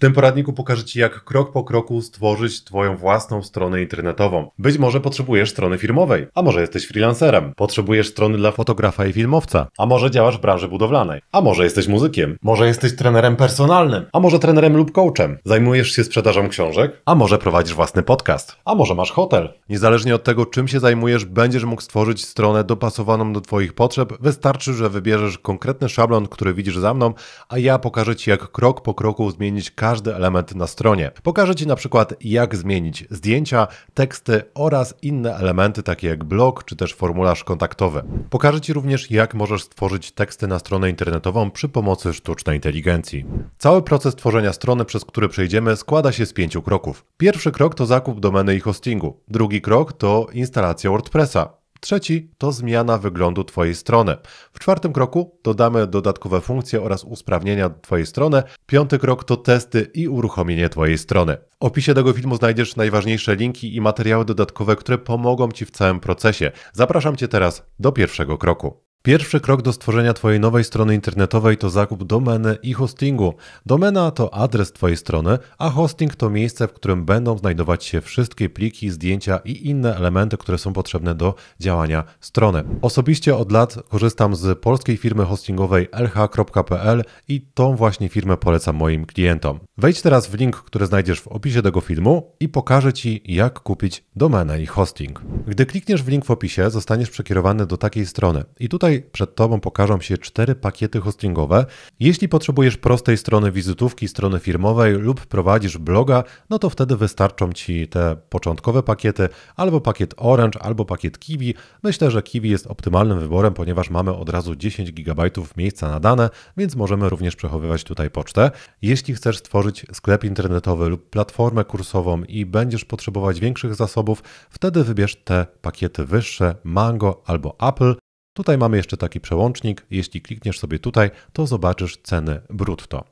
tym poradniku pokażę Ci, jak krok po kroku stworzyć Twoją własną stronę internetową. Być może potrzebujesz strony firmowej, a może jesteś freelancerem, potrzebujesz strony dla fotografa i filmowca, a może działasz w branży budowlanej, a może jesteś muzykiem, może jesteś trenerem personalnym, a może trenerem lub coachem, zajmujesz się sprzedażą książek, a może prowadzisz własny podcast, a może masz hotel. Niezależnie od tego, czym się zajmujesz, będziesz mógł stworzyć stronę dopasowaną do Twoich potrzeb. Wystarczy, że wybierzesz konkretny szablon, który widzisz za mną, a ja pokażę Ci, jak krok po kroku zmienić każdy element na stronie. Pokażę Ci na przykład, jak zmienić zdjęcia, teksty oraz inne elementy, takie jak blog czy też formularz kontaktowy. Pokażę Ci również, jak możesz stworzyć teksty na stronę internetową przy pomocy sztucznej inteligencji. Cały proces tworzenia strony, przez który przejdziemy, składa się z pięciu kroków. Pierwszy krok to zakup domeny i hostingu. Drugi krok to instalacja WordPressa. Trzeci to zmiana wyglądu Twojej strony. W czwartym kroku dodamy dodatkowe funkcje oraz usprawnienia Twojej strony. Piąty krok to testy i uruchomienie Twojej strony. W opisie tego filmu znajdziesz najważniejsze linki i materiały dodatkowe, które pomogą Ci w całym procesie. Zapraszam Cię teraz do pierwszego kroku. Pierwszy krok do stworzenia Twojej nowej strony internetowej to zakup domeny i hostingu. Domena to adres Twojej strony, a hosting to miejsce, w którym będą znajdować się wszystkie pliki, zdjęcia i inne elementy, które są potrzebne do działania strony. Osobiście od lat korzystam z polskiej firmy hostingowej lh.pl i tą właśnie firmę polecam moim klientom. Wejdź teraz w link, który znajdziesz w opisie tego filmu i pokażę Ci, jak kupić domenę i hosting. Gdy klikniesz w link w opisie, zostaniesz przekierowany do takiej strony. I tutaj Przed Tobą pokażą się cztery pakiety hostingowe. Jeśli potrzebujesz prostej strony wizytówki, strony firmowej lub prowadzisz bloga, no to wtedy wystarczą Ci te początkowe pakiety, albo pakiet Orange, albo pakiet Kiwi. Myślę, że Kiwi jest optymalnym wyborem, ponieważ mamy od razu 10 GB miejsca na dane, więc możemy również przechowywać tutaj pocztę. Jeśli chcesz stworzyć sklep internetowy lub platformę kursową i będziesz potrzebować większych zasobów, wtedy wybierz te pakiety wyższe, Mango albo Apple. Tutaj mamy jeszcze taki przełącznik. Jeśli klikniesz sobie tutaj, to zobaczysz ceny brutto.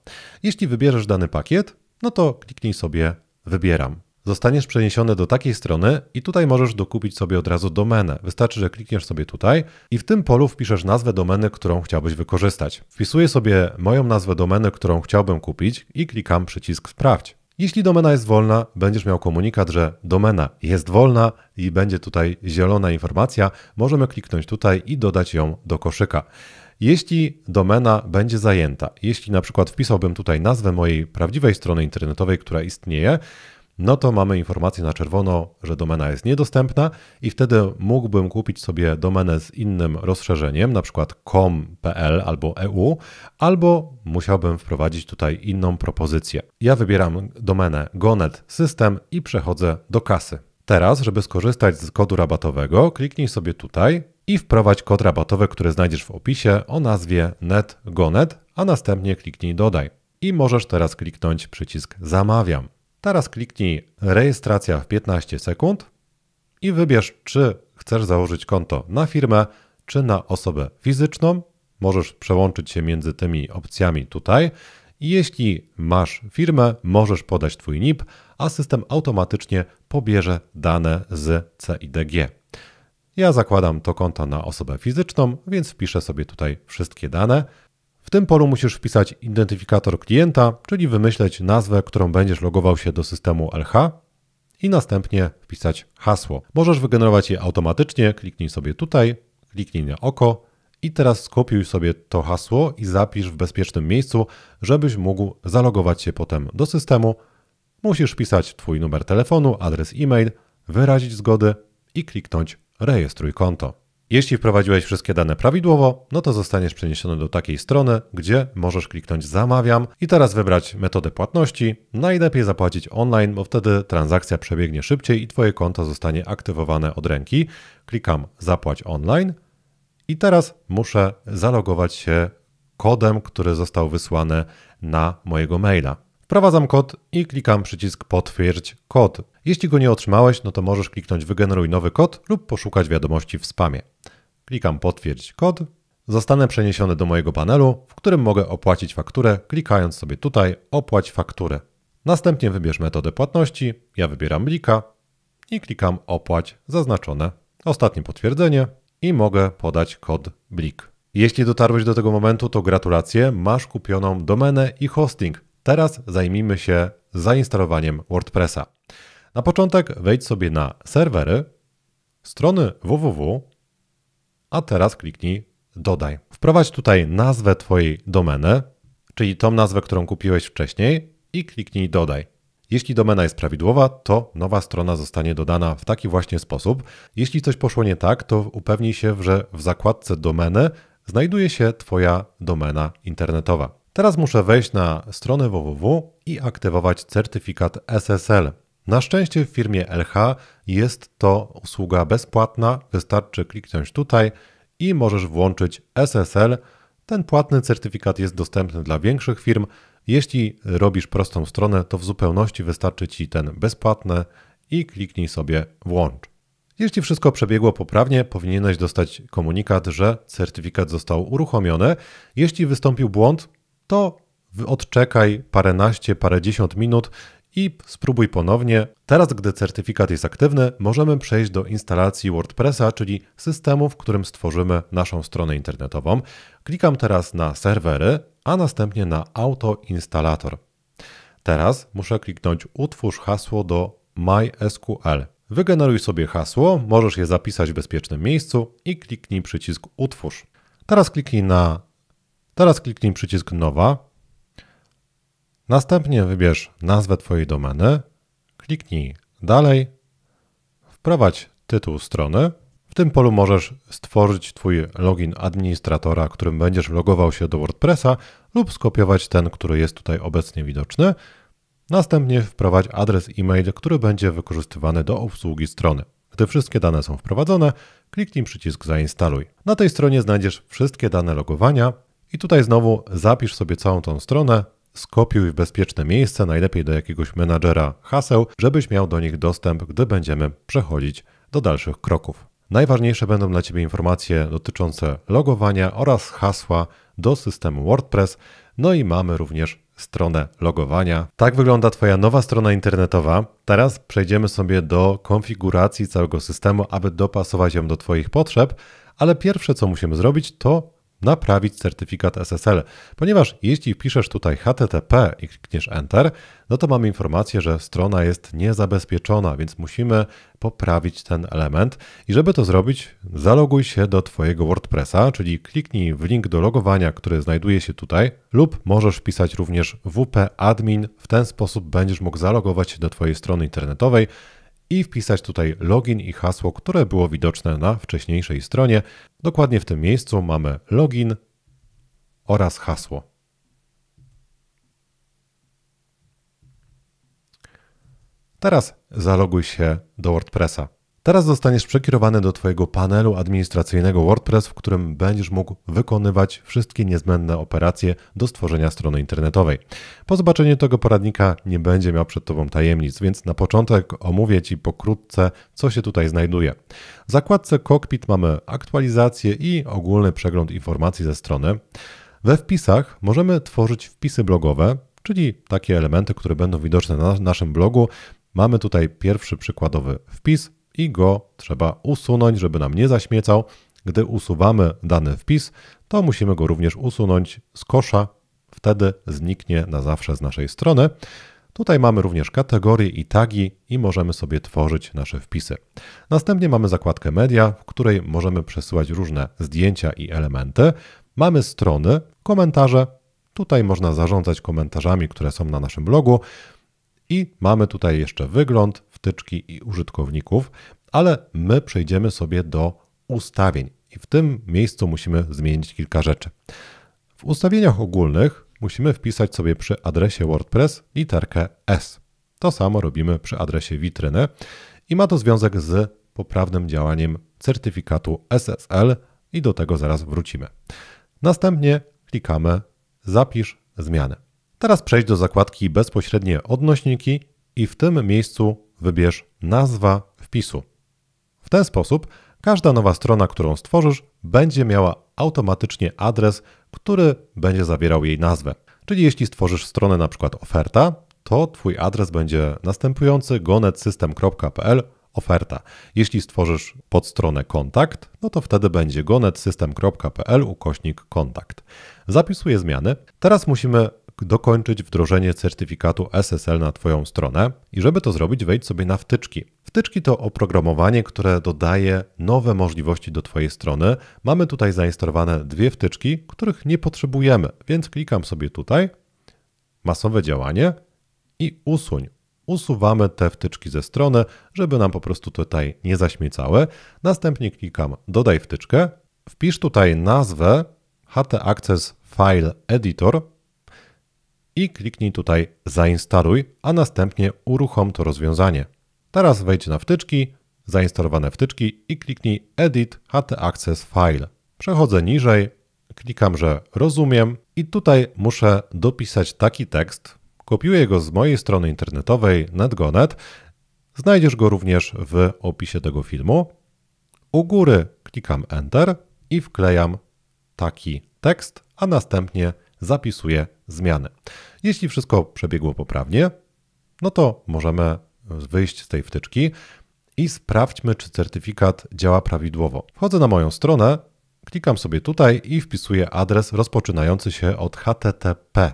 Jeśli wybierzesz dany pakiet, no to kliknij sobie Wybieram. Zostaniesz przeniesiony do takiej strony i tutaj możesz dokupić sobie od razu domenę. Wystarczy, że klikniesz sobie tutaj i w tym polu wpiszesz nazwę domeny, którą chciałbyś wykorzystać. Wpisuję sobie moją nazwę domeny, którą chciałbym kupić i klikam przycisk Sprawdź. Jeśli domena jest wolna, będziesz miał komunikat, że domena jest wolna i będzie tutaj zielona informacja. Możemy kliknąć tutaj i dodać ją do koszyka. Jeśli domena będzie zajęta, jeśli na przykład wpisałbym tutaj nazwę mojej prawdziwej strony internetowej, która istnieje, no to mamy informację na czerwono, że domena jest niedostępna i wtedy mógłbym kupić sobie domenę z innym rozszerzeniem, na przykład com.pl albo EU, albo musiałbym wprowadzić tutaj inną propozycję. Ja wybieram domenę Gonet System i przechodzę do kasy. Teraz, żeby skorzystać z kodu rabatowego, kliknij sobie tutaj i wprowadź kod rabatowy, który znajdziesz w opisie o nazwie netgonet, a następnie kliknij dodaj. I możesz teraz kliknąć przycisk zamawiam. Teraz kliknij rejestracja w 15 sekund i wybierz, czy chcesz założyć konto na firmę, czy na osobę fizyczną. Możesz przełączyć się między tymi opcjami tutaj. Jeśli masz firmę, możesz podać Twój NIP, a system automatycznie pobierze dane z CIDG. Ja zakładam to konto na osobę fizyczną, więc wpiszę sobie tutaj wszystkie dane. W tym polu musisz wpisać identyfikator klienta, czyli wymyśleć nazwę, którą będziesz logował się do systemu LH i następnie wpisać hasło. Możesz wygenerować je automatycznie, kliknij sobie tutaj, kliknij na oko i teraz skopiuj sobie to hasło i zapisz w bezpiecznym miejscu, żebyś mógł zalogować się potem do systemu. Musisz wpisać Twój numer telefonu, adres e-mail, wyrazić zgodę i kliknąć rejestruj konto. Jeśli wprowadziłeś wszystkie dane prawidłowo, no to zostaniesz przeniesiony do takiej strony, gdzie możesz kliknąć zamawiam i teraz wybrać metodę płatności. Najlepiej zapłacić online, bo wtedy transakcja przebiegnie szybciej i Twoje konto zostanie aktywowane od ręki. Klikam zapłać online i teraz muszę zalogować się kodem, który został wysłany na mojego maila. Wprowadzam kod i klikam przycisk potwierdź kod. Jeśli go nie otrzymałeś, no to możesz kliknąć wygeneruj nowy kod lub poszukać wiadomości w spamie. Klikam potwierdź kod. Zostanę przeniesiony do mojego panelu, w którym mogę opłacić fakturę, klikając sobie tutaj opłać fakturę. Następnie wybierz metodę płatności, ja wybieram blika i klikam opłać zaznaczone. Ostatnie potwierdzenie i mogę podać kod blik. Jeśli dotarłeś do tego momentu, to gratulacje, masz kupioną domenę i hosting. Teraz zajmijmy się zainstalowaniem WordPressa. Na początek wejdź sobie na serwery, strony www, a teraz kliknij dodaj. Wprowadź tutaj nazwę Twojej domeny, czyli tą nazwę, którą kupiłeś wcześniej i kliknij dodaj. Jeśli domena jest prawidłowa, to nowa strona zostanie dodana w taki właśnie sposób. Jeśli coś poszło nie tak, to upewnij się, że w zakładce domeny znajduje się Twoja domena internetowa. Teraz muszę wejść na stronę www i aktywować certyfikat SSL. Na szczęście w firmie LH jest to usługa bezpłatna, wystarczy kliknąć tutaj i możesz włączyć SSL. Ten płatny certyfikat jest dostępny dla większych firm. Jeśli robisz prostą stronę, to w zupełności wystarczy Ci ten bezpłatny i kliknij sobie włącz. Jeśli wszystko przebiegło poprawnie, powinieneś dostać komunikat, że certyfikat został uruchomiony. Jeśli wystąpił błąd, to odczekaj paręnaście, parędziesiąt minut i spróbuj ponownie. Teraz, gdy certyfikat jest aktywny, możemy przejść do instalacji WordPressa, czyli systemu, w którym stworzymy naszą stronę internetową. Klikam teraz na serwery, a następnie na autoinstalator. Teraz muszę kliknąć utwórz hasło do MySQL. Wygeneruj sobie hasło, możesz je zapisać w bezpiecznym miejscu i kliknij przycisk utwórz. Teraz kliknij na Teraz kliknij przycisk nowa Następnie wybierz nazwę Twojej domeny, kliknij dalej, wprowadź tytuł strony. W tym polu możesz stworzyć Twój login administratora, którym będziesz logował się do WordPressa lub skopiować ten, który jest tutaj obecnie widoczny. Następnie wprowadź adres e-mail, który będzie wykorzystywany do obsługi strony. Gdy wszystkie dane są wprowadzone, kliknij przycisk zainstaluj. Na tej stronie znajdziesz wszystkie dane logowania i tutaj znowu zapisz sobie całą tą stronę, skopiuj w bezpieczne miejsce, najlepiej do jakiegoś menadżera haseł, żebyś miał do nich dostęp, gdy będziemy przechodzić do dalszych kroków. Najważniejsze będą dla Ciebie informacje dotyczące logowania oraz hasła do systemu WordPress. No i mamy również stronę logowania. Tak wygląda Twoja nowa strona internetowa. Teraz przejdziemy sobie do konfiguracji całego systemu, aby dopasować ją do Twoich potrzeb, ale pierwsze co musimy zrobić to naprawić certyfikat SSL, ponieważ jeśli wpiszesz tutaj HTTP i klikniesz Enter, no to mamy informację, że strona jest niezabezpieczona, więc musimy poprawić ten element. I żeby to zrobić, zaloguj się do Twojego WordPressa, czyli kliknij w link do logowania, który znajduje się tutaj, lub możesz wpisać również WP admin. W ten sposób będziesz mógł zalogować się do Twojej strony internetowej i wpisać tutaj login i hasło, które było widoczne na wcześniejszej stronie. Dokładnie w tym miejscu mamy login oraz hasło. Teraz zaloguj się do WordPressa. Teraz zostaniesz przekierowany do Twojego panelu administracyjnego WordPress, w którym będziesz mógł wykonywać wszystkie niezbędne operacje do stworzenia strony internetowej. Po zobaczeniu tego poradnika nie będzie miał przed Tobą tajemnic, więc na początek omówię Ci pokrótce, co się tutaj znajduje. W zakładce Cockpit mamy aktualizację i ogólny przegląd informacji ze strony. We wpisach możemy tworzyć wpisy blogowe, czyli takie elementy, które będą widoczne na naszym blogu. Mamy tutaj pierwszy przykładowy wpis, i go trzeba usunąć, żeby nam nie zaśmiecał. Gdy usuwamy dany wpis, to musimy go również usunąć z kosza, wtedy zniknie na zawsze z naszej strony. Tutaj mamy również kategorie i tagi i możemy sobie tworzyć nasze wpisy. Następnie mamy zakładkę media, w której możemy przesyłać różne zdjęcia i elementy. Mamy strony, komentarze. Tutaj można zarządzać komentarzami, które są na naszym blogu. I mamy tutaj jeszcze wygląd, wtyczki i użytkowników, ale my przejdziemy sobie do ustawień i w tym miejscu musimy zmienić kilka rzeczy. W ustawieniach ogólnych musimy wpisać sobie przy adresie WordPress literkę S. To samo robimy przy adresie witryny i ma to związek z poprawnym działaniem certyfikatu SSL i do tego zaraz wrócimy. Następnie klikamy Zapisz zmiany. Teraz przejdź do zakładki Bezpośrednie odnośniki i w tym miejscu wybierz nazwa wpisu. W ten sposób każda nowa strona, którą stworzysz, będzie miała automatycznie adres, który będzie zawierał jej nazwę. Czyli jeśli stworzysz stronę na przykład oferta, to Twój adres będzie następujący gonetsystem.pl oferta. Jeśli stworzysz podstronę kontakt, no to wtedy będzie gonetsystem.pl ukośnik kontakt. Zapisuję zmiany. Teraz musimy dokończyć wdrożenie certyfikatu SSL na Twoją stronę i żeby to zrobić, wejdź sobie na wtyczki. Wtyczki to oprogramowanie, które dodaje nowe możliwości do Twojej strony. Mamy tutaj zainstalowane dwie wtyczki, których nie potrzebujemy, więc klikam sobie tutaj, masowe działanie i usuń. Usuwamy te wtyczki ze strony, żeby nam po prostu tutaj nie zaśmiecały. Następnie klikam dodaj wtyczkę, wpisz tutaj nazwę HT Access File Editor i kliknij tutaj zainstaluj, a następnie uruchom to rozwiązanie. Teraz wejdź na wtyczki, zainstalowane wtyczki i kliknij Edit HT Access File. Przechodzę niżej, klikam, że rozumiem i tutaj muszę dopisać taki tekst. Kopiuję go z mojej strony internetowej netgonet. Znajdziesz go również w opisie tego filmu. U góry klikam Enter i wklejam taki tekst, a następnie zapisuję zmiany. Jeśli wszystko przebiegło poprawnie, no to możemy wyjść z tej wtyczki i sprawdźmy, czy certyfikat działa prawidłowo. Wchodzę na moją stronę, klikam sobie tutaj i wpisuję adres rozpoczynający się od HTTP.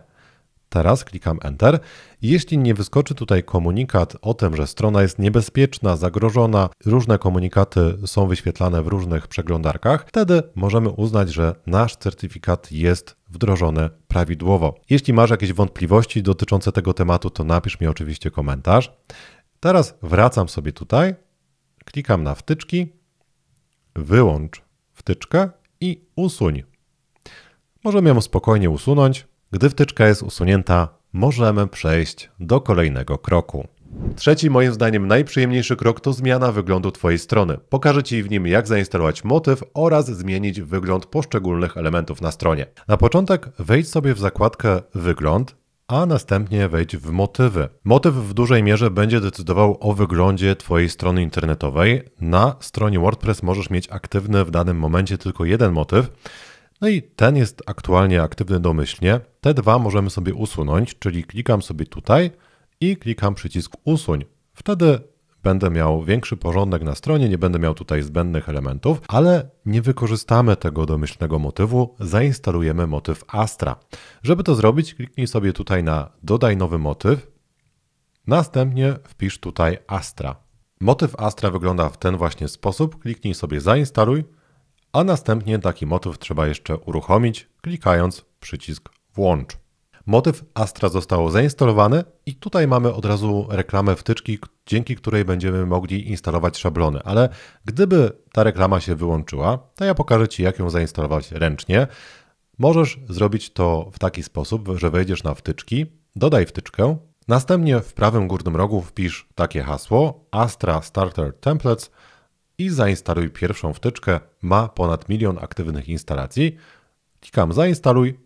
Teraz klikam Enter. Jeśli nie wyskoczy tutaj komunikat o tym, że strona jest niebezpieczna, zagrożona, różne komunikaty są wyświetlane w różnych przeglądarkach, wtedy możemy uznać, że nasz certyfikat jest wdrożony prawidłowo. Jeśli masz jakieś wątpliwości dotyczące tego tematu, to napisz mi oczywiście komentarz. Teraz wracam sobie tutaj, klikam na wtyczki, wyłącz wtyczkę i usuń. Możemy ją spokojnie usunąć. Gdy wtyczka jest usunięta, możemy przejść do kolejnego kroku. Trzeci, moim zdaniem, najprzyjemniejszy krok to zmiana wyglądu Twojej strony. Pokażę Ci w nim, jak zainstalować motyw oraz zmienić wygląd poszczególnych elementów na stronie. Na początek wejdź sobie w zakładkę Wygląd, a następnie wejdź w motywy. Motyw w dużej mierze będzie decydował o wyglądzie Twojej strony internetowej. Na stronie WordPress możesz mieć aktywny w danym momencie tylko jeden motyw. No i ten jest aktualnie aktywny domyślnie. Te dwa możemy sobie usunąć, czyli klikam sobie tutaj i klikam przycisk usuń. Wtedy będę miał większy porządek na stronie, nie będę miał tutaj zbędnych elementów, ale nie wykorzystamy tego domyślnego motywu, zainstalujemy motyw Astra. Żeby to zrobić, kliknij sobie tutaj na dodaj nowy motyw, następnie wpisz tutaj Astra. Motyw Astra wygląda w ten właśnie sposób, kliknij sobie zainstaluj, a następnie taki motyw trzeba jeszcze uruchomić, klikając przycisk włącz. Motyw Astra został zainstalowany i tutaj mamy od razu reklamę wtyczki, dzięki której będziemy mogli instalować szablony. Ale gdyby ta reklama się wyłączyła, to ja pokażę Ci, jak ją zainstalować ręcznie. Możesz zrobić to w taki sposób, że wejdziesz na wtyczki, dodaj wtyczkę, następnie w prawym górnym rogu wpisz takie hasło Astra Starter Templates i zainstaluj pierwszą wtyczkę. Ma ponad milion aktywnych instalacji. Klikam zainstaluj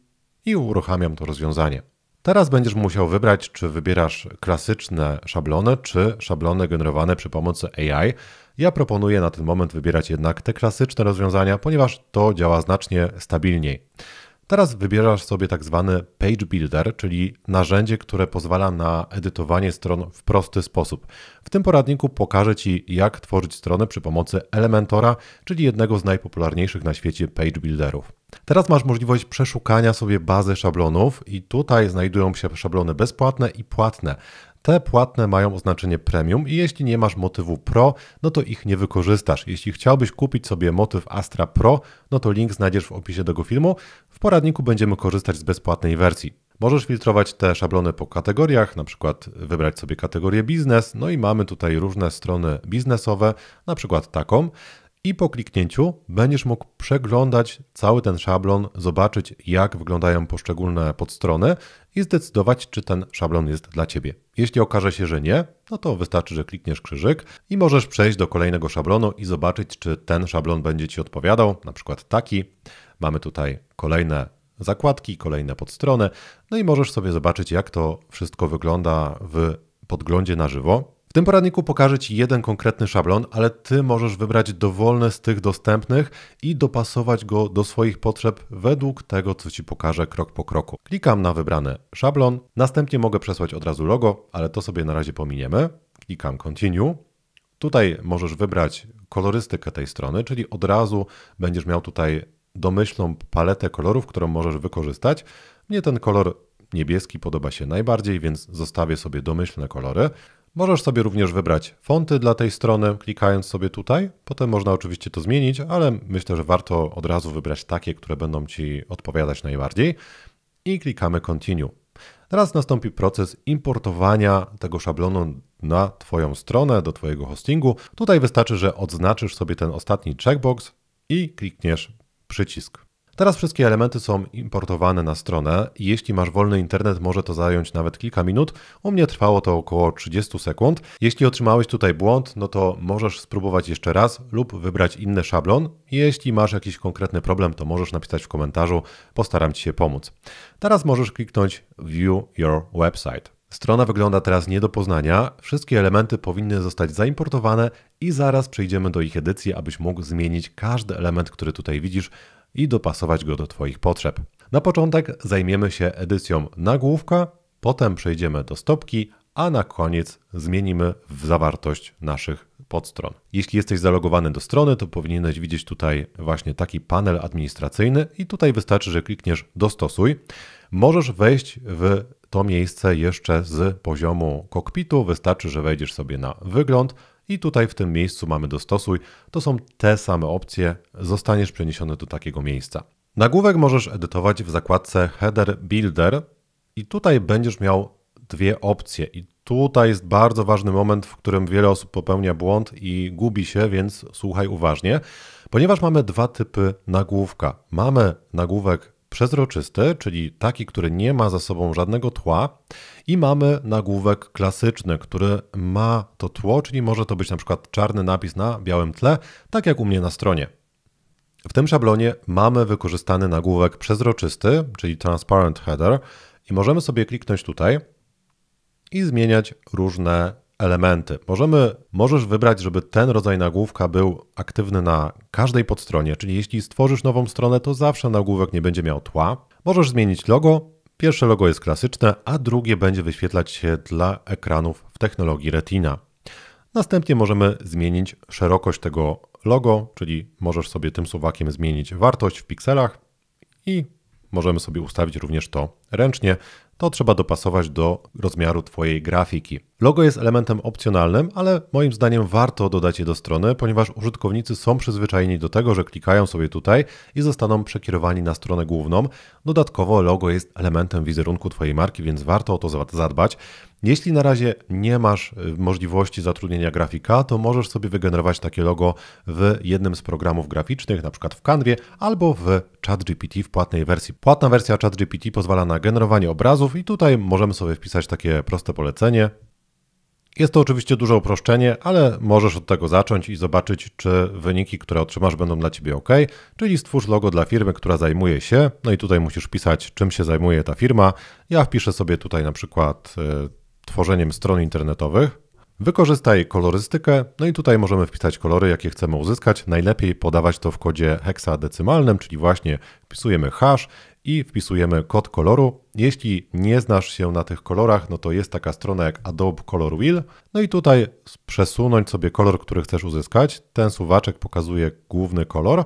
i uruchamiam to rozwiązanie. Teraz będziesz musiał wybrać, czy wybierasz klasyczne szablony, czy szablony generowane przy pomocy AI. Ja proponuję na ten moment wybierać jednak te klasyczne rozwiązania, ponieważ to działa znacznie stabilniej. Teraz wybierasz sobie tak zwany Page Builder, czyli narzędzie, które pozwala na edytowanie stron w prosty sposób. W tym poradniku pokażę Ci, jak tworzyć strony przy pomocy Elementora, czyli jednego z najpopularniejszych na świecie page builderów. Teraz masz możliwość przeszukania sobie bazy szablonów i tutaj znajdują się szablony bezpłatne i płatne. Te płatne mają oznaczenie premium i jeśli nie masz motywu Pro, no to ich nie wykorzystasz. Jeśli chciałbyś kupić sobie motyw Astra Pro, no to link znajdziesz w opisie tego filmu. W poradniku będziemy korzystać z bezpłatnej wersji. Możesz filtrować te szablony po kategoriach, na przykład wybrać sobie kategorię biznes, no i mamy tutaj różne strony biznesowe, na przykład taką i po kliknięciu będziesz mógł przeglądać cały ten szablon, zobaczyć jak wyglądają poszczególne podstrony i zdecydować, czy ten szablon jest dla Ciebie. Jeśli okaże się, że nie, no to wystarczy, że klikniesz krzyżyk i możesz przejść do kolejnego szablonu i zobaczyć, czy ten szablon będzie Ci odpowiadał, na przykład taki. Mamy tutaj kolejne zakładki, kolejne podstrony, no i możesz sobie zobaczyć, jak to wszystko wygląda w podglądzie na żywo. Tym poradniku pokażę Ci jeden konkretny szablon, ale Ty możesz wybrać dowolny z tych dostępnych i dopasować go do swoich potrzeb według tego, co Ci pokażę krok po kroku. Klikam na wybrany szablon, następnie mogę przesłać od razu logo, ale to sobie na razie pominiemy. Klikam Continue. Tutaj możesz wybrać kolorystykę tej strony, czyli od razu będziesz miał tutaj domyślną paletę kolorów, którą możesz wykorzystać. Mnie ten kolor niebieski podoba się najbardziej, więc zostawię sobie domyślne kolory. Możesz sobie również wybrać fonty dla tej strony, klikając sobie tutaj. Potem można oczywiście to zmienić, ale myślę, że warto od razu wybrać takie, które będą Ci odpowiadać najbardziej. I klikamy Continue. Teraz nastąpi proces importowania tego szablonu na Twoją stronę, do Twojego hostingu. Tutaj wystarczy, że odznaczysz sobie ten ostatni checkbox i klikniesz przycisk. Teraz wszystkie elementy są importowane na stronę i jeśli masz wolny internet, może to zająć nawet kilka minut. U mnie trwało to około 30 sekund. Jeśli otrzymałeś tutaj błąd, no to możesz spróbować jeszcze raz lub wybrać inny szablon. Jeśli masz jakiś konkretny problem, to możesz napisać w komentarzu, postaram Ci się pomóc. Teraz możesz kliknąć View Your Website. Strona wygląda teraz nie do poznania. Wszystkie elementy powinny zostać zaimportowane i zaraz przejdziemy do ich edycji, abyś mógł zmienić każdy element, który tutaj widzisz i dopasować go do Twoich potrzeb. Na początek zajmiemy się edycją nagłówka, potem przejdziemy do stopki, a na koniec zmienimy w zawartość naszych podstron. Jeśli jesteś zalogowany do strony, to powinieneś widzieć tutaj właśnie taki panel administracyjny i tutaj wystarczy, że klikniesz dostosuj. Możesz wejść w to miejsce jeszcze z poziomu kokpitu. Wystarczy, że wejdziesz sobie na wygląd i tutaj w tym miejscu mamy dostosuj. To są te same opcje. Zostaniesz przeniesiony do takiego miejsca. Nagłówek możesz edytować w zakładce Header Builder i tutaj będziesz miał dwie opcje. I tutaj jest bardzo ważny moment, w którym wiele osób popełnia błąd i gubi się, więc słuchaj uważnie, ponieważ mamy dwa typy nagłówka. Mamy nagłówek przezroczysty, czyli taki, który nie ma za sobą żadnego tła, i mamy nagłówek klasyczny, który ma to tło, czyli może to być na przykład czarny napis na białym tle, tak jak u mnie na stronie. W tym szablonie mamy wykorzystany nagłówek przezroczysty, czyli transparent header, i możemy sobie kliknąć tutaj i zmieniać różne elementy. Możemy, możesz wybrać, żeby ten rodzaj nagłówka był aktywny na każdej podstronie, czyli jeśli stworzysz nową stronę, to zawsze nagłówek nie będzie miał tła. Możesz zmienić logo. Pierwsze logo jest klasyczne, a drugie będzie wyświetlać się dla ekranów w technologii Retina. Następnie możemy zmienić szerokość tego logo, czyli możesz sobie tym suwakiem zmienić wartość w pikselach i możemy sobie ustawić również to ręcznie to trzeba dopasować do rozmiaru Twojej grafiki. Logo jest elementem opcjonalnym, ale moim zdaniem warto dodać je do strony, ponieważ użytkownicy są przyzwyczajeni do tego, że klikają sobie tutaj i zostaną przekierowani na stronę główną. Dodatkowo logo jest elementem wizerunku Twojej marki, więc warto o to zadbać. Jeśli na razie nie masz y, możliwości zatrudnienia grafika, to możesz sobie wygenerować takie logo w jednym z programów graficznych, na przykład w Canwie albo w ChatGPT w płatnej wersji. Płatna wersja ChatGPT pozwala na generowanie obrazów i tutaj możemy sobie wpisać takie proste polecenie. Jest to oczywiście duże uproszczenie, ale możesz od tego zacząć i zobaczyć, czy wyniki, które otrzymasz, będą dla Ciebie ok. Czyli stwórz logo dla firmy, która zajmuje się, no i tutaj musisz pisać, czym się zajmuje ta firma. Ja wpiszę sobie tutaj na przykład y, tworzeniem stron internetowych. Wykorzystaj kolorystykę, no i tutaj możemy wpisać kolory, jakie chcemy uzyskać. Najlepiej podawać to w kodzie heksadecymalnym, czyli właśnie wpisujemy hash i wpisujemy kod koloru. Jeśli nie znasz się na tych kolorach, no to jest taka strona jak Adobe Color Wheel. No i tutaj przesunąć sobie kolor, który chcesz uzyskać. Ten suwaczek pokazuje główny kolor.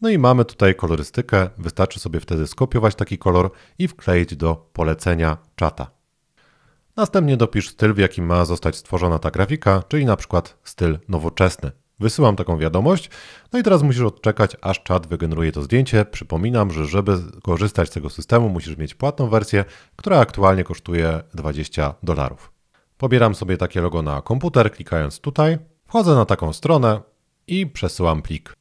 No i mamy tutaj kolorystykę. Wystarczy sobie wtedy skopiować taki kolor i wkleić do polecenia czata. Następnie dopisz styl, w jakim ma zostać stworzona ta grafika, czyli na przykład styl nowoczesny. Wysyłam taką wiadomość, no i teraz musisz odczekać, aż czat wygeneruje to zdjęcie. Przypominam, że żeby korzystać z tego systemu, musisz mieć płatną wersję, która aktualnie kosztuje 20 dolarów. Pobieram sobie takie logo na komputer, klikając tutaj, wchodzę na taką stronę i przesyłam plik.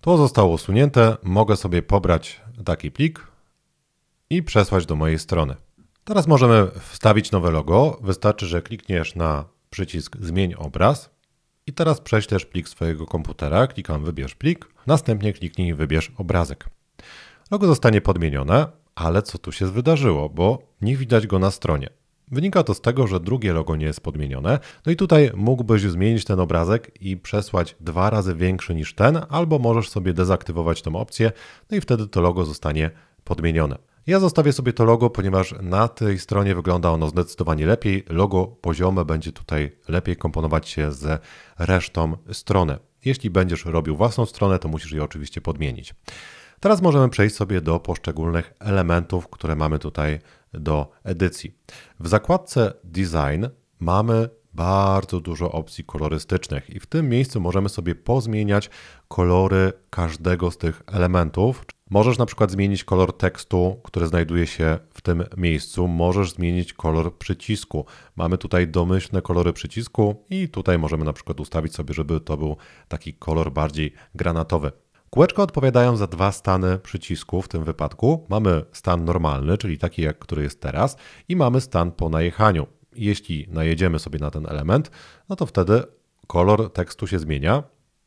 To zostało usunięte, mogę sobie pobrać taki plik i przesłać do mojej strony. Teraz możemy wstawić nowe logo. Wystarczy, że klikniesz na przycisk Zmień obraz i teraz prześlesz plik swojego komputera. Klikam Wybierz plik, następnie kliknij Wybierz obrazek. Logo zostanie podmienione, ale co tu się wydarzyło, bo nie widać go na stronie. Wynika to z tego, że drugie logo nie jest podmienione. No i tutaj mógłbyś zmienić ten obrazek i przesłać dwa razy większy niż ten, albo możesz sobie dezaktywować tą opcję, no i wtedy to logo zostanie podmienione. Ja zostawię sobie to logo, ponieważ na tej stronie wygląda ono zdecydowanie lepiej. Logo poziome będzie tutaj lepiej komponować się z resztą strony. Jeśli będziesz robił własną stronę, to musisz je oczywiście podmienić. Teraz możemy przejść sobie do poszczególnych elementów, które mamy tutaj do edycji. W zakładce Design mamy bardzo dużo opcji kolorystycznych i w tym miejscu możemy sobie pozmieniać kolory każdego z tych elementów. Możesz na przykład zmienić kolor tekstu, który znajduje się w tym miejscu. Możesz zmienić kolor przycisku. Mamy tutaj domyślne kolory przycisku i tutaj możemy na przykład ustawić sobie, żeby to był taki kolor bardziej granatowy. Kółeczka odpowiadają za dwa stany przycisku w tym wypadku. Mamy stan normalny, czyli taki, jak który jest teraz, i mamy stan po najechaniu. Jeśli najedziemy sobie na ten element, no to wtedy kolor tekstu się zmienia.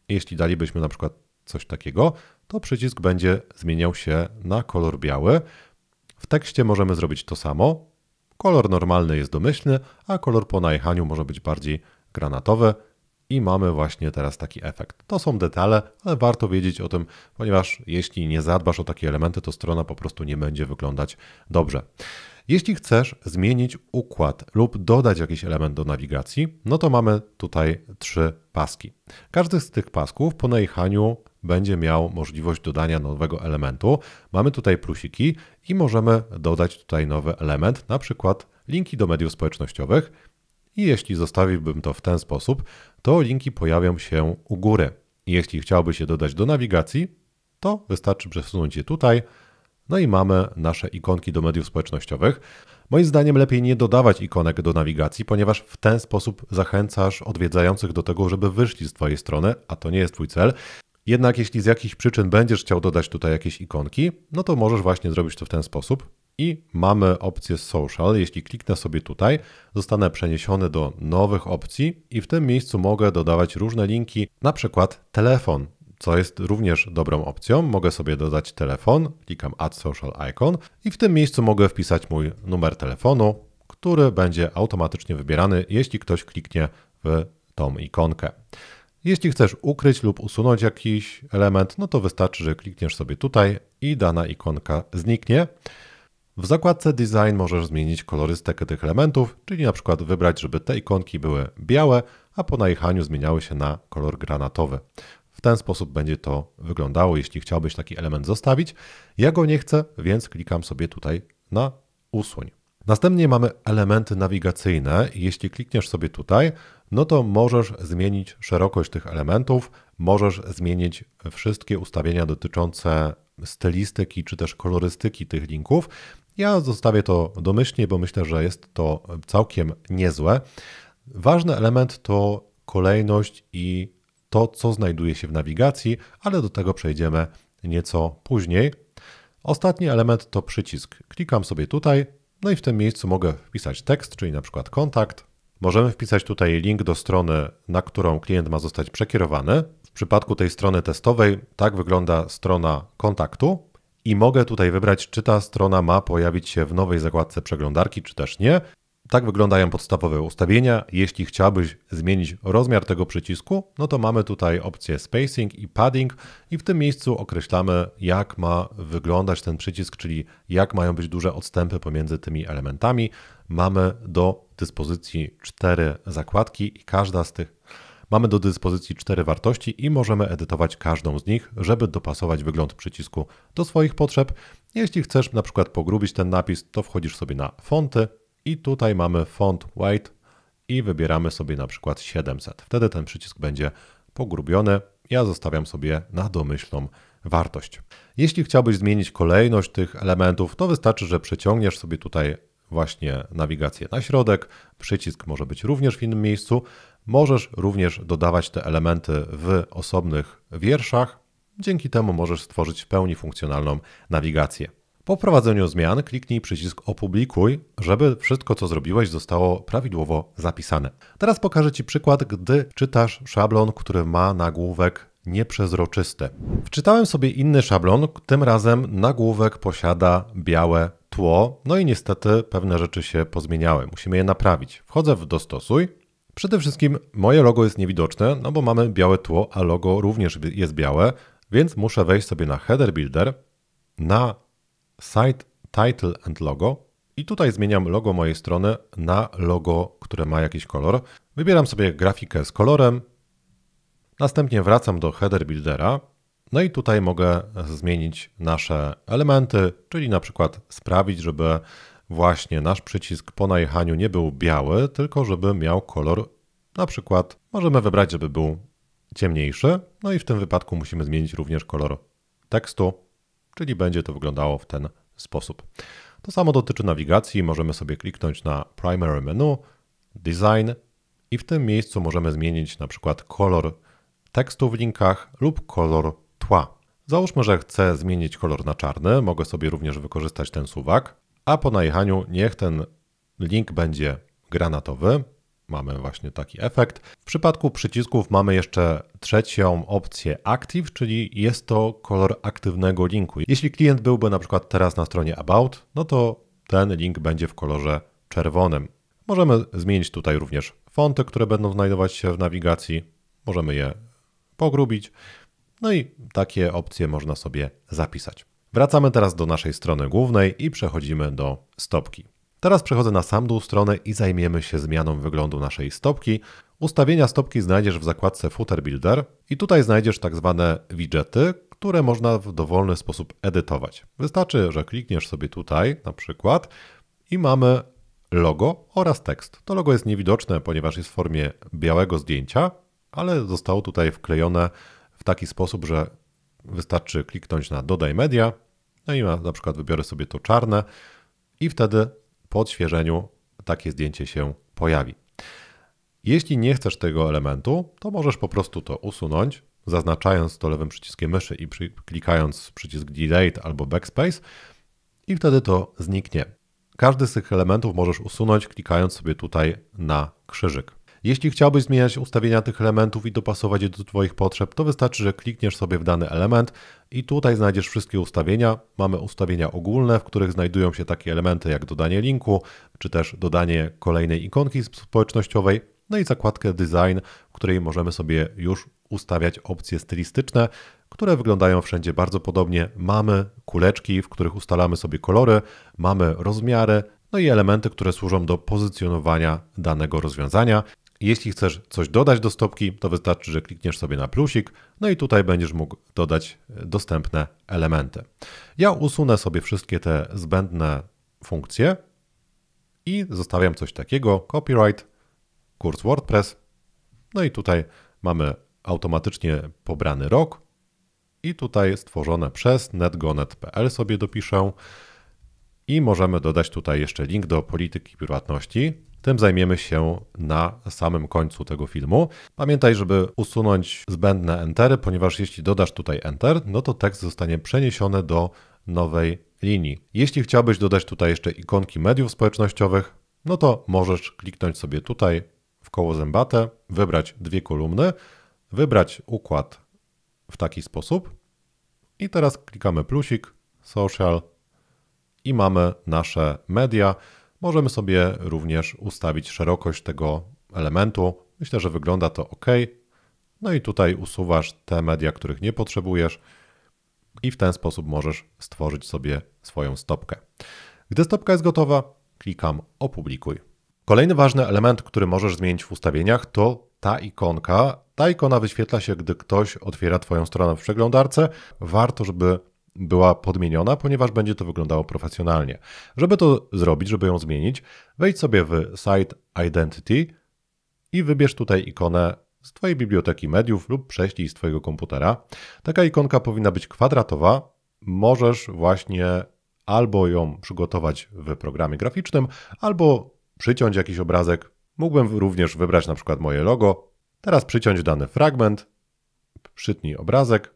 Jeśli dalibyśmy na przykład coś takiego, to przycisk będzie zmieniał się na kolor biały. W tekście możemy zrobić to samo. Kolor normalny jest domyślny, a kolor po najechaniu może być bardziej granatowy i mamy właśnie teraz taki efekt. To są detale, ale warto wiedzieć o tym, ponieważ jeśli nie zadbasz o takie elementy, to strona po prostu nie będzie wyglądać dobrze. Jeśli chcesz zmienić układ lub dodać jakiś element do nawigacji, no to mamy tutaj trzy paski. Każdy z tych pasków po najechaniu będzie miał możliwość dodania nowego elementu. Mamy tutaj plusiki i możemy dodać tutaj nowy element, na przykład linki do mediów społecznościowych. I jeśli zostawiłbym to w ten sposób, to linki pojawią się u góry. Jeśli chciałby się dodać do nawigacji, to wystarczy przesunąć je tutaj, no i mamy nasze ikonki do mediów społecznościowych. Moim zdaniem lepiej nie dodawać ikonek do nawigacji, ponieważ w ten sposób zachęcasz odwiedzających do tego, żeby wyszli z Twojej strony, a to nie jest Twój cel. Jednak jeśli z jakichś przyczyn będziesz chciał dodać tutaj jakieś ikonki, no to możesz właśnie zrobić to w ten sposób. I mamy opcję social. Jeśli kliknę sobie tutaj, zostanę przeniesiony do nowych opcji i w tym miejscu mogę dodawać różne linki, na przykład telefon co jest również dobrą opcją. Mogę sobie dodać telefon, klikam Add Social Icon i w tym miejscu mogę wpisać mój numer telefonu, który będzie automatycznie wybierany, jeśli ktoś kliknie w tą ikonkę. Jeśli chcesz ukryć lub usunąć jakiś element, no to wystarczy, że klikniesz sobie tutaj i dana ikonka zniknie. W zakładce Design możesz zmienić kolorystykę tych elementów, czyli na przykład wybrać, żeby te ikonki były białe, a po najechaniu zmieniały się na kolor granatowy. Ten sposób będzie to wyglądało, jeśli chciałbyś taki element zostawić. Ja go nie chcę, więc klikam sobie tutaj na usuń. Następnie mamy elementy nawigacyjne. Jeśli klikniesz sobie tutaj, no to możesz zmienić szerokość tych elementów, możesz zmienić wszystkie ustawienia dotyczące stylistyki czy też kolorystyki tych linków. Ja zostawię to domyślnie, bo myślę, że jest to całkiem niezłe. Ważny element to kolejność i to, co znajduje się w nawigacji, ale do tego przejdziemy nieco później. Ostatni element to przycisk. Klikam sobie tutaj, no i w tym miejscu mogę wpisać tekst, czyli na przykład kontakt. Możemy wpisać tutaj link do strony, na którą klient ma zostać przekierowany. W przypadku tej strony testowej tak wygląda strona kontaktu i mogę tutaj wybrać, czy ta strona ma pojawić się w nowej zakładce przeglądarki, czy też nie. Tak wyglądają podstawowe ustawienia. Jeśli chciałbyś zmienić rozmiar tego przycisku, no to mamy tutaj opcję spacing i padding i w tym miejscu określamy jak ma wyglądać ten przycisk, czyli jak mają być duże odstępy pomiędzy tymi elementami. Mamy do dyspozycji cztery zakładki i każda z tych Mamy do dyspozycji cztery wartości i możemy edytować każdą z nich, żeby dopasować wygląd przycisku do swoich potrzeb. Jeśli chcesz na przykład pogrubić ten napis, to wchodzisz sobie na fonty, i tutaj mamy font white i wybieramy sobie na przykład 700. Wtedy ten przycisk będzie pogrubiony. Ja zostawiam sobie na domyślną wartość. Jeśli chciałbyś zmienić kolejność tych elementów, to wystarczy, że przeciągniesz sobie tutaj właśnie nawigację na środek. Przycisk może być również w innym miejscu. Możesz również dodawać te elementy w osobnych wierszach. Dzięki temu możesz stworzyć w pełni funkcjonalną nawigację. Po wprowadzeniu zmian kliknij przycisk Opublikuj, żeby wszystko co zrobiłeś zostało prawidłowo zapisane. Teraz pokażę Ci przykład, gdy czytasz szablon, który ma nagłówek nieprzezroczysty. Wczytałem sobie inny szablon, tym razem nagłówek posiada białe tło, no i niestety pewne rzeczy się pozmieniały. Musimy je naprawić. Wchodzę w Dostosuj. Przede wszystkim moje logo jest niewidoczne, no bo mamy białe tło, a logo również jest białe, więc muszę wejść sobie na Header Builder, na Site Title and Logo. I tutaj zmieniam logo mojej strony na logo, które ma jakiś kolor. Wybieram sobie grafikę z kolorem, następnie wracam do Header Buildera, no i tutaj mogę zmienić nasze elementy, czyli na przykład sprawić, żeby właśnie nasz przycisk po najechaniu nie był biały, tylko żeby miał kolor, na przykład możemy wybrać, żeby był ciemniejszy, no i w tym wypadku musimy zmienić również kolor tekstu, czyli będzie to wyglądało w ten sposób. To samo dotyczy nawigacji, możemy sobie kliknąć na Primary Menu, Design i w tym miejscu możemy zmienić na przykład kolor tekstu w linkach lub kolor tła. Załóżmy, że chcę zmienić kolor na czarny, mogę sobie również wykorzystać ten suwak, a po najechaniu niech ten link będzie granatowy. Mamy właśnie taki efekt. W przypadku przycisków mamy jeszcze trzecią opcję Active, czyli jest to kolor aktywnego linku. Jeśli klient byłby na przykład teraz na stronie About, no to ten link będzie w kolorze czerwonym. Możemy zmienić tutaj również fonty, które będą znajdować się w nawigacji. Możemy je pogrubić. No i takie opcje można sobie zapisać. Wracamy teraz do naszej strony głównej i przechodzimy do stopki. Teraz przechodzę na sam dół strony i zajmiemy się zmianą wyglądu naszej stopki. Ustawienia stopki znajdziesz w zakładce Footer Builder i tutaj znajdziesz tak zwane widgety, które można w dowolny sposób edytować. Wystarczy, że klikniesz sobie tutaj na przykład i mamy logo oraz tekst. To logo jest niewidoczne, ponieważ jest w formie białego zdjęcia, ale zostało tutaj wklejone w taki sposób, że wystarczy kliknąć na dodaj media, no i na przykład wybiorę sobie to czarne i wtedy po odświeżeniu takie zdjęcie się pojawi. Jeśli nie chcesz tego elementu, to możesz po prostu to usunąć, zaznaczając to lewym przyciskiem myszy i przy, klikając przycisk Delete albo Backspace i wtedy to zniknie. Każdy z tych elementów możesz usunąć klikając sobie tutaj na krzyżyk. Jeśli chciałbyś zmieniać ustawienia tych elementów i dopasować je do Twoich potrzeb, to wystarczy, że klikniesz sobie w dany element i tutaj znajdziesz wszystkie ustawienia. Mamy ustawienia ogólne, w których znajdują się takie elementy jak dodanie linku, czy też dodanie kolejnej ikonki społecznościowej, no i zakładkę Design, w której możemy sobie już ustawiać opcje stylistyczne, które wyglądają wszędzie bardzo podobnie. Mamy kuleczki, w których ustalamy sobie kolory, mamy rozmiary, no i elementy, które służą do pozycjonowania danego rozwiązania. Jeśli chcesz coś dodać do stopki, to wystarczy, że klikniesz sobie na plusik, no i tutaj będziesz mógł dodać dostępne elementy. Ja usunę sobie wszystkie te zbędne funkcje i zostawiam coś takiego, copyright, kurs WordPress, no i tutaj mamy automatycznie pobrany rok i tutaj stworzone przez netgonet.pl sobie dopiszę i możemy dodać tutaj jeszcze link do polityki prywatności. Tym zajmiemy się na samym końcu tego filmu. Pamiętaj, żeby usunąć zbędne entery, ponieważ jeśli dodasz tutaj enter, no to tekst zostanie przeniesiony do nowej linii. Jeśli chciałbyś dodać tutaj jeszcze ikonki mediów społecznościowych, no to możesz kliknąć sobie tutaj w koło zębate, wybrać dwie kolumny, wybrać układ w taki sposób i teraz klikamy plusik, social i mamy nasze media. Możemy sobie również ustawić szerokość tego elementu. Myślę, że wygląda to ok. No i tutaj usuwasz te media, których nie potrzebujesz i w ten sposób możesz stworzyć sobie swoją stopkę. Gdy stopka jest gotowa, klikam opublikuj. Kolejny ważny element, który możesz zmienić w ustawieniach to ta ikonka. Ta ikona wyświetla się, gdy ktoś otwiera Twoją stronę w przeglądarce. Warto, żeby była podmieniona, ponieważ będzie to wyglądało profesjonalnie. Żeby to zrobić, żeby ją zmienić, wejdź sobie w Site Identity i wybierz tutaj ikonę z Twojej biblioteki mediów lub prześlij z Twojego komputera. Taka ikonka powinna być kwadratowa. Możesz właśnie albo ją przygotować w programie graficznym, albo przyciąć jakiś obrazek. Mógłbym również wybrać na przykład moje logo. Teraz przyciąć dany fragment, przytnij obrazek,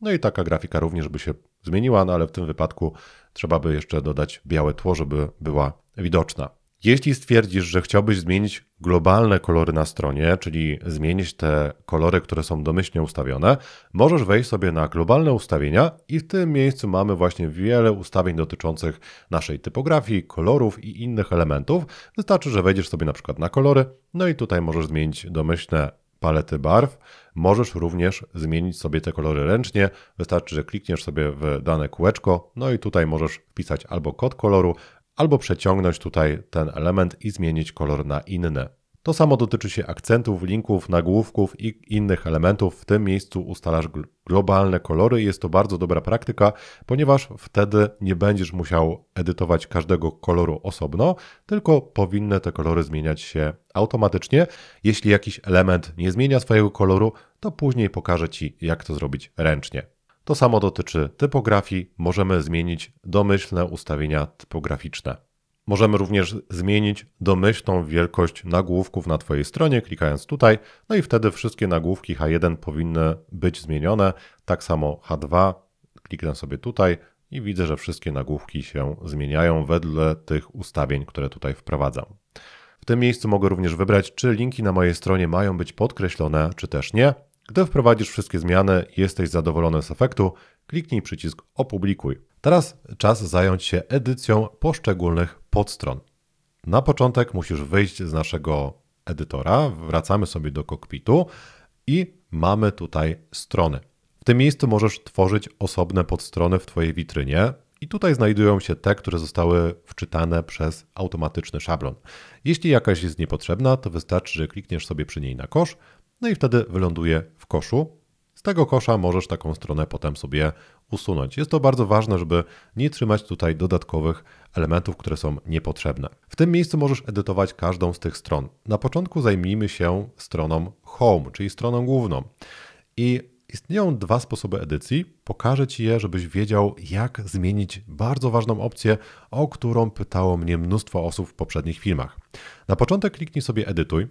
no i taka grafika również by się zmieniła, no ale w tym wypadku trzeba by jeszcze dodać białe tło, żeby była widoczna. Jeśli stwierdzisz, że chciałbyś zmienić globalne kolory na stronie, czyli zmienić te kolory, które są domyślnie ustawione, możesz wejść sobie na globalne ustawienia i w tym miejscu mamy właśnie wiele ustawień dotyczących naszej typografii, kolorów i innych elementów. Wystarczy, że wejdziesz sobie na przykład na kolory, no i tutaj możesz zmienić domyślne palety barw. Możesz również zmienić sobie te kolory ręcznie. Wystarczy, że klikniesz sobie w dane kółeczko, no i tutaj możesz wpisać albo kod koloru, albo przeciągnąć tutaj ten element i zmienić kolor na inny. To samo dotyczy się akcentów, linków, nagłówków i innych elementów. W tym miejscu ustalasz globalne kolory. Jest to bardzo dobra praktyka, ponieważ wtedy nie będziesz musiał edytować każdego koloru osobno, tylko powinny te kolory zmieniać się automatycznie. Jeśli jakiś element nie zmienia swojego koloru, to później pokażę Ci, jak to zrobić ręcznie. To samo dotyczy typografii. Możemy zmienić domyślne ustawienia typograficzne. Możemy również zmienić domyślną wielkość nagłówków na Twojej stronie, klikając tutaj, no i wtedy wszystkie nagłówki H1 powinny być zmienione. Tak samo H2, kliknę sobie tutaj i widzę, że wszystkie nagłówki się zmieniają wedle tych ustawień, które tutaj wprowadzam. W tym miejscu mogę również wybrać, czy linki na mojej stronie mają być podkreślone, czy też nie. Gdy wprowadzisz wszystkie zmiany i jesteś zadowolony z efektu, kliknij przycisk Opublikuj. Teraz czas zająć się edycją poszczególnych podstron. Na początek musisz wyjść z naszego edytora, wracamy sobie do kokpitu i mamy tutaj strony. W tym miejscu możesz tworzyć osobne podstrony w Twojej witrynie i tutaj znajdują się te, które zostały wczytane przez automatyczny szablon. Jeśli jakaś jest niepotrzebna, to wystarczy, że klikniesz sobie przy niej na kosz, no i wtedy wyląduje w koszu. Z tego kosza możesz taką stronę potem sobie usunąć. Jest to bardzo ważne, żeby nie trzymać tutaj dodatkowych elementów, które są niepotrzebne. W tym miejscu możesz edytować każdą z tych stron. Na początku zajmijmy się stroną Home, czyli stroną główną. I istnieją dwa sposoby edycji. Pokażę Ci je, żebyś wiedział, jak zmienić bardzo ważną opcję, o którą pytało mnie mnóstwo osób w poprzednich filmach. Na początek kliknij sobie Edytuj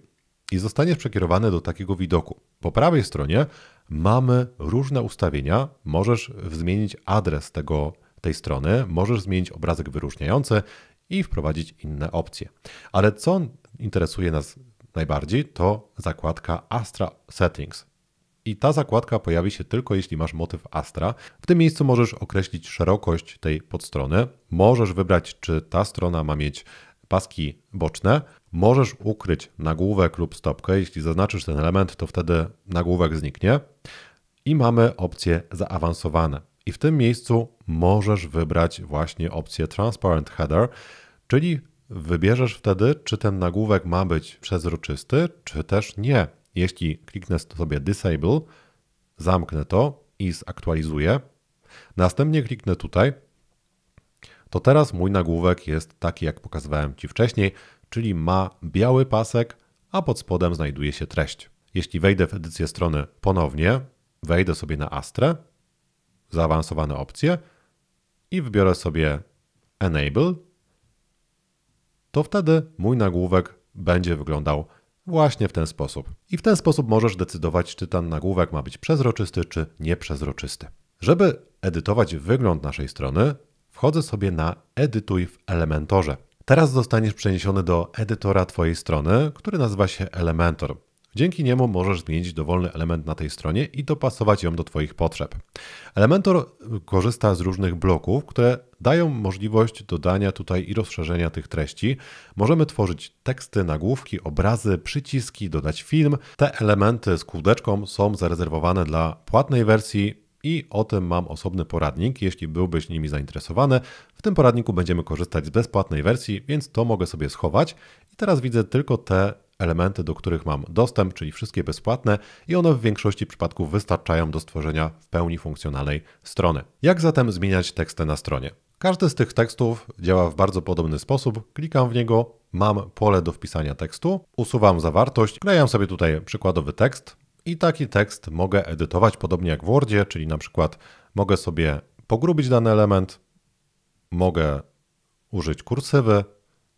i zostaniesz przekierowany do takiego widoku. Po prawej stronie mamy różne ustawienia. Możesz zmienić adres tego, tej strony, możesz zmienić obrazek wyróżniający i wprowadzić inne opcje. Ale co interesuje nas najbardziej, to zakładka Astra Settings. I ta zakładka pojawi się tylko jeśli masz motyw Astra. W tym miejscu możesz określić szerokość tej podstrony. Możesz wybrać, czy ta strona ma mieć paski boczne, możesz ukryć nagłówek lub stopkę. Jeśli zaznaczysz ten element, to wtedy nagłówek zniknie. I mamy opcje zaawansowane. I w tym miejscu możesz wybrać właśnie opcję Transparent Header, czyli wybierzesz wtedy, czy ten nagłówek ma być przezroczysty, czy też nie. Jeśli kliknę sobie Disable, zamknę to i zaktualizuję. Następnie kliknę tutaj, to teraz mój nagłówek jest taki, jak pokazywałem Ci wcześniej, czyli ma biały pasek, a pod spodem znajduje się treść. Jeśli wejdę w edycję strony ponownie, wejdę sobie na Astrę, zaawansowane opcje i wybiorę sobie Enable, to wtedy mój nagłówek będzie wyglądał właśnie w ten sposób. I w ten sposób możesz decydować, czy ten nagłówek ma być przezroczysty, czy nieprzezroczysty. Żeby edytować wygląd naszej strony, wchodzę sobie na Edytuj w Elementorze. Teraz zostaniesz przeniesiony do edytora Twojej strony, który nazywa się Elementor. Dzięki niemu możesz zmienić dowolny element na tej stronie i dopasować ją do Twoich potrzeb. Elementor korzysta z różnych bloków, które dają możliwość dodania tutaj i rozszerzenia tych treści. Możemy tworzyć teksty, nagłówki, obrazy, przyciski, dodać film. Te elementy z kółdeczką są zarezerwowane dla płatnej wersji i o tym mam osobny poradnik, jeśli byłbyś nimi zainteresowany. W tym poradniku będziemy korzystać z bezpłatnej wersji, więc to mogę sobie schować. I teraz widzę tylko te elementy, do których mam dostęp, czyli wszystkie bezpłatne i one w większości przypadków wystarczają do stworzenia w pełni funkcjonalnej strony. Jak zatem zmieniać teksty na stronie? Każdy z tych tekstów działa w bardzo podobny sposób. Klikam w niego, mam pole do wpisania tekstu, usuwam zawartość, klejam sobie tutaj przykładowy tekst, i taki tekst mogę edytować podobnie jak w Wordzie, czyli na przykład mogę sobie pogrubić dany element, mogę użyć kursywy,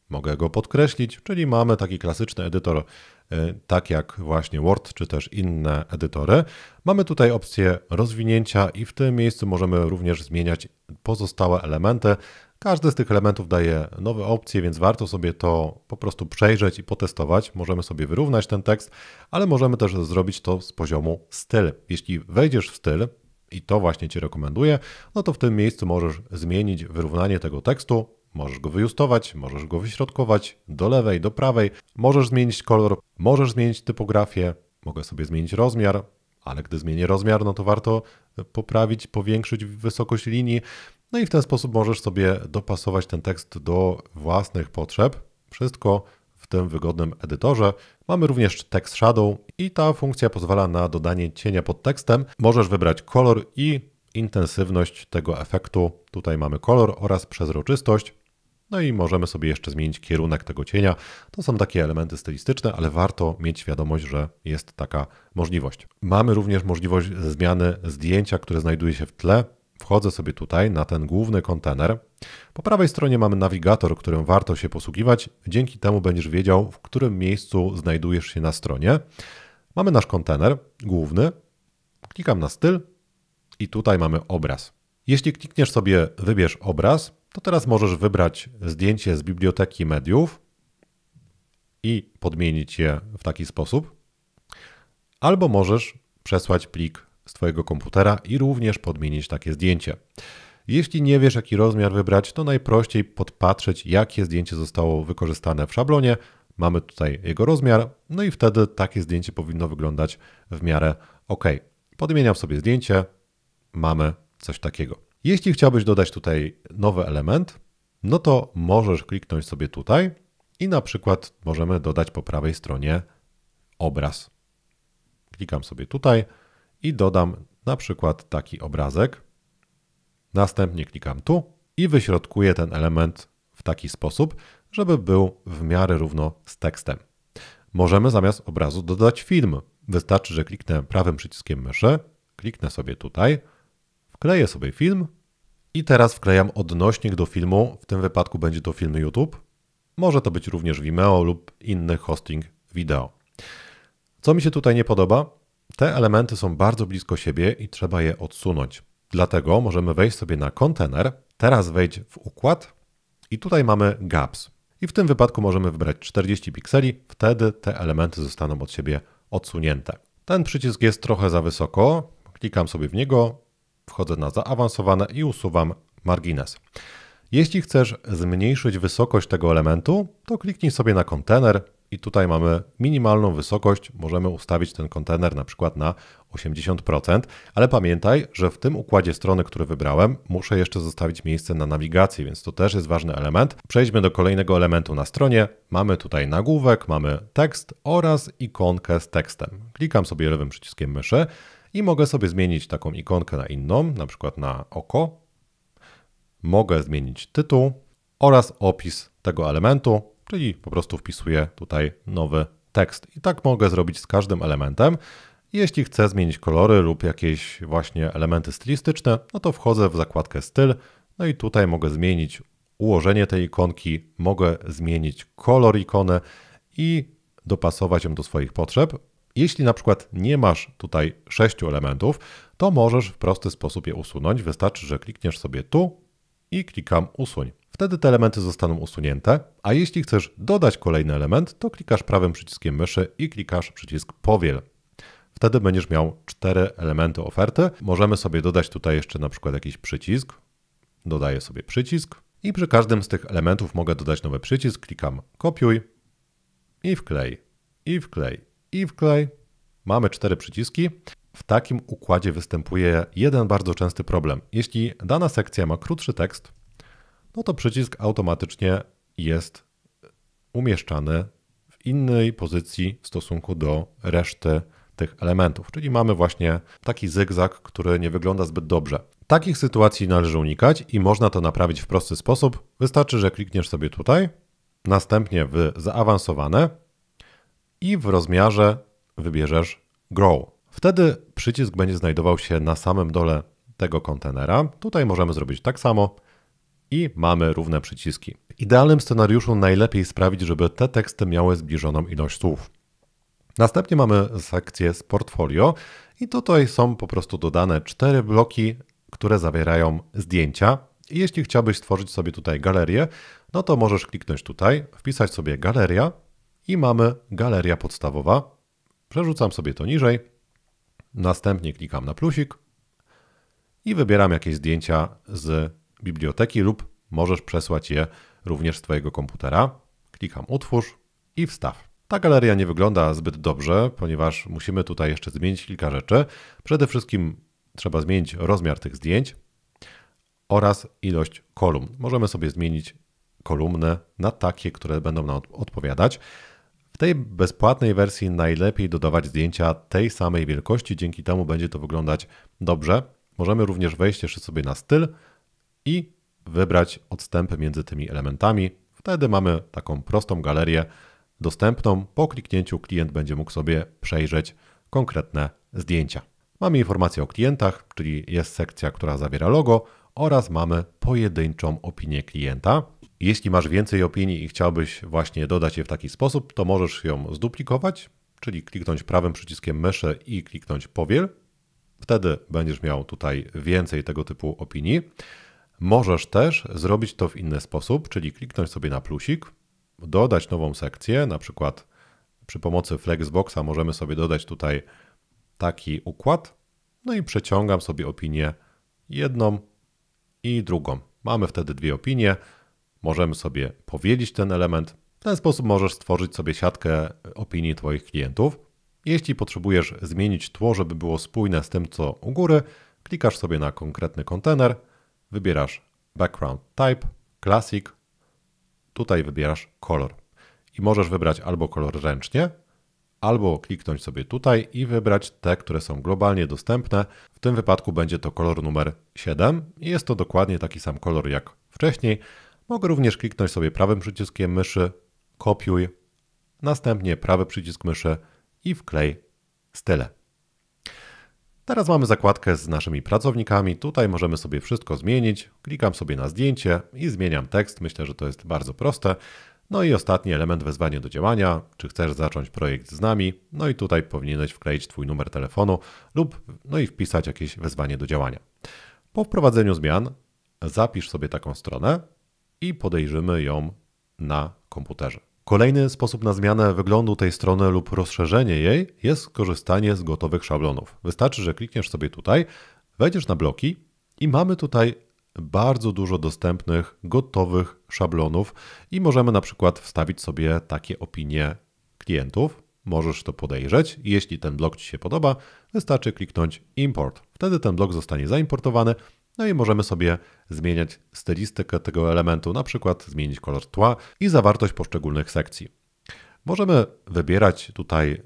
mogę go podkreślić, czyli mamy taki klasyczny edytor, y, tak jak właśnie Word czy też inne edytory. Mamy tutaj opcję rozwinięcia i w tym miejscu możemy również zmieniać pozostałe elementy. Każdy z tych elementów daje nowe opcje, więc warto sobie to po prostu przejrzeć i potestować. Możemy sobie wyrównać ten tekst, ale możemy też zrobić to z poziomu styl. Jeśli wejdziesz w styl, i to właśnie Ci rekomenduję, no to w tym miejscu możesz zmienić wyrównanie tego tekstu, możesz go wyjustować, możesz go wyśrodkować do lewej, do prawej, możesz zmienić kolor, możesz zmienić typografię, mogę sobie zmienić rozmiar, ale gdy zmienię rozmiar, no to warto poprawić, powiększyć wysokość linii. No i w ten sposób możesz sobie dopasować ten tekst do własnych potrzeb. Wszystko tym wygodnym edytorze. Mamy również Text Shadow i ta funkcja pozwala na dodanie cienia pod tekstem. Możesz wybrać kolor i intensywność tego efektu. Tutaj mamy kolor oraz przezroczystość. No i możemy sobie jeszcze zmienić kierunek tego cienia. To są takie elementy stylistyczne, ale warto mieć świadomość, że jest taka możliwość. Mamy również możliwość zmiany zdjęcia, które znajduje się w tle. Wchodzę sobie tutaj na ten główny kontener. Po prawej stronie mamy nawigator, którym warto się posługiwać. Dzięki temu będziesz wiedział, w którym miejscu znajdujesz się na stronie. Mamy nasz kontener główny. Klikam na styl i tutaj mamy obraz. Jeśli klikniesz sobie wybierz obraz, to teraz możesz wybrać zdjęcie z biblioteki mediów i podmienić je w taki sposób. Albo możesz przesłać plik z Twojego komputera i również podmienić takie zdjęcie. Jeśli nie wiesz, jaki rozmiar wybrać, to najprościej podpatrzeć, jakie zdjęcie zostało wykorzystane w szablonie. Mamy tutaj jego rozmiar, no i wtedy takie zdjęcie powinno wyglądać w miarę ok. Podmieniam sobie zdjęcie, mamy coś takiego. Jeśli chciałbyś dodać tutaj nowy element, no to możesz kliknąć sobie tutaj i na przykład możemy dodać po prawej stronie obraz. Klikam sobie tutaj i dodam na przykład taki obrazek. Następnie klikam tu i wyśrodkuję ten element w taki sposób, żeby był w miarę równo z tekstem. Możemy zamiast obrazu dodać film. Wystarczy, że kliknę prawym przyciskiem myszy, kliknę sobie tutaj, wkleję sobie film i teraz wklejam odnośnik do filmu. W tym wypadku będzie to film YouTube. Może to być również Vimeo lub inny hosting wideo. Co mi się tutaj nie podoba? Te elementy są bardzo blisko siebie i trzeba je odsunąć. Dlatego możemy wejść sobie na kontener, teraz wejdź w układ i tutaj mamy gaps. I w tym wypadku możemy wybrać 40 pikseli, wtedy te elementy zostaną od siebie odsunięte. Ten przycisk jest trochę za wysoko, klikam sobie w niego, wchodzę na zaawansowane i usuwam margines. Jeśli chcesz zmniejszyć wysokość tego elementu, to kliknij sobie na kontener i tutaj mamy minimalną wysokość. Możemy ustawić ten kontener na przykład na 80%, ale pamiętaj, że w tym układzie strony, który wybrałem, muszę jeszcze zostawić miejsce na nawigację, więc to też jest ważny element. Przejdźmy do kolejnego elementu na stronie. Mamy tutaj nagłówek, mamy tekst oraz ikonkę z tekstem. Klikam sobie lewym przyciskiem myszy i mogę sobie zmienić taką ikonkę na inną, na przykład na oko. Mogę zmienić tytuł oraz opis tego elementu, czyli po prostu wpisuję tutaj nowy tekst. I tak mogę zrobić z każdym elementem. Jeśli chcę zmienić kolory lub jakieś właśnie elementy stylistyczne, no to wchodzę w zakładkę styl, no i tutaj mogę zmienić ułożenie tej ikonki, mogę zmienić kolor ikony i dopasować ją do swoich potrzeb. Jeśli na przykład nie masz tutaj sześciu elementów, to możesz w prosty sposób je usunąć. Wystarczy, że klikniesz sobie tu i klikam usuń. Wtedy te elementy zostaną usunięte, a jeśli chcesz dodać kolejny element, to klikasz prawym przyciskiem myszy i klikasz przycisk powiel. Wtedy będziesz miał cztery elementy oferty. Możemy sobie dodać tutaj jeszcze na przykład jakiś przycisk. Dodaję sobie przycisk i przy każdym z tych elementów mogę dodać nowy przycisk. Klikam kopiuj i wklej, i wklej, i wklej. Mamy cztery przyciski. W takim układzie występuje jeden bardzo częsty problem. Jeśli dana sekcja ma krótszy tekst, no to przycisk automatycznie jest umieszczany w innej pozycji w stosunku do reszty tych elementów. Czyli mamy właśnie taki zygzak, który nie wygląda zbyt dobrze. Takich sytuacji należy unikać i można to naprawić w prosty sposób. Wystarczy, że klikniesz sobie tutaj, następnie w zaawansowane i w rozmiarze wybierzesz Grow. Wtedy przycisk będzie znajdował się na samym dole tego kontenera. Tutaj możemy zrobić tak samo i mamy równe przyciski. W idealnym scenariuszu najlepiej sprawić, żeby te teksty miały zbliżoną ilość słów. Następnie mamy sekcję z portfolio i tutaj są po prostu dodane cztery bloki, które zawierają zdjęcia. I jeśli chciałbyś stworzyć sobie tutaj galerię, no to możesz kliknąć tutaj, wpisać sobie galeria i mamy galeria podstawowa. Przerzucam sobie to niżej, następnie klikam na plusik i wybieram jakieś zdjęcia z biblioteki lub możesz przesłać je również z Twojego komputera. Klikam utwórz i wstaw. Ta galeria nie wygląda zbyt dobrze, ponieważ musimy tutaj jeszcze zmienić kilka rzeczy. Przede wszystkim trzeba zmienić rozmiar tych zdjęć oraz ilość kolumn. Możemy sobie zmienić kolumny na takie, które będą nam odpowiadać. W tej bezpłatnej wersji najlepiej dodawać zdjęcia tej samej wielkości, dzięki temu będzie to wyglądać dobrze. Możemy również wejść jeszcze sobie na styl i wybrać odstępy między tymi elementami. Wtedy mamy taką prostą galerię dostępną. Po kliknięciu klient będzie mógł sobie przejrzeć konkretne zdjęcia. Mamy informację o klientach, czyli jest sekcja, która zawiera logo oraz mamy pojedynczą opinię klienta. Jeśli masz więcej opinii i chciałbyś właśnie dodać je w taki sposób, to możesz ją zduplikować, czyli kliknąć prawym przyciskiem myszy i kliknąć powiel. Wtedy będziesz miał tutaj więcej tego typu opinii. Możesz też zrobić to w inny sposób, czyli kliknąć sobie na plusik, dodać nową sekcję, na przykład przy pomocy Flexboxa możemy sobie dodać tutaj taki układ, no i przeciągam sobie opinię jedną i drugą. Mamy wtedy dwie opinie, możemy sobie powielić ten element. W ten sposób możesz stworzyć sobie siatkę opinii Twoich klientów. Jeśli potrzebujesz zmienić tło, żeby było spójne z tym, co u góry, klikasz sobie na konkretny kontener, wybierasz Background Type, Classic, tutaj wybierasz kolor. I możesz wybrać albo kolor ręcznie, albo kliknąć sobie tutaj i wybrać te, które są globalnie dostępne. W tym wypadku będzie to kolor numer 7 i jest to dokładnie taki sam kolor jak wcześniej. Mogę również kliknąć sobie prawym przyciskiem myszy, kopiuj, następnie prawy przycisk myszy i wklej style. Teraz mamy zakładkę z naszymi pracownikami. Tutaj możemy sobie wszystko zmienić. Klikam sobie na zdjęcie i zmieniam tekst. Myślę, że to jest bardzo proste. No i ostatni element wezwanie do działania. Czy chcesz zacząć projekt z nami? No i tutaj powinieneś wkleić Twój numer telefonu lub no i wpisać jakieś wezwanie do działania. Po wprowadzeniu zmian zapisz sobie taką stronę i podejrzymy ją na komputerze. Kolejny sposób na zmianę wyglądu tej strony lub rozszerzenie jej jest korzystanie z gotowych szablonów. Wystarczy, że klikniesz sobie tutaj, wejdziesz na bloki i mamy tutaj bardzo dużo dostępnych, gotowych szablonów i możemy na przykład wstawić sobie takie opinie klientów. Możesz to podejrzeć. Jeśli ten blok Ci się podoba, wystarczy kliknąć Import. Wtedy ten blok zostanie zaimportowany, no i możemy sobie zmieniać stylistykę tego elementu, na przykład zmienić kolor tła i zawartość poszczególnych sekcji. Możemy wybierać tutaj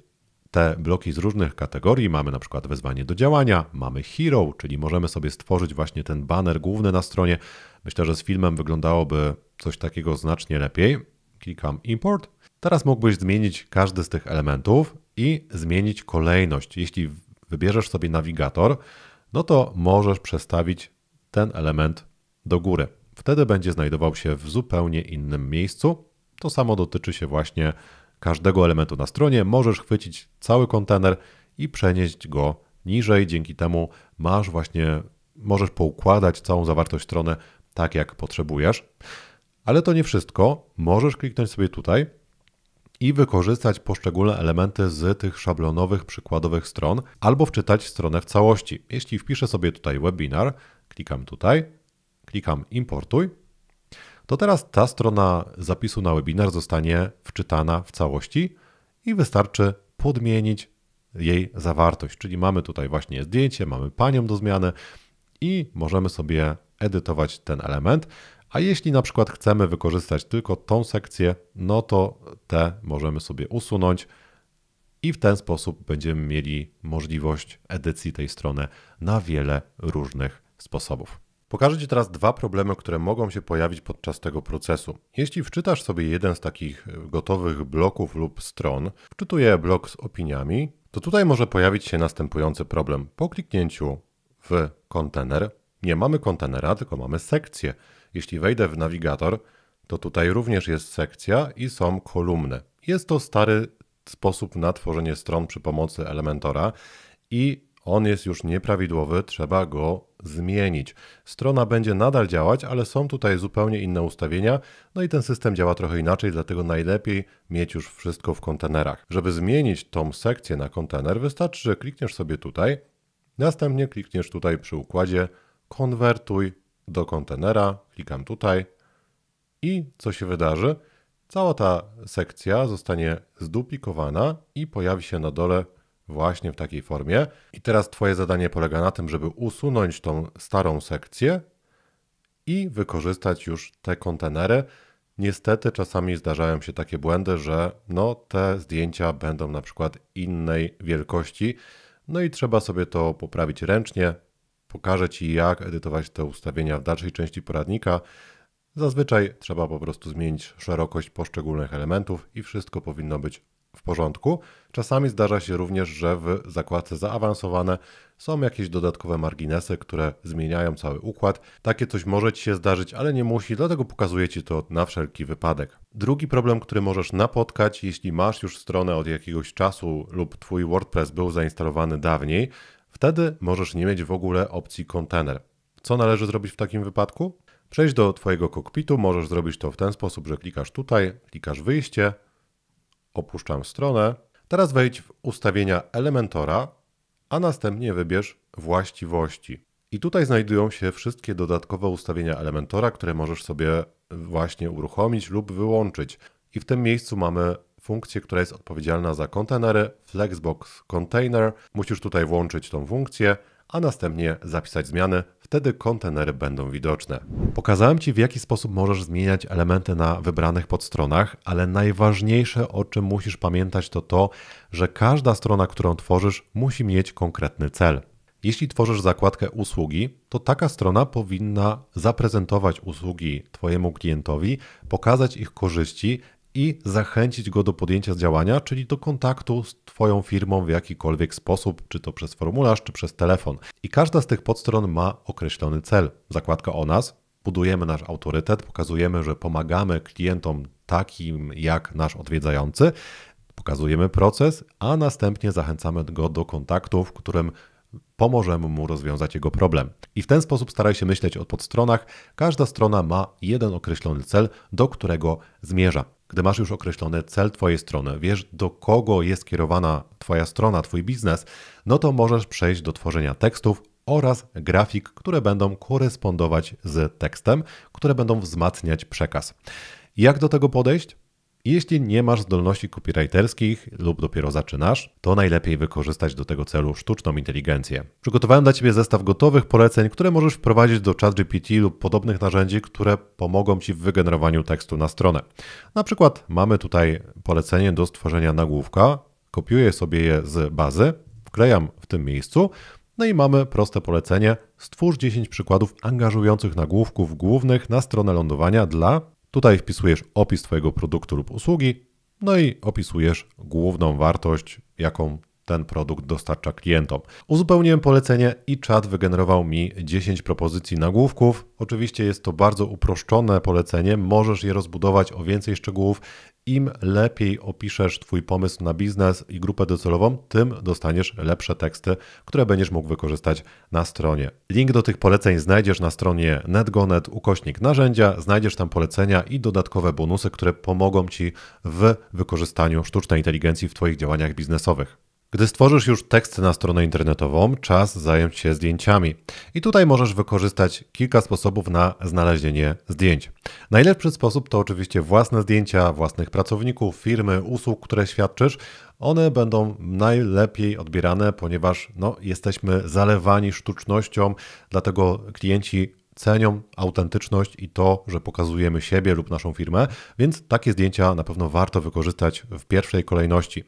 te bloki z różnych kategorii. Mamy na przykład wezwanie do działania, mamy hero, czyli możemy sobie stworzyć właśnie ten banner główny na stronie. Myślę, że z filmem wyglądałoby coś takiego znacznie lepiej. Klikam import. Teraz mógłbyś zmienić każdy z tych elementów i zmienić kolejność. Jeśli wybierzesz sobie nawigator, no to możesz przestawić ten element do góry. Wtedy będzie znajdował się w zupełnie innym miejscu. To samo dotyczy się właśnie każdego elementu na stronie. Możesz chwycić cały kontener i przenieść go niżej. Dzięki temu masz właśnie, możesz poukładać całą zawartość strony tak, jak potrzebujesz. Ale to nie wszystko. Możesz kliknąć sobie tutaj i wykorzystać poszczególne elementy z tych szablonowych, przykładowych stron, albo wczytać stronę w całości. Jeśli wpiszę sobie tutaj webinar, klikam tutaj, klikam importuj, to teraz ta strona zapisu na webinar zostanie wczytana w całości i wystarczy podmienić jej zawartość. Czyli mamy tutaj właśnie zdjęcie, mamy panią do zmiany i możemy sobie edytować ten element. A jeśli na przykład chcemy wykorzystać tylko tą sekcję, no to te możemy sobie usunąć i w ten sposób będziemy mieli możliwość edycji tej strony na wiele różnych sposobów. Pokażę Ci teraz dwa problemy, które mogą się pojawić podczas tego procesu. Jeśli wczytasz sobie jeden z takich gotowych bloków lub stron, wczytuję blok z opiniami, to tutaj może pojawić się następujący problem. Po kliknięciu w kontener nie mamy kontenera, tylko mamy sekcję. Jeśli wejdę w nawigator, to tutaj również jest sekcja i są kolumny. Jest to stary sposób na tworzenie stron przy pomocy Elementora i on jest już nieprawidłowy, trzeba go zmienić. Strona będzie nadal działać, ale są tutaj zupełnie inne ustawienia, no i ten system działa trochę inaczej, dlatego najlepiej mieć już wszystko w kontenerach. Żeby zmienić tą sekcję na kontener, wystarczy, że klikniesz sobie tutaj, następnie klikniesz tutaj przy układzie konwertuj do kontenera, klikam tutaj i co się wydarzy? Cała ta sekcja zostanie zduplikowana i pojawi się na dole właśnie w takiej formie. I teraz Twoje zadanie polega na tym, żeby usunąć tą starą sekcję i wykorzystać już te kontenery. Niestety czasami zdarzają się takie błędy, że no te zdjęcia będą na przykład innej wielkości, no i trzeba sobie to poprawić ręcznie. Pokażę Ci jak edytować te ustawienia w dalszej części poradnika. Zazwyczaj trzeba po prostu zmienić szerokość poszczególnych elementów i wszystko powinno być w porządku. Czasami zdarza się również, że w zakładce zaawansowane są jakieś dodatkowe marginesy, które zmieniają cały układ. Takie coś może Ci się zdarzyć, ale nie musi, dlatego pokazuję Ci to na wszelki wypadek. Drugi problem, który możesz napotkać, jeśli masz już stronę od jakiegoś czasu lub Twój WordPress był zainstalowany dawniej, wtedy możesz nie mieć w ogóle opcji kontener. Co należy zrobić w takim wypadku? Przejść do Twojego kokpitu, możesz zrobić to w ten sposób, że klikasz tutaj, klikasz wyjście, opuszczam stronę. Teraz wejdź w ustawienia Elementora, a następnie wybierz właściwości. I tutaj znajdują się wszystkie dodatkowe ustawienia Elementora, które możesz sobie właśnie uruchomić lub wyłączyć. I w tym miejscu mamy funkcję, która jest odpowiedzialna za kontenery, Flexbox Container. Musisz tutaj włączyć tą funkcję, a następnie zapisać zmiany, wtedy kontenery będą widoczne. Pokazałem Ci, w jaki sposób możesz zmieniać elementy na wybranych podstronach, ale najważniejsze, o czym musisz pamiętać, to to, że każda strona, którą tworzysz, musi mieć konkretny cel. Jeśli tworzysz zakładkę usługi, to taka strona powinna zaprezentować usługi Twojemu klientowi, pokazać ich korzyści i zachęcić go do podjęcia działania, czyli do kontaktu z Twoją firmą w jakikolwiek sposób, czy to przez formularz, czy przez telefon. I każda z tych podstron ma określony cel. Zakładka o nas, budujemy nasz autorytet, pokazujemy, że pomagamy klientom takim jak nasz odwiedzający, pokazujemy proces, a następnie zachęcamy go do kontaktu, w którym pomożemy mu rozwiązać jego problem. I w ten sposób staraj się myśleć o podstronach. Każda strona ma jeden określony cel, do którego zmierza. Gdy masz już określony cel Twojej strony, wiesz do kogo jest kierowana Twoja strona, Twój biznes, no to możesz przejść do tworzenia tekstów oraz grafik, które będą korespondować z tekstem, które będą wzmacniać przekaz. Jak do tego podejść? Jeśli nie masz zdolności copywriterskich lub dopiero zaczynasz, to najlepiej wykorzystać do tego celu sztuczną inteligencję. Przygotowałem dla Ciebie zestaw gotowych poleceń, które możesz wprowadzić do ChatGPT lub podobnych narzędzi, które pomogą Ci w wygenerowaniu tekstu na stronę. Na przykład mamy tutaj polecenie do stworzenia nagłówka, kopiuję sobie je z bazy, wklejam w tym miejscu, no i mamy proste polecenie: stwórz 10 przykładów angażujących nagłówków głównych na stronę lądowania dla Tutaj wpisujesz opis Twojego produktu lub usługi, no i opisujesz główną wartość, jaką ten produkt dostarcza klientom. Uzupełniłem polecenie i czat wygenerował mi 10 propozycji nagłówków. Oczywiście jest to bardzo uproszczone polecenie, możesz je rozbudować o więcej szczegółów. Im lepiej opiszesz Twój pomysł na biznes i grupę docelową, tym dostaniesz lepsze teksty, które będziesz mógł wykorzystać na stronie. Link do tych poleceń znajdziesz na stronie netgo.net ukośnik narzędzia. Znajdziesz tam polecenia i dodatkowe bonusy, które pomogą Ci w wykorzystaniu sztucznej inteligencji w Twoich działaniach biznesowych. Gdy stworzysz już tekst na stronę internetową, czas zająć się zdjęciami. I tutaj możesz wykorzystać kilka sposobów na znalezienie zdjęć. Najlepszy sposób to oczywiście własne zdjęcia własnych pracowników, firmy, usług, które świadczysz. One będą najlepiej odbierane, ponieważ no, jesteśmy zalewani sztucznością, dlatego klienci cenią autentyczność i to, że pokazujemy siebie lub naszą firmę, więc takie zdjęcia na pewno warto wykorzystać w pierwszej kolejności.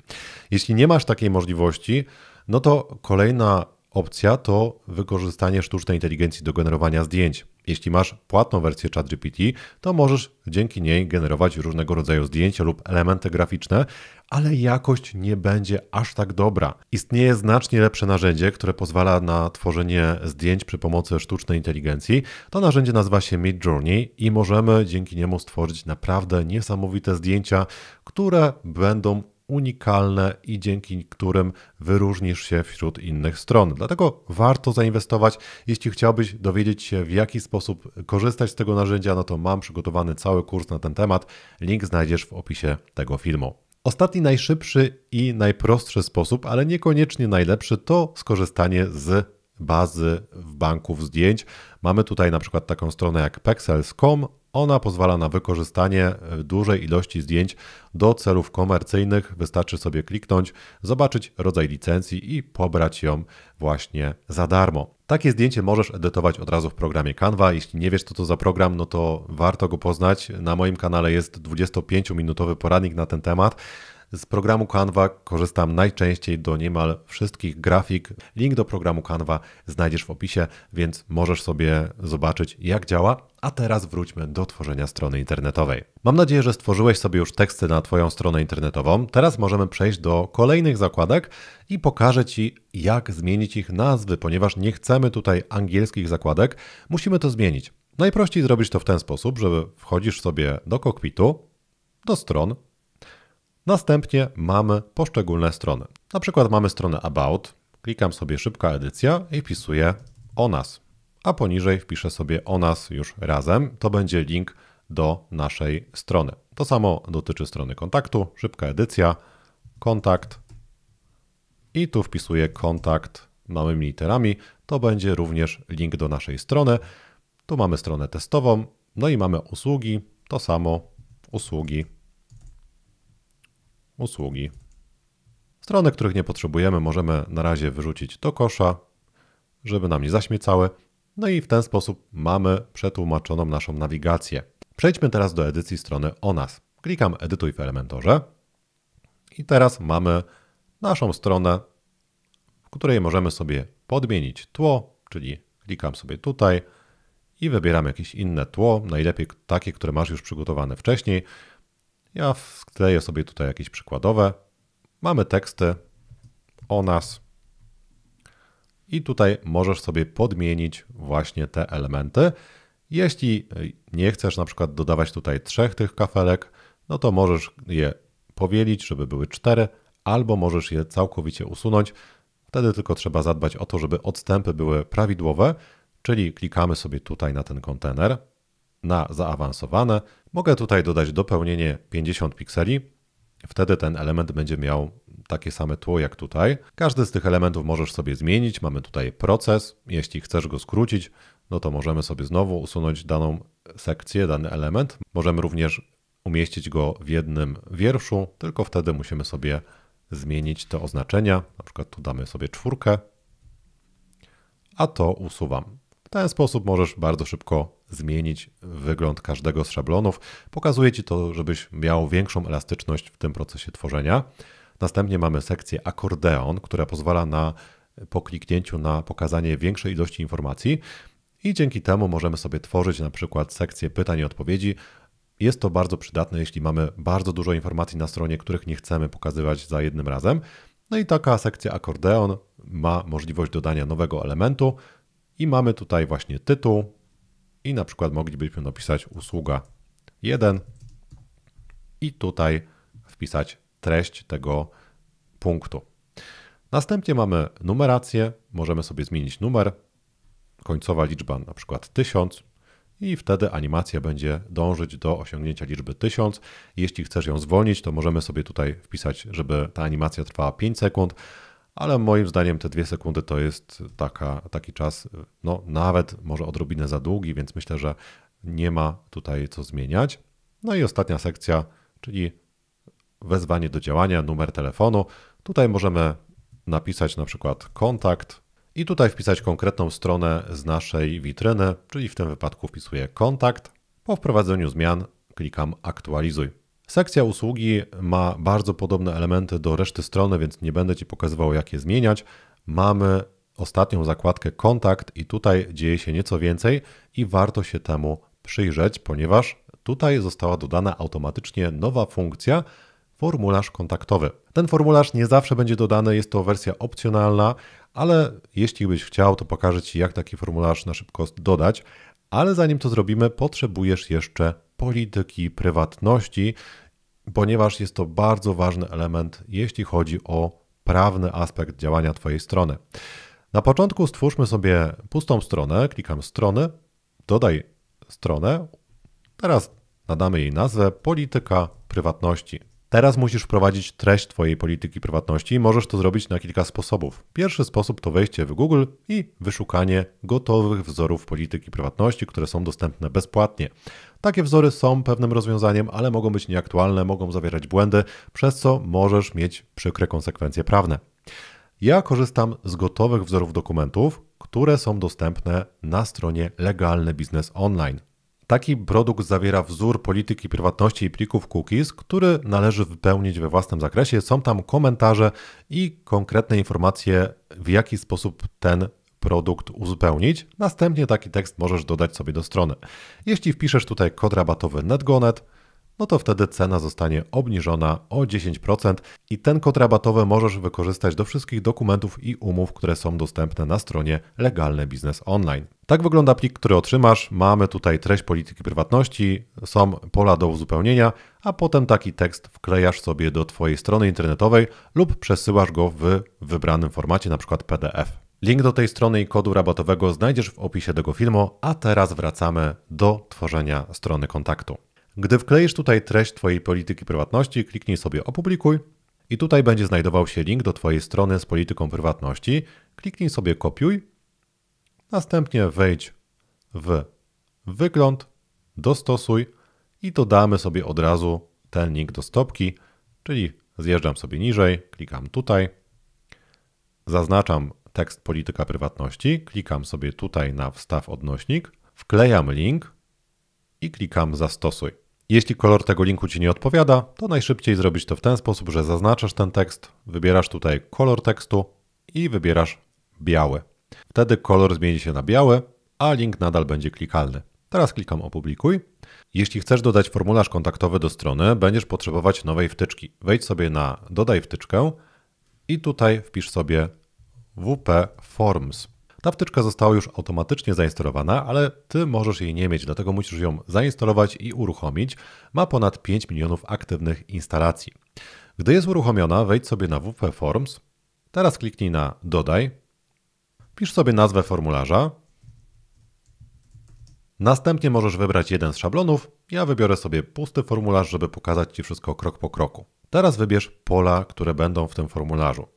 Jeśli nie masz takiej możliwości, no to kolejna opcja to wykorzystanie sztucznej inteligencji do generowania zdjęć. Jeśli masz płatną wersję ChatGPT, to możesz dzięki niej generować różnego rodzaju zdjęcia lub elementy graficzne, ale jakość nie będzie aż tak dobra. Istnieje znacznie lepsze narzędzie, które pozwala na tworzenie zdjęć przy pomocy sztucznej inteligencji. To narzędzie nazywa się Midjourney i możemy dzięki niemu stworzyć naprawdę niesamowite zdjęcia, które będą unikalne i dzięki którym wyróżnisz się wśród innych stron. Dlatego warto zainwestować. Jeśli chciałbyś dowiedzieć się, w jaki sposób korzystać z tego narzędzia, no to mam przygotowany cały kurs na ten temat. Link znajdziesz w opisie tego filmu. Ostatni najszybszy i najprostszy sposób, ale niekoniecznie najlepszy, to skorzystanie z bazy w banków zdjęć. Mamy tutaj na przykład taką stronę jak pexels.com Ona pozwala na wykorzystanie e, dużej ilości zdjęć do celów komercyjnych. Wystarczy sobie kliknąć, zobaczyć rodzaj licencji i pobrać ją właśnie za darmo. Takie zdjęcie możesz edytować od razu w programie Canva. Jeśli nie wiesz, co to za program, no to warto go poznać. Na moim kanale jest 25-minutowy poradnik na ten temat. Z programu Canva korzystam najczęściej do niemal wszystkich grafik. Link do programu Canva znajdziesz w opisie, więc możesz sobie zobaczyć, jak działa. A teraz wróćmy do tworzenia strony internetowej. Mam nadzieję, że stworzyłeś sobie już teksty na Twoją stronę internetową. Teraz możemy przejść do kolejnych zakładek i pokażę Ci, jak zmienić ich nazwy, ponieważ nie chcemy tutaj angielskich zakładek. Musimy to zmienić. Najprościej zrobić to w ten sposób, że wchodzisz sobie do kokpitu, do stron, Następnie mamy poszczególne strony. Na przykład mamy stronę About, klikam sobie szybka edycja i wpisuję o nas, a poniżej wpiszę sobie o nas już razem. To będzie link do naszej strony. To samo dotyczy strony kontaktu, szybka edycja, kontakt i tu wpisuję kontakt małymi literami. To będzie również link do naszej strony. Tu mamy stronę testową, no i mamy usługi, to samo usługi usługi. Strony, których nie potrzebujemy, możemy na razie wyrzucić do kosza, żeby nam nie zaśmiecały. No i w ten sposób mamy przetłumaczoną naszą nawigację. Przejdźmy teraz do edycji strony o nas. Klikam Edytuj w Elementorze i teraz mamy naszą stronę, w której możemy sobie podmienić tło, czyli klikam sobie tutaj i wybieram jakieś inne tło, najlepiej takie, które masz już przygotowane wcześniej. Ja wkleję sobie tutaj jakieś przykładowe. Mamy teksty o nas. I tutaj możesz sobie podmienić właśnie te elementy. Jeśli nie chcesz na przykład dodawać tutaj trzech tych kafelek, no to możesz je powielić, żeby były cztery, albo możesz je całkowicie usunąć. Wtedy tylko trzeba zadbać o to, żeby odstępy były prawidłowe, czyli klikamy sobie tutaj na ten kontener, na zaawansowane. Mogę tutaj dodać dopełnienie 50 pikseli. Wtedy ten element będzie miał takie same tło jak tutaj. Każdy z tych elementów możesz sobie zmienić. Mamy tutaj proces. Jeśli chcesz go skrócić, no to możemy sobie znowu usunąć daną sekcję, dany element. Możemy również umieścić go w jednym wierszu, tylko wtedy musimy sobie zmienić te oznaczenia. Na przykład tu damy sobie czwórkę, a to usuwam. W ten sposób możesz bardzo szybko zmienić wygląd każdego z szablonów. Pokazuje Ci to, żebyś miał większą elastyczność w tym procesie tworzenia. Następnie mamy sekcję akordeon, która pozwala na po kliknięciu na pokazanie większej ilości informacji i dzięki temu możemy sobie tworzyć na przykład sekcję pytań i odpowiedzi. Jest to bardzo przydatne, jeśli mamy bardzo dużo informacji na stronie, których nie chcemy pokazywać za jednym razem. No i taka sekcja akordeon ma możliwość dodania nowego elementu, i mamy tutaj właśnie tytuł i na przykład moglibyśmy napisać usługa 1 i tutaj wpisać treść tego punktu. Następnie mamy numerację, możemy sobie zmienić numer, końcowa liczba na przykład 1000 i wtedy animacja będzie dążyć do osiągnięcia liczby 1000. Jeśli chcesz ją zwolnić, to możemy sobie tutaj wpisać, żeby ta animacja trwała 5 sekund, ale moim zdaniem te dwie sekundy to jest taka, taki czas, no nawet może odrobinę za długi, więc myślę, że nie ma tutaj co zmieniać. No i ostatnia sekcja, czyli wezwanie do działania, numer telefonu. Tutaj możemy napisać na przykład kontakt i tutaj wpisać konkretną stronę z naszej witryny, czyli w tym wypadku wpisuję kontakt. Po wprowadzeniu zmian klikam aktualizuj. Sekcja usługi ma bardzo podobne elementy do reszty strony, więc nie będę Ci pokazywał, jak je zmieniać. Mamy ostatnią zakładkę kontakt i tutaj dzieje się nieco więcej i warto się temu przyjrzeć, ponieważ tutaj została dodana automatycznie nowa funkcja formularz kontaktowy. Ten formularz nie zawsze będzie dodany, jest to wersja opcjonalna, ale jeśli byś chciał, to pokażę Ci, jak taki formularz na szybko dodać. Ale zanim to zrobimy, potrzebujesz jeszcze polityki prywatności, ponieważ jest to bardzo ważny element, jeśli chodzi o prawny aspekt działania Twojej strony. Na początku stwórzmy sobie pustą stronę, klikam strony, dodaj stronę. Teraz nadamy jej nazwę polityka prywatności. Teraz musisz wprowadzić treść Twojej polityki prywatności i możesz to zrobić na kilka sposobów. Pierwszy sposób to wejście w Google i wyszukanie gotowych wzorów polityki prywatności, które są dostępne bezpłatnie. Takie wzory są pewnym rozwiązaniem, ale mogą być nieaktualne, mogą zawierać błędy, przez co możesz mieć przykre konsekwencje prawne. Ja korzystam z gotowych wzorów dokumentów, które są dostępne na stronie Legalny Biznes Online. Taki produkt zawiera wzór polityki prywatności i plików cookies, który należy wypełnić we własnym zakresie. Są tam komentarze i konkretne informacje, w jaki sposób ten produkt uzupełnić. Następnie taki tekst możesz dodać sobie do strony. Jeśli wpiszesz tutaj kod rabatowy NetGonet, no to wtedy cena zostanie obniżona o 10% i ten kod rabatowy możesz wykorzystać do wszystkich dokumentów i umów, które są dostępne na stronie Legalny Biznes Online. Tak wygląda plik, który otrzymasz. Mamy tutaj treść polityki prywatności, są pola do uzupełnienia, a potem taki tekst wklejasz sobie do Twojej strony internetowej lub przesyłasz go w wybranym formacie, np. PDF. Link do tej strony i kodu rabatowego znajdziesz w opisie tego filmu, a teraz wracamy do tworzenia strony kontaktu. Gdy wkleisz tutaj treść Twojej polityki prywatności, kliknij sobie opublikuj i tutaj będzie znajdował się link do Twojej strony z polityką prywatności. Kliknij sobie kopiuj, następnie wejdź w wygląd, dostosuj i dodamy sobie od razu ten link do stopki, czyli zjeżdżam sobie niżej, klikam tutaj, zaznaczam tekst polityka prywatności, klikam sobie tutaj na wstaw odnośnik, wklejam link i klikam zastosuj. Jeśli kolor tego linku Ci nie odpowiada, to najszybciej zrobić to w ten sposób, że zaznaczasz ten tekst, wybierasz tutaj kolor tekstu i wybierasz biały. Wtedy kolor zmieni się na biały, a link nadal będzie klikalny. Teraz klikam opublikuj. Jeśli chcesz dodać formularz kontaktowy do strony, będziesz potrzebować nowej wtyczki. Wejdź sobie na dodaj wtyczkę i tutaj wpisz sobie WP Forms. Ta wtyczka została już automatycznie zainstalowana, ale ty możesz jej nie mieć, dlatego musisz ją zainstalować i uruchomić. Ma ponad 5 milionów aktywnych instalacji. Gdy jest uruchomiona, wejdź sobie na WP Forms. Teraz kliknij na Dodaj. Pisz sobie nazwę formularza. Następnie możesz wybrać jeden z szablonów. Ja wybiorę sobie pusty formularz, żeby pokazać Ci wszystko krok po kroku. Teraz wybierz pola, które będą w tym formularzu.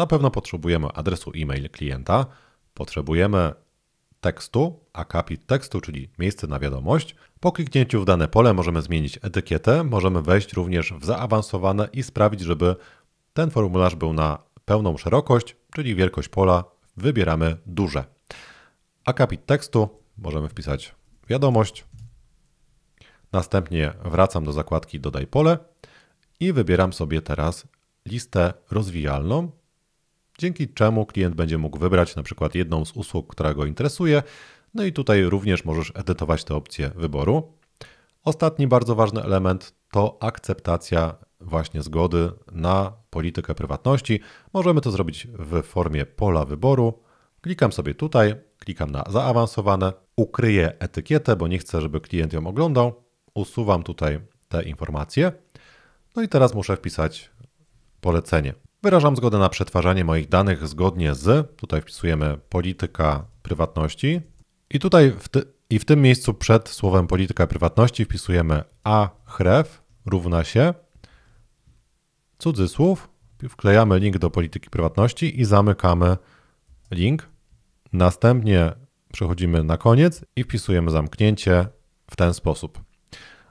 Na pewno potrzebujemy adresu e-mail klienta, potrzebujemy tekstu, akapit tekstu, czyli miejsce na wiadomość. Po kliknięciu w dane pole możemy zmienić etykietę, możemy wejść również w zaawansowane i sprawić, żeby ten formularz był na pełną szerokość, czyli wielkość pola wybieramy duże. Akapit tekstu możemy wpisać wiadomość. Następnie wracam do zakładki Dodaj pole i wybieram sobie teraz listę rozwijalną, dzięki czemu klient będzie mógł wybrać na przykład jedną z usług, która go interesuje. No i tutaj również możesz edytować te opcje wyboru. Ostatni bardzo ważny element to akceptacja właśnie zgody na politykę prywatności. Możemy to zrobić w formie pola wyboru. Klikam sobie tutaj, klikam na zaawansowane, ukryję etykietę, bo nie chcę, żeby klient ją oglądał. Usuwam tutaj te informacje. No i teraz muszę wpisać polecenie. Wyrażam zgodę na przetwarzanie moich danych zgodnie z, tutaj wpisujemy polityka prywatności i tutaj w, ty, i w tym miejscu przed słowem polityka prywatności wpisujemy a równa się cudzysłów, wklejamy link do polityki prywatności i zamykamy link. Następnie przechodzimy na koniec i wpisujemy zamknięcie w ten sposób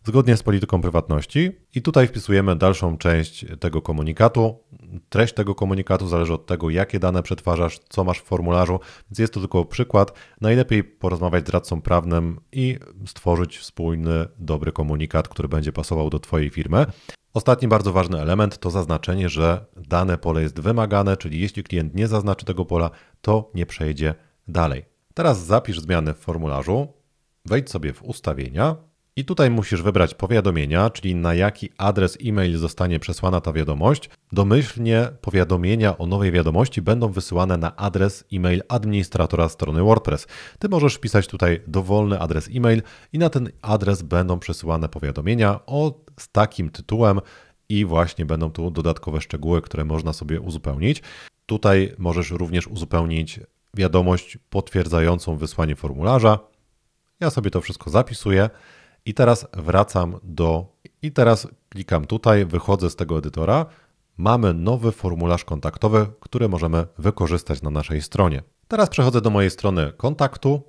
zgodnie z polityką prywatności. I tutaj wpisujemy dalszą część tego komunikatu. Treść tego komunikatu zależy od tego, jakie dane przetwarzasz, co masz w formularzu, więc jest to tylko przykład. Najlepiej porozmawiać z radcą prawnym i stworzyć wspólny, dobry komunikat, który będzie pasował do Twojej firmy. Ostatni bardzo ważny element to zaznaczenie, że dane pole jest wymagane, czyli jeśli klient nie zaznaczy tego pola, to nie przejdzie dalej. Teraz zapisz zmiany w formularzu, wejdź sobie w ustawienia i tutaj musisz wybrać powiadomienia, czyli na jaki adres e-mail zostanie przesłana ta wiadomość. Domyślnie powiadomienia o nowej wiadomości będą wysyłane na adres e-mail administratora strony WordPress. Ty możesz wpisać tutaj dowolny adres e-mail i na ten adres będą przesyłane powiadomienia o z takim tytułem i właśnie będą tu dodatkowe szczegóły, które można sobie uzupełnić. Tutaj możesz również uzupełnić wiadomość potwierdzającą wysłanie formularza. Ja sobie to wszystko zapisuję. I teraz wracam do. I teraz Klikam tutaj, wychodzę z tego edytora. Mamy nowy formularz kontaktowy, który możemy wykorzystać na naszej stronie. Teraz przechodzę do mojej strony kontaktu.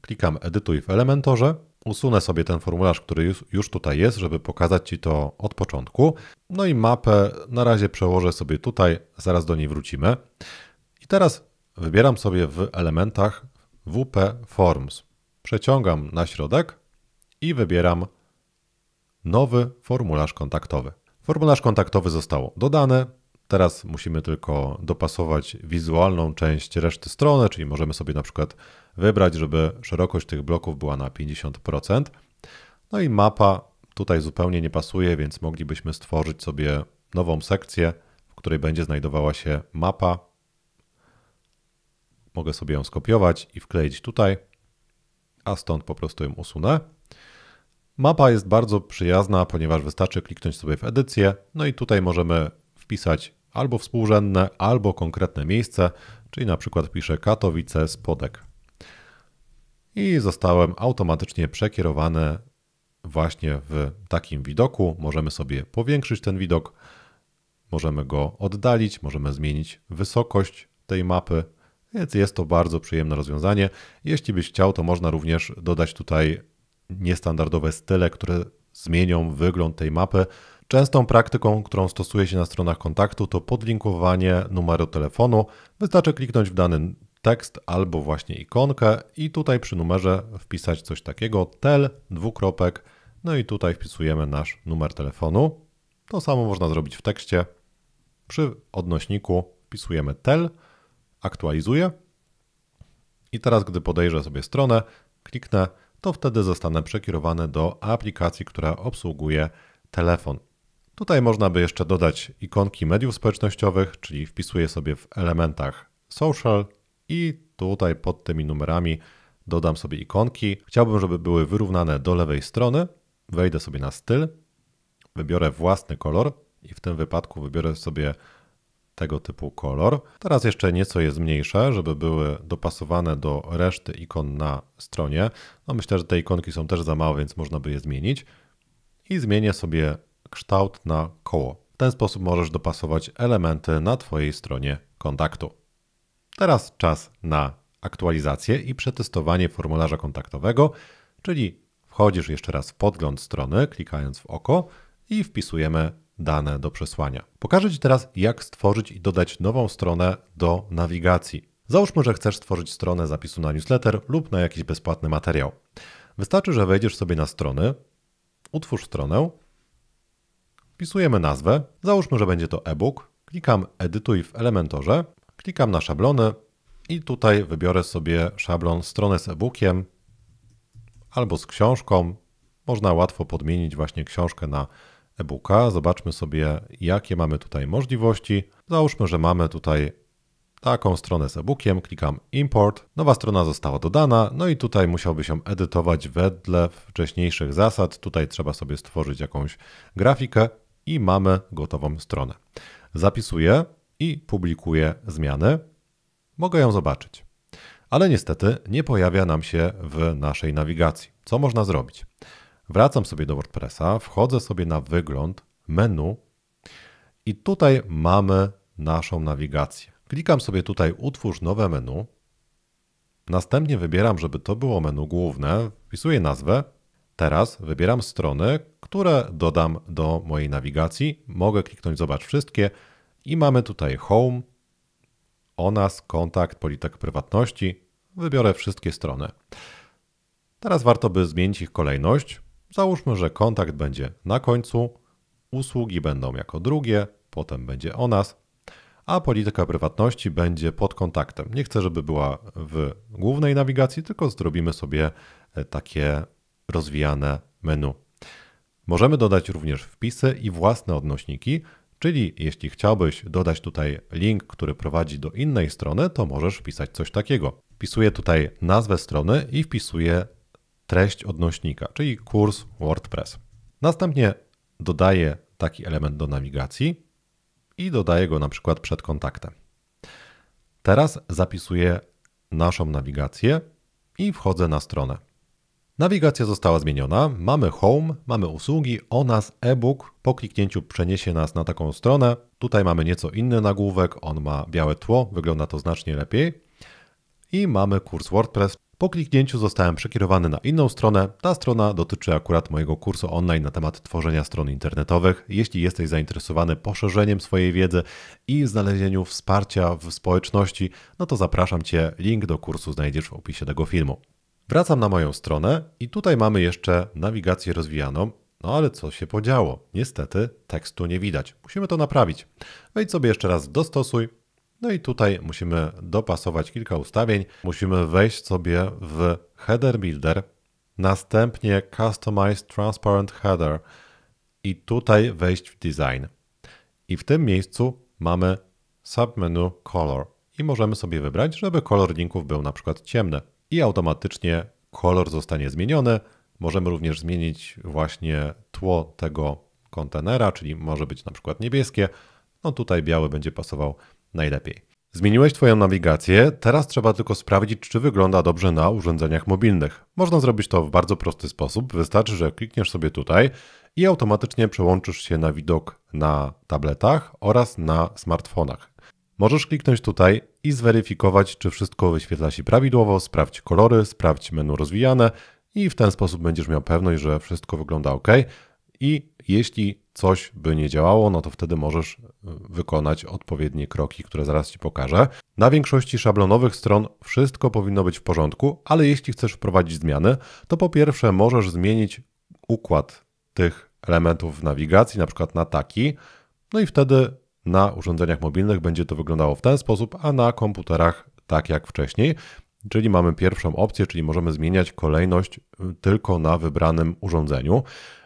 Klikam edytuj w Elementorze. Usunę sobie ten formularz, który już, tutaj jest, żeby pokazać Ci to od początku. No i mapę na razie przełożę sobie tutaj, zaraz do niej wrócimy. I teraz wybieram sobie w elementach WP Forms. Przeciągam na środek i wybieram nowy formularz kontaktowy. Formularz kontaktowy został dodany. Teraz musimy tylko dopasować wizualną część reszty strony, czyli możemy sobie na przykład wybrać, żeby szerokość tych bloków była na 50%. No i mapa tutaj zupełnie nie pasuje, więc moglibyśmy stworzyć sobie nową sekcję, w której będzie znajdowała się mapa. Mogę sobie ją skopiować i wkleić tutaj, a stąd po prostu ją usunę. Mapa jest bardzo przyjazna, ponieważ wystarczy kliknąć sobie w edycję, no i tutaj możemy wpisać albo współrzędne, albo konkretne miejsce, czyli na przykład piszę Katowice Spodek. I zostałem automatycznie przekierowany właśnie w takim widoku. Możemy sobie powiększyć ten widok, możemy go oddalić, możemy zmienić wysokość tej mapy, więc jest to bardzo przyjemne rozwiązanie. Jeśli byś chciał, to można również dodać tutaj niestandardowe style, które zmienią wygląd tej mapy. Częstą praktyką, którą stosuje się na stronach kontaktu, to podlinkowanie numeru telefonu. Wystarczy kliknąć w dany tekst albo właśnie ikonkę i tutaj przy numerze wpisać coś takiego tel dwukropek, no i tutaj wpisujemy nasz numer telefonu. To samo można zrobić w tekście. Przy odnośniku wpisujemy tel, aktualizuję i teraz gdy podejrzę sobie stronę, kliknę to wtedy zostanę przekierowany do aplikacji, która obsługuje telefon. Tutaj można by jeszcze dodać ikonki mediów społecznościowych, czyli wpisuję sobie w elementach social i tutaj pod tymi numerami dodam sobie ikonki. Chciałbym, żeby były wyrównane do lewej strony. Wejdę sobie na styl, wybiorę własny kolor i w tym wypadku wybiorę sobie tego typu kolor. Teraz jeszcze nieco je zmniejszę, żeby były dopasowane do reszty ikon na stronie. No myślę, że te ikonki są też za małe, więc można by je zmienić. I zmienię sobie kształt na koło. W ten sposób możesz dopasować elementy na Twojej stronie kontaktu. Teraz czas na aktualizację i przetestowanie formularza kontaktowego, czyli wchodzisz jeszcze raz w podgląd strony, klikając w oko i wpisujemy dane do przesłania. Pokażę Ci teraz, jak stworzyć i dodać nową stronę do nawigacji. Załóżmy, że chcesz stworzyć stronę zapisu na newsletter lub na jakiś bezpłatny materiał. Wystarczy, że wejdziesz sobie na strony, utwórz stronę, wpisujemy nazwę, załóżmy, że będzie to e-book, klikam edytuj w Elementorze, klikam na szablony i tutaj wybiorę sobie szablon stronę z e-bookiem albo z książką. Można łatwo podmienić właśnie książkę na e-booka. Zobaczmy sobie, jakie mamy tutaj możliwości. Załóżmy, że mamy tutaj taką stronę z e-bookiem, klikam import, nowa strona została dodana, no i tutaj musiałby się edytować wedle wcześniejszych zasad. Tutaj trzeba sobie stworzyć jakąś grafikę i mamy gotową stronę. Zapisuję i publikuję zmiany. Mogę ją zobaczyć. Ale niestety nie pojawia nam się w naszej nawigacji. Co można zrobić? Wracam sobie do WordPressa, wchodzę sobie na wygląd, menu i tutaj mamy naszą nawigację. Klikam sobie tutaj utwórz nowe menu. Następnie wybieram, żeby to było menu główne, wpisuję nazwę. Teraz wybieram strony, które dodam do mojej nawigacji. Mogę kliknąć zobacz wszystkie i mamy tutaj home, o nas, kontakt, polityk prywatności. Wybiorę wszystkie strony. Teraz warto by zmienić ich kolejność. Załóżmy, że kontakt będzie na końcu, usługi będą jako drugie, potem będzie o nas, a polityka prywatności będzie pod kontaktem. Nie chcę, żeby była w głównej nawigacji, tylko zrobimy sobie e, takie rozwijane menu. Możemy dodać również wpisy i własne odnośniki, czyli jeśli chciałbyś dodać tutaj link, który prowadzi do innej strony, to możesz wpisać coś takiego. Wpisuję tutaj nazwę strony i wpisuję treść odnośnika, czyli kurs WordPress. Następnie dodaję taki element do nawigacji i dodaję go na przykład przed kontaktem. Teraz zapisuję naszą nawigację i wchodzę na stronę. Nawigacja została zmieniona, mamy home, mamy usługi, o nas e-book. Po kliknięciu przeniesie nas na taką stronę. Tutaj mamy nieco inny nagłówek, on ma białe tło, wygląda to znacznie lepiej. I mamy kurs WordPress. Po kliknięciu zostałem przekierowany na inną stronę. Ta strona dotyczy akurat mojego kursu online na temat tworzenia stron internetowych. Jeśli jesteś zainteresowany poszerzeniem swojej wiedzy i znalezieniu wsparcia w społeczności, no to zapraszam Cię. Link do kursu znajdziesz w opisie tego filmu. Wracam na moją stronę i tutaj mamy jeszcze nawigację rozwijaną. No ale co się podziało? Niestety tekstu nie widać. Musimy to naprawić. Wejdź sobie jeszcze raz w dostosuj. No i tutaj musimy dopasować kilka ustawień. Musimy wejść sobie w Header Builder, następnie Customize Transparent Header i tutaj wejść w Design. I w tym miejscu mamy submenu Color i możemy sobie wybrać, żeby kolor linków był na przykład ciemny i automatycznie kolor zostanie zmieniony. Możemy również zmienić właśnie tło tego kontenera, czyli może być na przykład niebieskie. No tutaj biały będzie pasował najlepiej. Zmieniłeś Twoją nawigację, teraz trzeba tylko sprawdzić, czy wygląda dobrze na urządzeniach mobilnych. Można zrobić to w bardzo prosty sposób. Wystarczy, że klikniesz sobie tutaj i automatycznie przełączysz się na widok na tabletach oraz na smartfonach. Możesz kliknąć tutaj i zweryfikować, czy wszystko wyświetla się prawidłowo, sprawdź kolory, sprawdź menu rozwijane i w ten sposób będziesz miał pewność, że wszystko wygląda ok. I jeśli coś by nie działało, no to wtedy możesz e, wykonać odpowiednie kroki, które zaraz Ci pokażę. Na większości szablonowych stron wszystko powinno być w porządku, ale jeśli chcesz wprowadzić zmiany, to po pierwsze możesz zmienić układ tych elementów w nawigacji, na przykład na taki, no i wtedy na urządzeniach mobilnych będzie to wyglądało w ten sposób, a na komputerach tak jak wcześniej. Czyli mamy pierwszą opcję, czyli możemy zmieniać kolejność y, tylko na wybranym urządzeniu.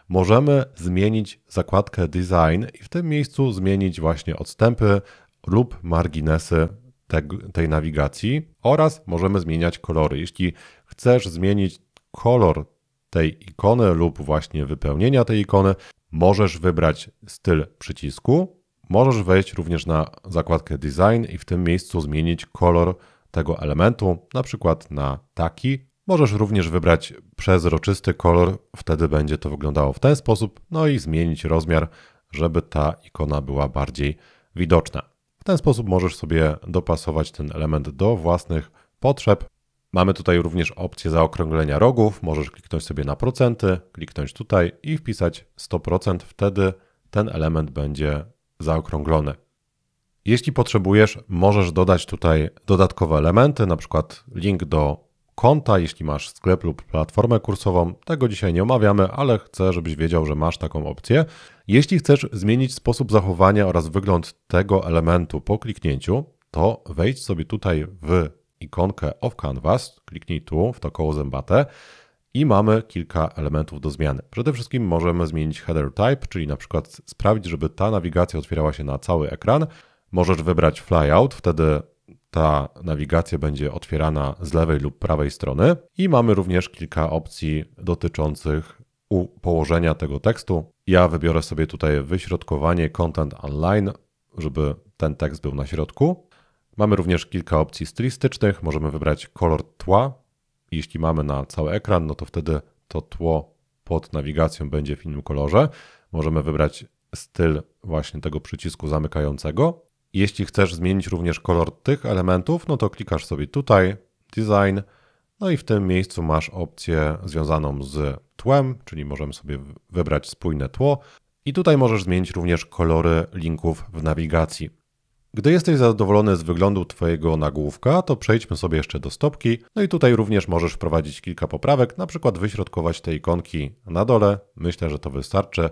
Możemy zmienić zakładkę Design i w tym miejscu zmienić właśnie odstępy lub marginesy tej nawigacji oraz możemy zmieniać kolory. Jeśli chcesz zmienić kolor tej ikony lub właśnie wypełnienia tej ikony, możesz wybrać styl przycisku Możesz wejść również na zakładkę Design i w tym miejscu zmienić kolor tego elementu, na przykład na taki. Możesz również wybrać przezroczysty kolor, wtedy będzie to wyglądało w ten sposób, no i zmienić rozmiar, żeby ta ikona była bardziej widoczna. W ten sposób możesz sobie dopasować ten element do własnych potrzeb. Mamy tutaj również opcję zaokrąglenia rogów. Możesz kliknąć sobie na procenty, kliknąć tutaj i wpisać 100%. Wtedy ten element będzie zaokrąglone. Jeśli potrzebujesz, możesz dodać tutaj dodatkowe elementy, na przykład link do konta, jeśli masz sklep lub platformę kursową. Tego dzisiaj nie omawiamy, ale chcę, żebyś wiedział, że masz taką opcję. Jeśli chcesz zmienić sposób zachowania oraz wygląd tego elementu po kliknięciu, to wejdź sobie tutaj w ikonkę of Canvas, kliknij tu w to koło zębate i mamy kilka elementów do zmiany. Przede wszystkim możemy zmienić header type, czyli na przykład sprawić, żeby ta nawigacja otwierała się na cały ekran. Możesz wybrać flyout, wtedy ta nawigacja będzie otwierana z lewej lub prawej strony. I mamy również kilka opcji dotyczących położenia tego tekstu. Ja wybiorę sobie tutaj wyśrodkowanie content online, żeby ten tekst był na środku. Mamy również kilka opcji stylistycznych. Możemy wybrać kolor tła, jeśli mamy na cały ekran, no to wtedy to tło pod nawigacją będzie w innym kolorze. Możemy wybrać styl właśnie tego przycisku zamykającego. Jeśli chcesz zmienić również kolor tych elementów, no to klikasz sobie tutaj, Design, no i w tym miejscu masz opcję związaną z tłem, czyli możemy sobie wybrać spójne tło. I tutaj możesz zmienić również kolory linków w nawigacji. Gdy jesteś zadowolony z wyglądu Twojego nagłówka, to przejdźmy sobie jeszcze do stopki. No i tutaj również możesz wprowadzić kilka poprawek, na przykład wyśrodkować te ikonki na dole. Myślę, że to wystarczy.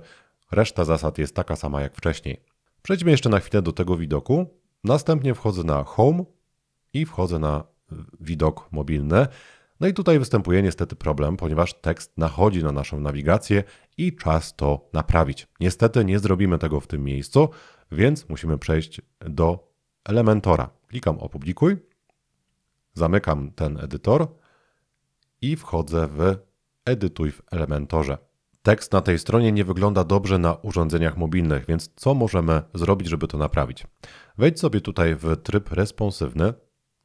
Reszta zasad jest taka sama jak wcześniej. Przejdźmy jeszcze na chwilę do tego widoku. Następnie wchodzę na Home i wchodzę na widok mobilny. No i tutaj występuje niestety problem, ponieważ tekst nachodzi na naszą nawigację i czas to naprawić. Niestety nie zrobimy tego w tym miejscu, więc musimy przejść do Elementora. Klikam opublikuj, zamykam ten edytor i wchodzę w edytuj w Elementorze. Tekst na tej stronie nie wygląda dobrze na urządzeniach mobilnych, więc co możemy zrobić, żeby to naprawić? Wejdź sobie tutaj w tryb responsywny,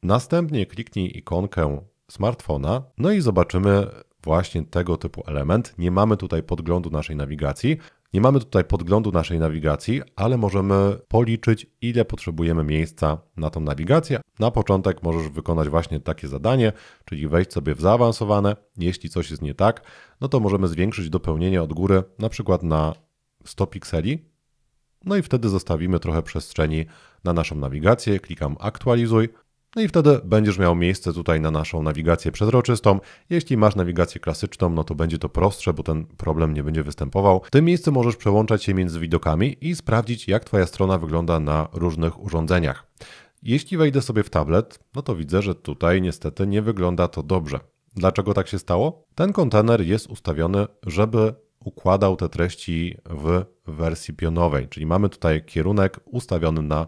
następnie kliknij ikonkę smartfona, no i zobaczymy właśnie tego typu element. Nie mamy tutaj podglądu naszej nawigacji. Nie mamy tutaj podglądu naszej nawigacji, ale możemy policzyć, ile potrzebujemy miejsca na tą nawigację. Na początek możesz wykonać właśnie takie zadanie, czyli wejść sobie w zaawansowane. Jeśli coś jest nie tak, no to możemy zwiększyć dopełnienie od góry, na przykład na 100 pikseli. No i wtedy zostawimy trochę przestrzeni na naszą nawigację. Klikam aktualizuj. No i wtedy będziesz miał miejsce tutaj na naszą nawigację przezroczystą. Jeśli masz nawigację klasyczną, no to będzie to prostsze, bo ten problem nie będzie występował. W tym miejscu możesz przełączać się między widokami i sprawdzić, jak Twoja strona wygląda na różnych urządzeniach. Jeśli wejdę sobie w tablet, no to widzę, że tutaj niestety nie wygląda to dobrze. Dlaczego tak się stało? Ten kontener jest ustawiony, żeby układał te treści w wersji pionowej, czyli mamy tutaj kierunek ustawiony na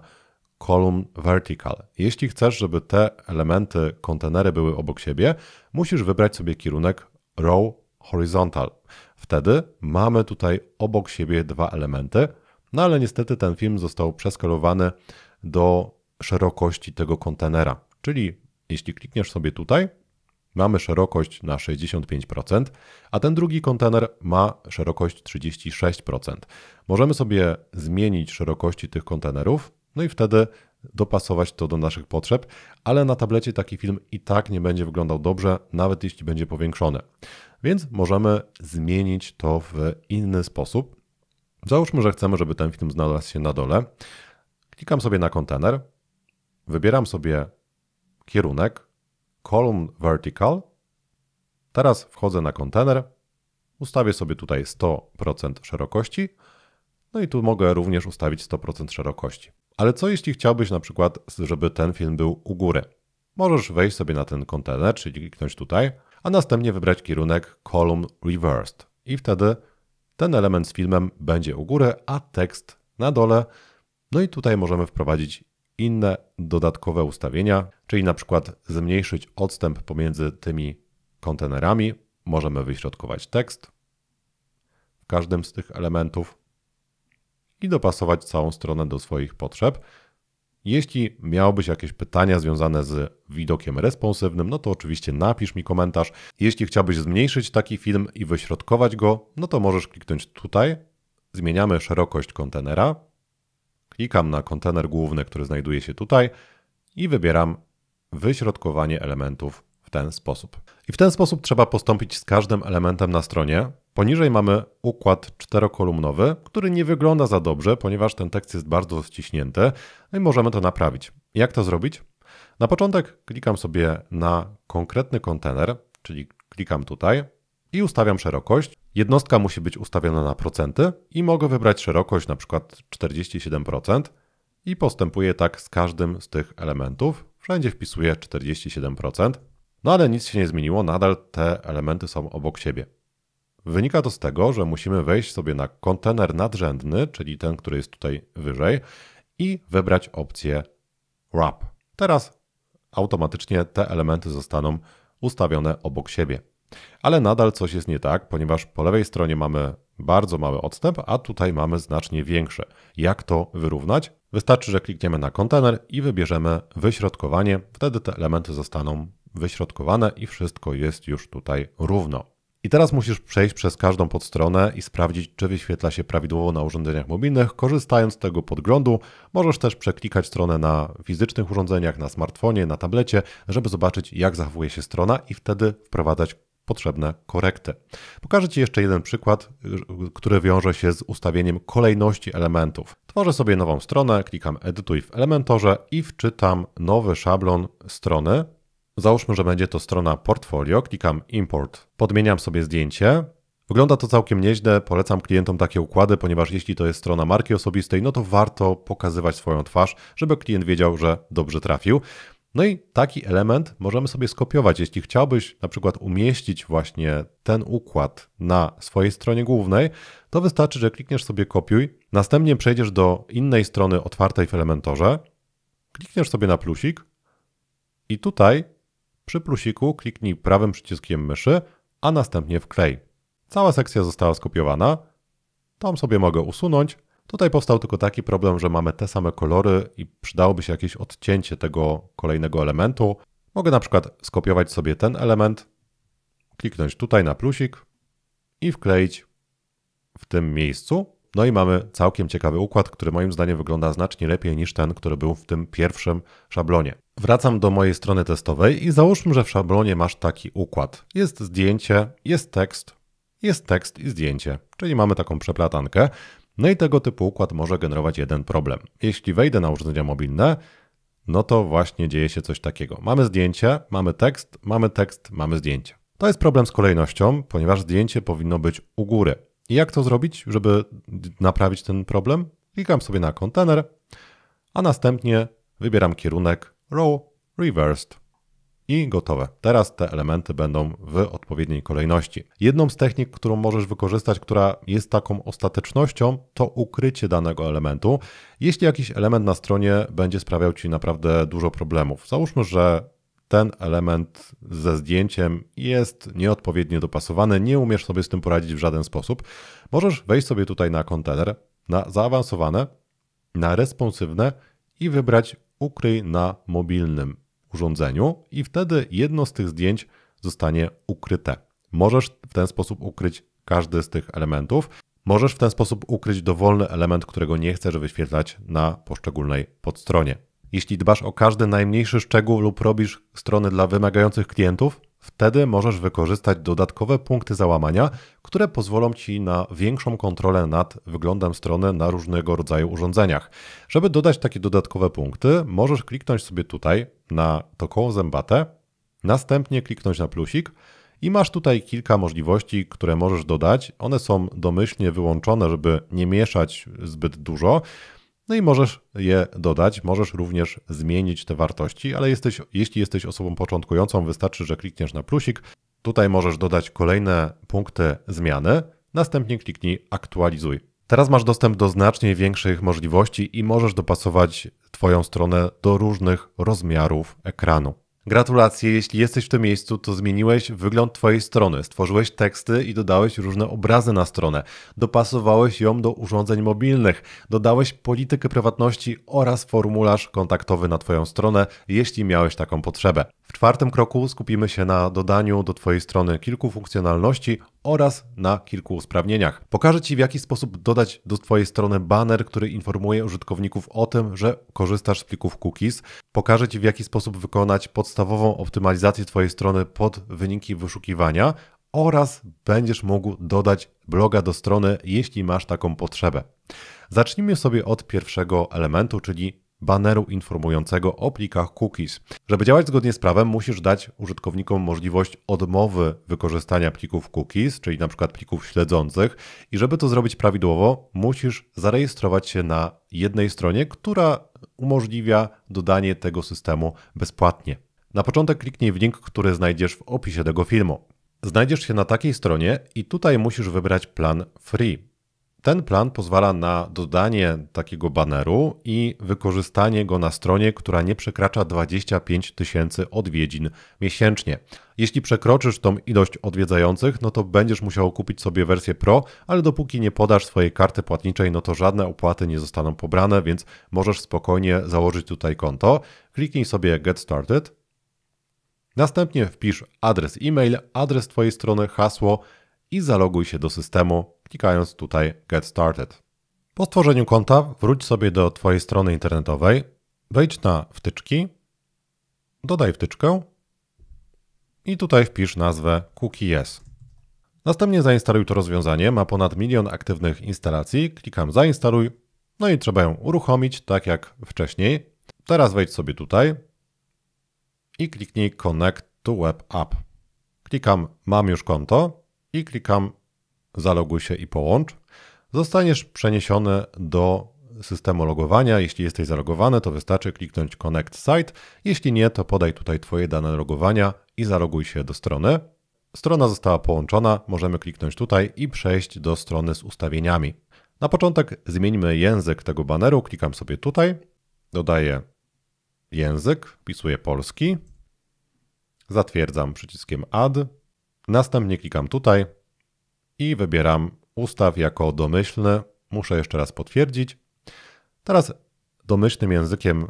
column vertical. Jeśli chcesz, żeby te elementy, kontenery były obok siebie, musisz wybrać sobie kierunek row horizontal. Wtedy mamy tutaj obok siebie dwa elementy, no ale niestety ten film został przeskalowany do szerokości tego kontenera. Czyli jeśli klikniesz sobie tutaj, mamy szerokość na 65%, a ten drugi kontener ma szerokość 36%. Możemy sobie zmienić szerokości tych kontenerów, no i wtedy dopasować to do naszych potrzeb, ale na tablecie taki film i tak nie będzie wyglądał dobrze, nawet jeśli będzie powiększony. Więc możemy zmienić to w inny sposób. Załóżmy, że chcemy, żeby ten film znalazł się na dole. Klikam sobie na kontener, wybieram sobie kierunek, column vertical. Teraz wchodzę na kontener, ustawię sobie tutaj 100% szerokości, no i tu mogę również ustawić 100% szerokości. Ale co jeśli chciałbyś na przykład, żeby ten film był u góry? Możesz wejść sobie na ten kontener, czyli kliknąć tutaj, a następnie wybrać kierunek Column Reversed. I wtedy ten element z filmem będzie u góry, a tekst na dole. No i tutaj możemy wprowadzić inne dodatkowe ustawienia, czyli na przykład zmniejszyć odstęp pomiędzy tymi kontenerami. Możemy wyśrodkować tekst w każdym z tych elementów i dopasować całą stronę do swoich potrzeb. Jeśli miałbyś jakieś pytania związane z widokiem responsywnym, no to oczywiście napisz mi komentarz. Jeśli chciałbyś zmniejszyć taki film i wyśrodkować go, no to możesz kliknąć tutaj. Zmieniamy szerokość kontenera. Klikam na kontener główny, który znajduje się tutaj i wybieram wyśrodkowanie elementów w ten sposób. I w ten sposób trzeba postąpić z każdym elementem na stronie. Poniżej mamy układ czterokolumnowy, który nie wygląda za dobrze, ponieważ ten tekst jest bardzo ściśnięty no i możemy to naprawić. Jak to zrobić? Na początek klikam sobie na konkretny kontener, czyli klikam tutaj i ustawiam szerokość. Jednostka musi być ustawiona na procenty i mogę wybrać szerokość na przykład 47% i postępuję tak z każdym z tych elementów. Wszędzie wpisuję 47%. No ale nic się nie zmieniło, nadal te elementy są obok siebie. Wynika to z tego, że musimy wejść sobie na kontener nadrzędny, czyli ten, który jest tutaj wyżej, i wybrać opcję Wrap. Teraz automatycznie te elementy zostaną ustawione obok siebie. Ale nadal coś jest nie tak, ponieważ po lewej stronie mamy bardzo mały odstęp, a tutaj mamy znacznie większy. Jak to wyrównać? Wystarczy, że klikniemy na kontener i wybierzemy wyśrodkowanie. Wtedy te elementy zostaną wyśrodkowane i wszystko jest już tutaj równo. I teraz musisz przejść przez każdą podstronę i sprawdzić, czy wyświetla się prawidłowo na urządzeniach mobilnych. Korzystając z tego podglądu, możesz też przeklikać stronę na fizycznych urządzeniach, na smartfonie, na tablecie, żeby zobaczyć, jak zachowuje się strona i wtedy wprowadzać potrzebne korekty. Pokażę Ci jeszcze jeden przykład, który wiąże się z ustawieniem kolejności elementów. Tworzę sobie nową stronę, klikam Edytuj w Elementorze i wczytam nowy szablon strony, Załóżmy, że będzie to strona portfolio, klikam import, podmieniam sobie zdjęcie. Wygląda to całkiem nieźle, polecam klientom takie układy, ponieważ jeśli to jest strona marki osobistej, no to warto pokazywać swoją twarz, żeby klient wiedział, że dobrze trafił. No i taki element możemy sobie skopiować. Jeśli chciałbyś na przykład umieścić właśnie ten układ na swojej stronie głównej, to wystarczy, że klikniesz sobie kopiuj, następnie przejdziesz do innej strony otwartej w Elementorze, klikniesz sobie na plusik i tutaj przy plusiku kliknij prawym przyciskiem myszy, a następnie wklej. Cała sekcja została skopiowana. Tam sobie mogę usunąć. Tutaj powstał tylko taki problem, że mamy te same kolory i przydałoby się jakieś odcięcie tego kolejnego elementu. Mogę na przykład skopiować sobie ten element, kliknąć tutaj na plusik i wkleić w tym miejscu. No i mamy całkiem ciekawy układ, który moim zdaniem wygląda znacznie lepiej niż ten, który był w tym pierwszym szablonie. Wracam do mojej strony testowej i załóżmy, że w szablonie masz taki układ. Jest zdjęcie, jest tekst, jest tekst i zdjęcie, czyli mamy taką przeplatankę. No i tego typu układ może generować jeden problem. Jeśli wejdę na urządzenia mobilne, no to właśnie dzieje się coś takiego. Mamy zdjęcie, mamy tekst, mamy tekst, mamy zdjęcie. To jest problem z kolejnością, ponieważ zdjęcie powinno być u góry. I jak to zrobić, żeby naprawić ten problem? Klikam sobie na kontener, a następnie wybieram kierunek row reversed i gotowe. Teraz te elementy będą w odpowiedniej kolejności. Jedną z technik, którą możesz wykorzystać, która jest taką ostatecznością, to ukrycie danego elementu. Jeśli jakiś element na stronie będzie sprawiał Ci naprawdę dużo problemów, załóżmy, że ten element ze zdjęciem jest nieodpowiednio dopasowany, nie umiesz sobie z tym poradzić w żaden sposób, możesz wejść sobie tutaj na kontener, na zaawansowane, na responsywne i wybrać ukryj na mobilnym urządzeniu i wtedy jedno z tych zdjęć zostanie ukryte. Możesz w ten sposób ukryć każdy z tych elementów. Możesz w ten sposób ukryć dowolny element, którego nie chcesz wyświetlać na poszczególnej podstronie. Jeśli dbasz o każdy najmniejszy szczegół lub robisz strony dla wymagających klientów, wtedy możesz wykorzystać dodatkowe punkty załamania, które pozwolą Ci na większą kontrolę nad wyglądem strony na różnego rodzaju urządzeniach. Żeby dodać takie dodatkowe punkty, możesz kliknąć sobie tutaj na to koło zębate, następnie kliknąć na plusik i masz tutaj kilka możliwości, które możesz dodać. One są domyślnie wyłączone, żeby nie mieszać zbyt dużo. No i możesz je dodać, możesz również zmienić te wartości, ale jesteś, jeśli jesteś osobą początkującą, wystarczy, że klikniesz na plusik. Tutaj możesz dodać kolejne punkty zmiany, następnie kliknij aktualizuj. Teraz masz dostęp do znacznie większych możliwości i możesz dopasować Twoją stronę do różnych rozmiarów ekranu. Gratulacje, jeśli jesteś w tym miejscu, to zmieniłeś wygląd Twojej strony, stworzyłeś teksty i dodałeś różne obrazy na stronę, dopasowałeś ją do urządzeń mobilnych, dodałeś politykę prywatności oraz formularz kontaktowy na Twoją stronę, jeśli miałeś taką potrzebę. W czwartym kroku skupimy się na dodaniu do Twojej strony kilku funkcjonalności oraz na kilku usprawnieniach. Pokażę Ci, w jaki sposób dodać do Twojej strony banner, który informuje użytkowników o tym, że korzystasz z plików cookies. Pokażę Ci, w jaki sposób wykonać podstawową optymalizację Twojej strony pod wyniki wyszukiwania oraz będziesz mógł dodać bloga do strony, jeśli masz taką potrzebę. Zacznijmy sobie od pierwszego elementu, czyli baneru informującego o plikach cookies. Żeby działać zgodnie z prawem, musisz dać użytkownikom możliwość odmowy wykorzystania plików cookies, czyli np. plików śledzących. I żeby to zrobić prawidłowo, musisz zarejestrować się na jednej stronie, która umożliwia dodanie tego systemu bezpłatnie. Na początek kliknij w link, który znajdziesz w opisie tego filmu. Znajdziesz się na takiej stronie i tutaj musisz wybrać plan free. Ten plan pozwala na dodanie takiego baneru i wykorzystanie go na stronie, która nie przekracza 25 tysięcy odwiedzin miesięcznie. Jeśli przekroczysz tą ilość odwiedzających, no to będziesz musiał kupić sobie wersję Pro, ale dopóki nie podasz swojej karty płatniczej, no to żadne opłaty nie zostaną pobrane, więc możesz spokojnie założyć tutaj konto. Kliknij sobie Get Started. Następnie wpisz adres e-mail, adres Twojej strony, hasło i zaloguj się do systemu klikając tutaj Get Started. Po stworzeniu konta wróć sobie do Twojej strony internetowej, wejdź na wtyczki, dodaj wtyczkę i tutaj wpisz nazwę Cookies. Następnie zainstaluj to rozwiązanie, ma ponad milion aktywnych instalacji, klikam zainstaluj, no i trzeba ją uruchomić tak jak wcześniej. Teraz wejdź sobie tutaj i kliknij Connect to Web App. Klikam Mam już konto i klikam zaloguj się i połącz, zostaniesz przeniesiony do systemu logowania. Jeśli jesteś zalogowany, to wystarczy kliknąć Connect Site. Jeśli nie, to podaj tutaj Twoje dane logowania i zaloguj się do strony. Strona została połączona, możemy kliknąć tutaj i przejść do strony z ustawieniami. Na początek zmieńmy język tego baneru. Klikam sobie tutaj, dodaję język, wpisuję polski, zatwierdzam przyciskiem Add, następnie klikam tutaj, i wybieram ustaw jako domyślny. Muszę jeszcze raz potwierdzić. Teraz domyślnym językiem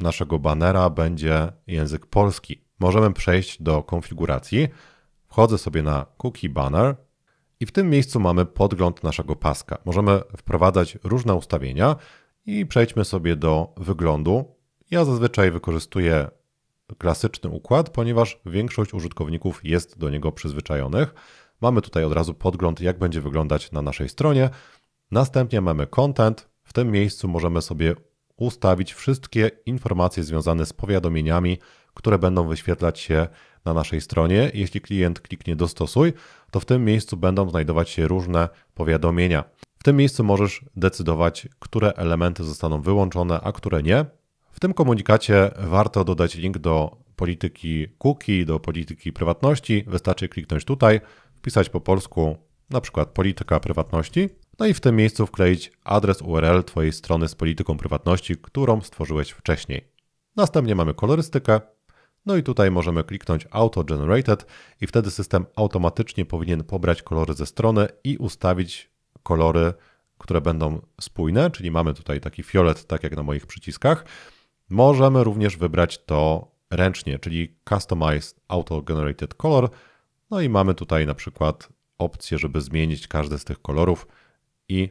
naszego banera będzie język polski. Możemy przejść do konfiguracji. wchodzę sobie na Cookie Banner i w tym miejscu mamy podgląd naszego paska. Możemy wprowadzać różne ustawienia i przejdźmy sobie do wyglądu. Ja zazwyczaj wykorzystuję klasyczny układ, ponieważ większość użytkowników jest do niego przyzwyczajonych. Mamy tutaj od razu podgląd, jak będzie wyglądać na naszej stronie. Następnie mamy content. W tym miejscu możemy sobie ustawić wszystkie informacje związane z powiadomieniami, które będą wyświetlać się na naszej stronie. Jeśli klient kliknie dostosuj, to w tym miejscu będą znajdować się różne powiadomienia. W tym miejscu możesz decydować, które elementy zostaną wyłączone, a które nie. W tym komunikacie warto dodać link do polityki cookie, do polityki prywatności. Wystarczy kliknąć tutaj, wpisać po polsku na przykład polityka prywatności, no i w tym miejscu wkleić adres URL Twojej strony z polityką prywatności, którą stworzyłeś wcześniej. Następnie mamy kolorystykę, no i tutaj możemy kliknąć Auto Generated i wtedy system automatycznie powinien pobrać kolory ze strony i ustawić kolory, które będą spójne, czyli mamy tutaj taki fiolet, tak jak na moich przyciskach. Możemy również wybrać to ręcznie, czyli Customize Auto Generated Color. No i mamy tutaj na przykład opcję, żeby zmienić każdy z tych kolorów i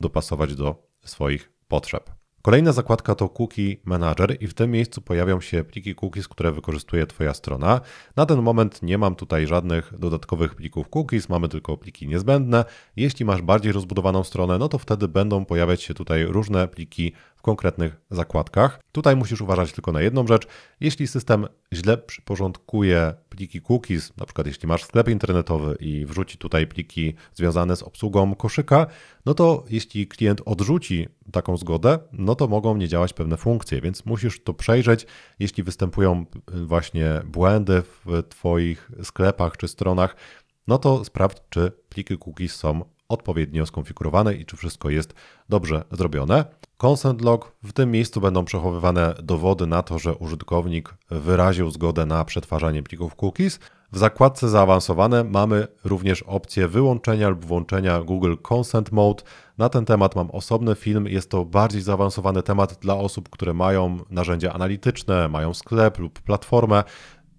dopasować do swoich potrzeb. Kolejna zakładka to Cookie Manager i w tym miejscu pojawią się pliki cookies, które wykorzystuje Twoja strona. Na ten moment nie mam tutaj żadnych dodatkowych plików cookies, mamy tylko pliki niezbędne. Jeśli masz bardziej rozbudowaną stronę, no to wtedy będą pojawiać się tutaj różne pliki w konkretnych zakładkach. Tutaj musisz uważać tylko na jedną rzecz. Jeśli system źle przyporządkuje pliki cookies, na przykład jeśli masz sklep internetowy i wrzuci tutaj pliki związane z obsługą koszyka, no to jeśli klient odrzuci taką zgodę, no to mogą nie działać pewne funkcje, więc musisz to przejrzeć. Jeśli występują właśnie błędy w Twoich sklepach czy stronach, no to sprawdź, czy pliki cookies są odpowiednio skonfigurowane i czy wszystko jest dobrze zrobione. Consent log w tym miejscu będą przechowywane dowody na to, że użytkownik wyraził zgodę na przetwarzanie plików cookies. W zakładce zaawansowane mamy również opcję wyłączenia lub włączenia Google Consent Mode. Na ten temat mam osobny film. Jest to bardziej zaawansowany temat dla osób, które mają narzędzia analityczne, mają sklep lub platformę.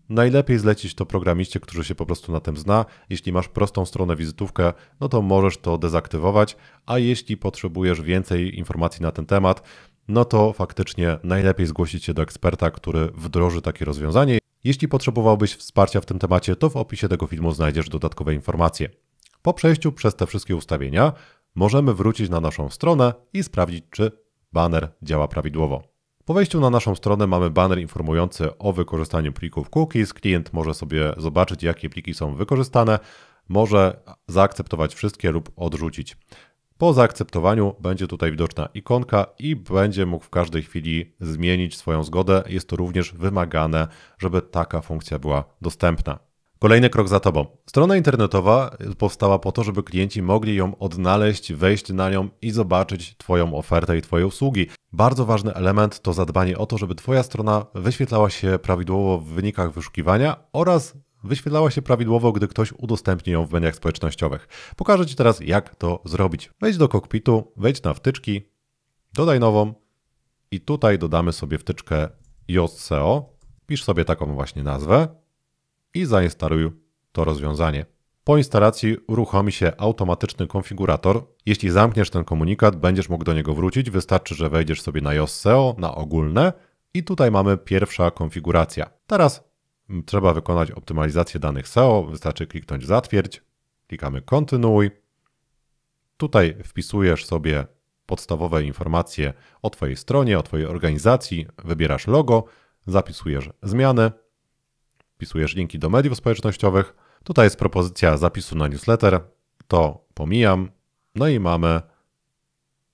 Najlepiej zlecić to programiście, który się po prostu na tym zna. Jeśli masz prostą stronę wizytówkę, no to możesz to dezaktywować, a jeśli potrzebujesz więcej informacji na ten temat, no to faktycznie najlepiej zgłosić się do eksperta, który wdroży takie rozwiązanie. Jeśli potrzebowałbyś wsparcia w tym temacie, to w opisie tego filmu znajdziesz dodatkowe informacje. Po przejściu przez te wszystkie ustawienia, możemy wrócić na naszą stronę i sprawdzić, czy banner działa prawidłowo. Po wejściu na naszą stronę mamy banner informujący o wykorzystaniu plików cookies. Klient może sobie zobaczyć, jakie pliki są wykorzystane, może zaakceptować wszystkie lub odrzucić. Po zaakceptowaniu będzie tutaj widoczna ikonka i będzie mógł w każdej chwili zmienić swoją zgodę. Jest to również wymagane, żeby taka funkcja była dostępna. Kolejny krok za tobą. Strona internetowa powstała po to, żeby klienci mogli ją odnaleźć, wejść na nią i zobaczyć Twoją ofertę i Twoje usługi. Bardzo ważny element to zadbanie o to, żeby Twoja strona wyświetlała się prawidłowo w wynikach wyszukiwania oraz wyświetlała się prawidłowo, gdy ktoś udostępni ją w mediach społecznościowych. Pokażę Ci teraz, jak to zrobić. Wejdź do kokpitu, wejdź na wtyczki, dodaj nową i tutaj dodamy sobie wtyczkę Yoast SEO. Pisz sobie taką właśnie nazwę i zainstaluj to rozwiązanie. Po instalacji uruchomi się automatyczny konfigurator. Jeśli zamkniesz ten komunikat, będziesz mógł do niego wrócić. Wystarczy, że wejdziesz sobie na iOS SEO, na ogólne i tutaj mamy pierwsza konfiguracja. Teraz trzeba wykonać optymalizację danych SEO. Wystarczy kliknąć zatwierdź, klikamy kontynuuj. Tutaj wpisujesz sobie podstawowe informacje o Twojej stronie, o Twojej organizacji, wybierasz logo, zapisujesz zmiany wpisujesz linki do mediów społecznościowych. Tutaj jest propozycja zapisu na newsletter, to pomijam. No i mamy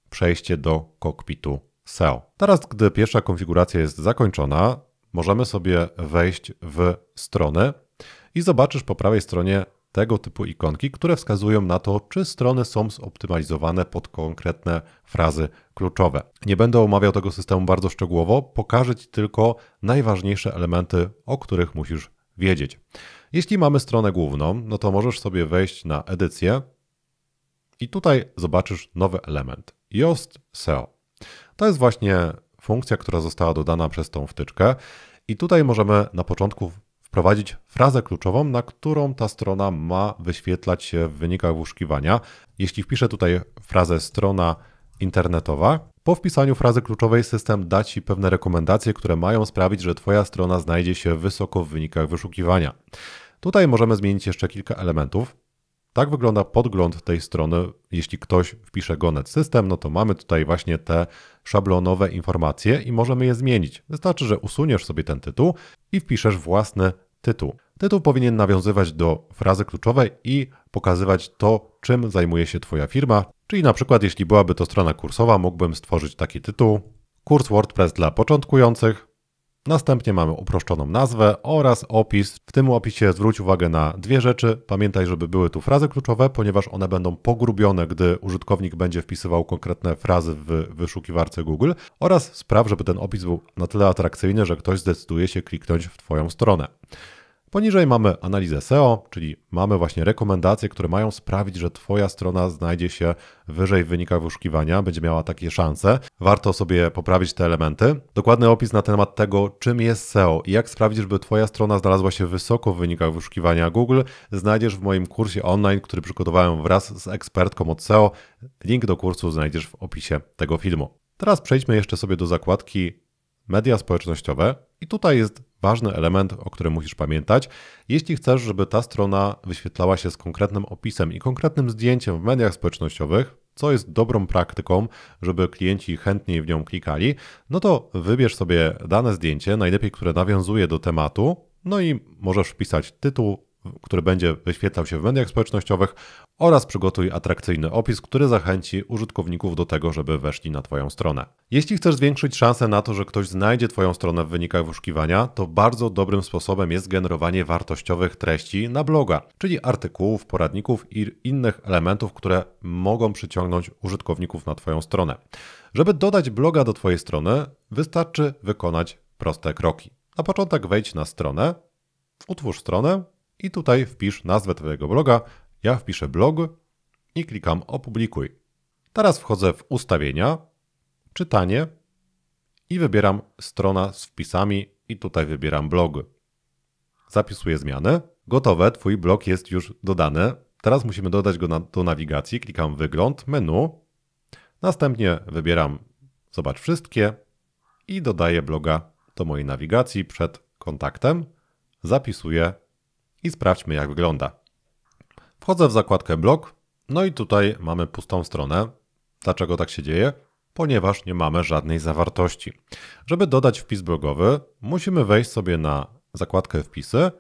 przejście do kokpitu SEO. Teraz, gdy pierwsza konfiguracja jest zakończona, możemy sobie wejść w stronę i zobaczysz po prawej stronie tego typu ikonki, które wskazują na to, czy strony są zoptymalizowane pod konkretne frazy kluczowe. Nie będę omawiał tego systemu bardzo szczegółowo, pokażę Ci tylko najważniejsze elementy, o których musisz wiedzieć. Jeśli mamy stronę główną, no to możesz sobie wejść na edycję i tutaj zobaczysz nowy element Yoast SEO. To jest właśnie funkcja, która została dodana przez tą wtyczkę i tutaj możemy na początku wprowadzić frazę kluczową, na którą ta strona ma wyświetlać się w wynikach wyszukiwania. Jeśli wpiszę tutaj frazę strona internetowa, po wpisaniu frazy kluczowej system da Ci pewne rekomendacje, które mają sprawić, że Twoja strona znajdzie się wysoko w wynikach wyszukiwania. Tutaj możemy zmienić jeszcze kilka elementów. Tak wygląda podgląd tej strony. Jeśli ktoś wpisze Gonet System, no to mamy tutaj właśnie te szablonowe informacje i możemy je zmienić. Wystarczy, że usuniesz sobie ten tytuł i wpiszesz własny tytuł. Tytuł powinien nawiązywać do frazy kluczowej i pokazywać to, czym zajmuje się Twoja firma. Czyli na przykład, jeśli byłaby to strona kursowa, mógłbym stworzyć taki tytuł: Kurs WordPress dla początkujących, Następnie mamy uproszczoną nazwę oraz opis. W tym opisie zwróć uwagę na dwie rzeczy. Pamiętaj, żeby były tu frazy kluczowe, ponieważ one będą pogrubione, gdy użytkownik będzie wpisywał konkretne frazy w wyszukiwarce Google oraz spraw, żeby ten opis był na tyle atrakcyjny, że ktoś zdecyduje się kliknąć w Twoją stronę. Poniżej mamy analizę SEO, czyli mamy właśnie rekomendacje, które mają sprawić, że Twoja strona znajdzie się wyżej w wynikach wyszukiwania, będzie miała takie szanse. Warto sobie poprawić te elementy. Dokładny opis na temat tego, czym jest SEO i jak sprawić, żeby Twoja strona znalazła się wysoko w wynikach wyszukiwania Google, znajdziesz w moim kursie online, który przygotowałem wraz z ekspertką od SEO. Link do kursu znajdziesz w opisie tego filmu. Teraz przejdźmy jeszcze sobie do zakładki media społecznościowe i tutaj jest ważny element, o którym musisz pamiętać. Jeśli chcesz, żeby ta strona wyświetlała się z konkretnym opisem i konkretnym zdjęciem w mediach społecznościowych, co jest dobrą praktyką, żeby klienci chętniej w nią klikali, no to wybierz sobie dane zdjęcie, najlepiej które nawiązuje do tematu, no i możesz wpisać tytuł, który będzie wyświetlał się w mediach społecznościowych oraz przygotuj atrakcyjny opis, który zachęci użytkowników do tego, żeby weszli na Twoją stronę. Jeśli chcesz zwiększyć szansę na to, że ktoś znajdzie Twoją stronę w wynikach wyszukiwania, to bardzo dobrym sposobem jest generowanie wartościowych treści na bloga, czyli artykułów, poradników i innych elementów, które mogą przyciągnąć użytkowników na Twoją stronę. Żeby dodać bloga do Twojej strony, wystarczy wykonać proste kroki. Na początek wejdź na stronę, utwórz stronę, i tutaj wpisz nazwę Twojego bloga. Ja wpiszę blog i klikam opublikuj. Teraz wchodzę w ustawienia, czytanie i wybieram strona z wpisami i tutaj wybieram blog. Zapisuję zmiany. Gotowe, Twój blog jest już dodany. Teraz musimy dodać go na, do nawigacji. Klikam wygląd, menu. Następnie wybieram zobacz wszystkie i dodaję bloga do mojej nawigacji przed kontaktem. Zapisuję i sprawdźmy jak wygląda. Wchodzę w zakładkę blog, no i tutaj mamy pustą stronę. Dlaczego tak się dzieje? Ponieważ nie mamy żadnej zawartości. Żeby dodać wpis blogowy, musimy wejść sobie na zakładkę wpisy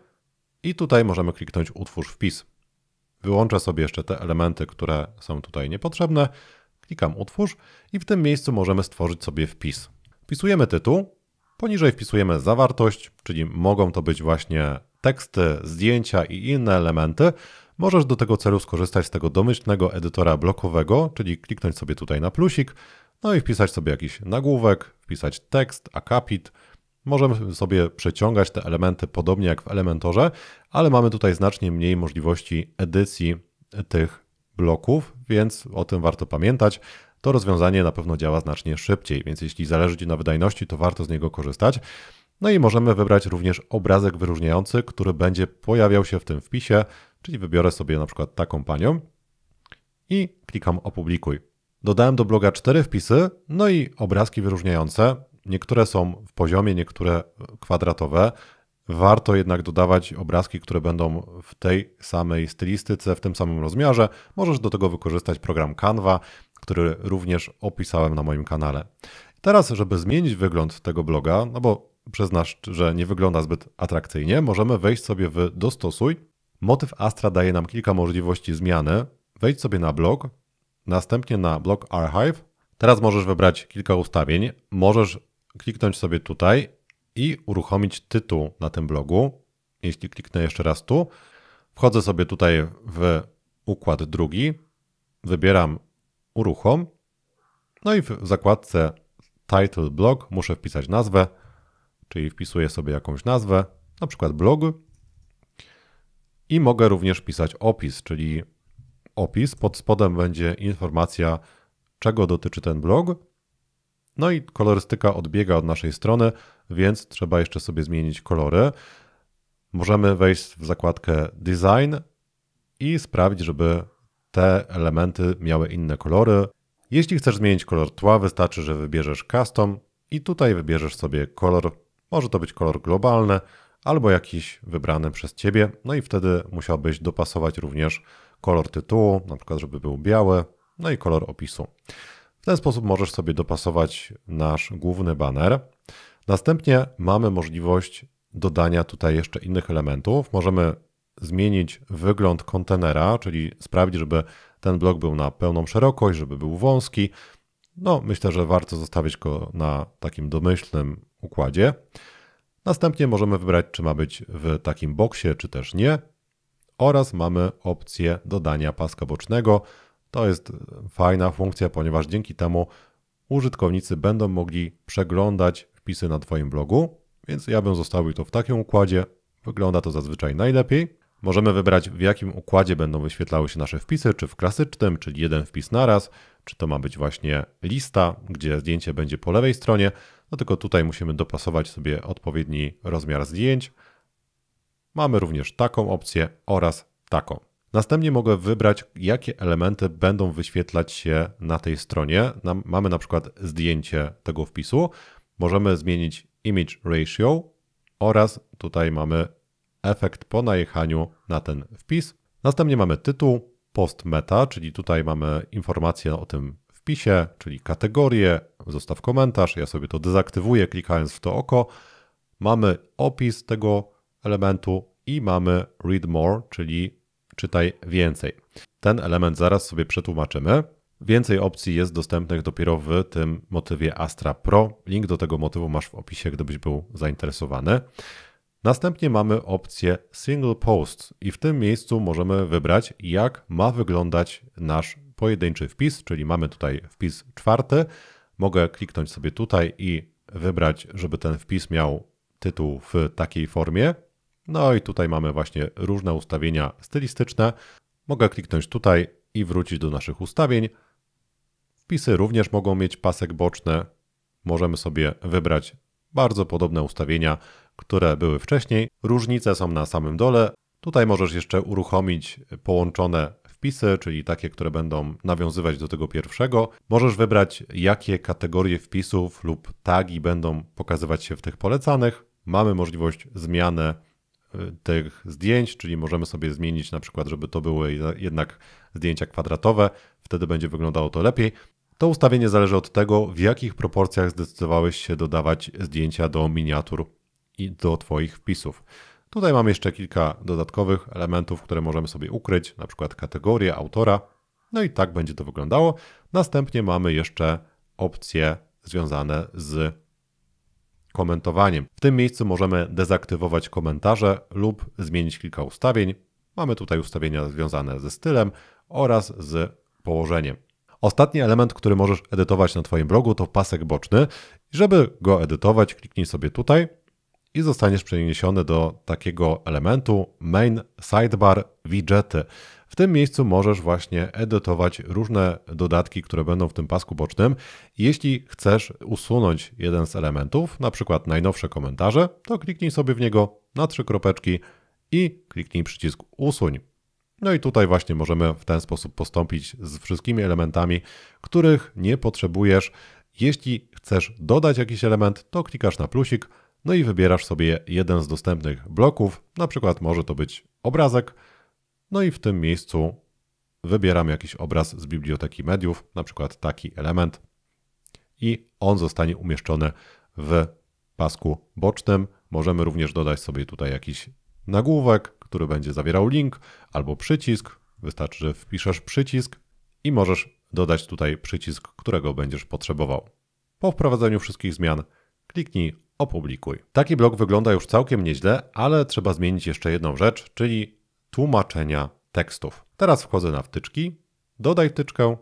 i tutaj możemy kliknąć utwórz wpis. Wyłączę sobie jeszcze te elementy, które są tutaj niepotrzebne. Klikam utwórz i w tym miejscu możemy stworzyć sobie wpis. Wpisujemy tytuł, poniżej wpisujemy zawartość, czyli mogą to być właśnie teksty, zdjęcia i inne elementy, możesz do tego celu skorzystać z tego domyślnego edytora blokowego, czyli kliknąć sobie tutaj na plusik, no i wpisać sobie jakiś nagłówek, wpisać tekst, akapit. Możemy sobie przeciągać te elementy podobnie jak w Elementorze, ale mamy tutaj znacznie mniej możliwości edycji tych bloków, więc o tym warto pamiętać. To rozwiązanie na pewno działa znacznie szybciej, więc jeśli zależy Ci na wydajności, to warto z niego korzystać. No i możemy wybrać również obrazek wyróżniający, który będzie pojawiał się w tym wpisie, czyli wybiorę sobie na przykład taką panią i klikam opublikuj. Dodałem do bloga cztery wpisy, no i obrazki wyróżniające. Niektóre są w poziomie, niektóre kwadratowe. Warto jednak dodawać obrazki, które będą w tej samej stylistyce, w tym samym rozmiarze. Możesz do tego wykorzystać program Canva, który również opisałem na moim kanale. Teraz, żeby zmienić wygląd tego bloga, no bo przyznasz, że nie wygląda zbyt atrakcyjnie, możemy wejść sobie w dostosuj. Motyw Astra daje nam kilka możliwości zmiany. Wejdź sobie na blog, następnie na blog Archive. Teraz możesz wybrać kilka ustawień. Możesz kliknąć sobie tutaj i uruchomić tytuł na tym blogu. Jeśli kliknę jeszcze raz tu, wchodzę sobie tutaj w układ drugi, wybieram uruchom. No i w zakładce Title Blog muszę wpisać nazwę czyli wpisuję sobie jakąś nazwę, na przykład blog i mogę również pisać opis, czyli opis, pod spodem będzie informacja, czego dotyczy ten blog. No i kolorystyka odbiega od naszej strony, więc trzeba jeszcze sobie zmienić kolory. możemy wejść w zakładkę Design i sprawić, żeby te elementy miały inne kolory. Jeśli chcesz zmienić kolor tła, wystarczy, że wybierzesz Custom i tutaj wybierzesz sobie kolor, może to być kolor globalny, albo jakiś wybrany przez Ciebie, no i wtedy musiałbyś dopasować również kolor tytułu, na przykład żeby był biały, no i kolor opisu. W ten sposób możesz sobie dopasować nasz główny banner. Następnie mamy możliwość dodania tutaj jeszcze innych elementów. Możemy zmienić wygląd kontenera, czyli sprawić, żeby ten blok był na pełną szerokość, żeby był wąski. No, myślę, że warto zostawić go na takim domyślnym układzie. Następnie możemy wybrać, czy ma być w takim boksie, czy też nie. Oraz mamy opcję dodania paska bocznego. To jest fajna funkcja, ponieważ dzięki temu użytkownicy będą mogli przeglądać wpisy na Twoim blogu, więc ja bym zostawił to w takim układzie. Wygląda to zazwyczaj najlepiej. Możemy wybrać, w jakim układzie będą wyświetlały się nasze wpisy, czy w klasycznym, czyli jeden wpis naraz, czy to ma być właśnie lista, gdzie zdjęcie będzie po lewej stronie. No tylko tutaj musimy dopasować sobie odpowiedni rozmiar zdjęć. Mamy również taką opcję oraz taką. Następnie mogę wybrać, jakie elementy będą wyświetlać się na tej stronie. Mamy na przykład zdjęcie tego wpisu. Możemy zmienić image ratio oraz tutaj mamy efekt po najechaniu na ten wpis. Następnie mamy tytuł, post meta, czyli tutaj mamy informację o tym wpisie, czyli kategorię, zostaw komentarz. Ja sobie to dezaktywuję klikając w to oko. Mamy opis tego elementu i mamy read more, czyli czytaj więcej. Ten element zaraz sobie przetłumaczymy. Więcej opcji jest dostępnych dopiero w tym motywie Astra Pro. Link do tego motywu masz w opisie, gdybyś był zainteresowany. Następnie mamy opcję Single Post i w tym miejscu możemy wybrać, jak ma wyglądać nasz pojedynczy wpis, czyli mamy tutaj wpis czwarty. Mogę kliknąć sobie tutaj i wybrać, żeby ten wpis miał tytuł w takiej formie. No i tutaj mamy właśnie różne ustawienia stylistyczne. Mogę kliknąć tutaj i wrócić do naszych ustawień. Wpisy również mogą mieć pasek boczny. Możemy sobie wybrać bardzo podobne ustawienia, które były wcześniej. Różnice są na samym dole. Tutaj możesz jeszcze uruchomić połączone wpisy, czyli takie, które będą nawiązywać do tego pierwszego. Możesz wybrać, jakie kategorie wpisów lub tagi będą pokazywać się w tych polecanych. Mamy możliwość zmiany y, tych zdjęć, czyli możemy sobie zmienić na przykład, żeby to były jednak zdjęcia kwadratowe, wtedy będzie wyglądało to lepiej. To ustawienie zależy od tego, w jakich proporcjach zdecydowałeś się dodawać zdjęcia do miniatur i do Twoich wpisów. Tutaj mam jeszcze kilka dodatkowych elementów, które możemy sobie ukryć, na przykład kategorię autora. No i tak będzie to wyglądało. Następnie mamy jeszcze opcje związane z komentowaniem. W tym miejscu możemy dezaktywować komentarze lub zmienić kilka ustawień. Mamy tutaj ustawienia związane ze stylem oraz z położeniem. Ostatni element, który możesz edytować na Twoim blogu, to pasek boczny. Żeby go edytować, kliknij sobie tutaj i zostaniesz przeniesiony do takiego elementu main sidebar widgety. W tym miejscu możesz właśnie edytować różne dodatki, które będą w tym pasku bocznym. Jeśli chcesz usunąć jeden z elementów, na przykład najnowsze komentarze, to kliknij sobie w niego na trzy kropeczki i kliknij przycisk usuń. No i tutaj właśnie możemy w ten sposób postąpić z wszystkimi elementami, których nie potrzebujesz. Jeśli chcesz dodać jakiś element, to klikasz na plusik, no i wybierasz sobie jeden z dostępnych bloków, na przykład może to być obrazek, no i w tym miejscu wybieram jakiś obraz z biblioteki mediów, na przykład taki element i on zostanie umieszczony w pasku bocznym. Możemy również dodać sobie tutaj jakiś nagłówek, który będzie zawierał link albo przycisk. Wystarczy, że wpiszesz przycisk i możesz dodać tutaj przycisk, którego będziesz potrzebował. Po wprowadzeniu wszystkich zmian kliknij opublikuj. Taki blok wygląda już całkiem nieźle, ale trzeba zmienić jeszcze jedną rzecz, czyli tłumaczenia tekstów. Teraz wchodzę na wtyczki, dodaj wtyczkę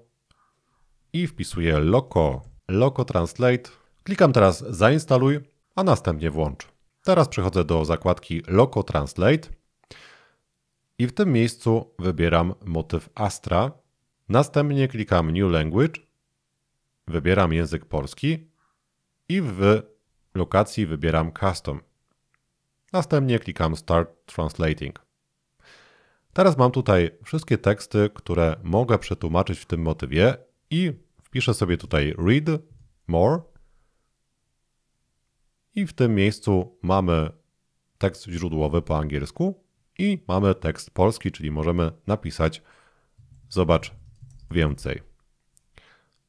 i wpisuję loco, loco translate. Klikam teraz zainstaluj, a następnie włącz. Teraz przechodzę do zakładki loco translate i w tym miejscu wybieram motyw Astra. Następnie klikam New Language, wybieram język polski i w lokacji wybieram Custom. Następnie klikam Start Translating. Teraz mam tutaj wszystkie teksty, które mogę przetłumaczyć w tym motywie i wpiszę sobie tutaj read more i w tym miejscu mamy tekst źródłowy po angielsku i mamy tekst polski, czyli możemy napisać zobacz więcej.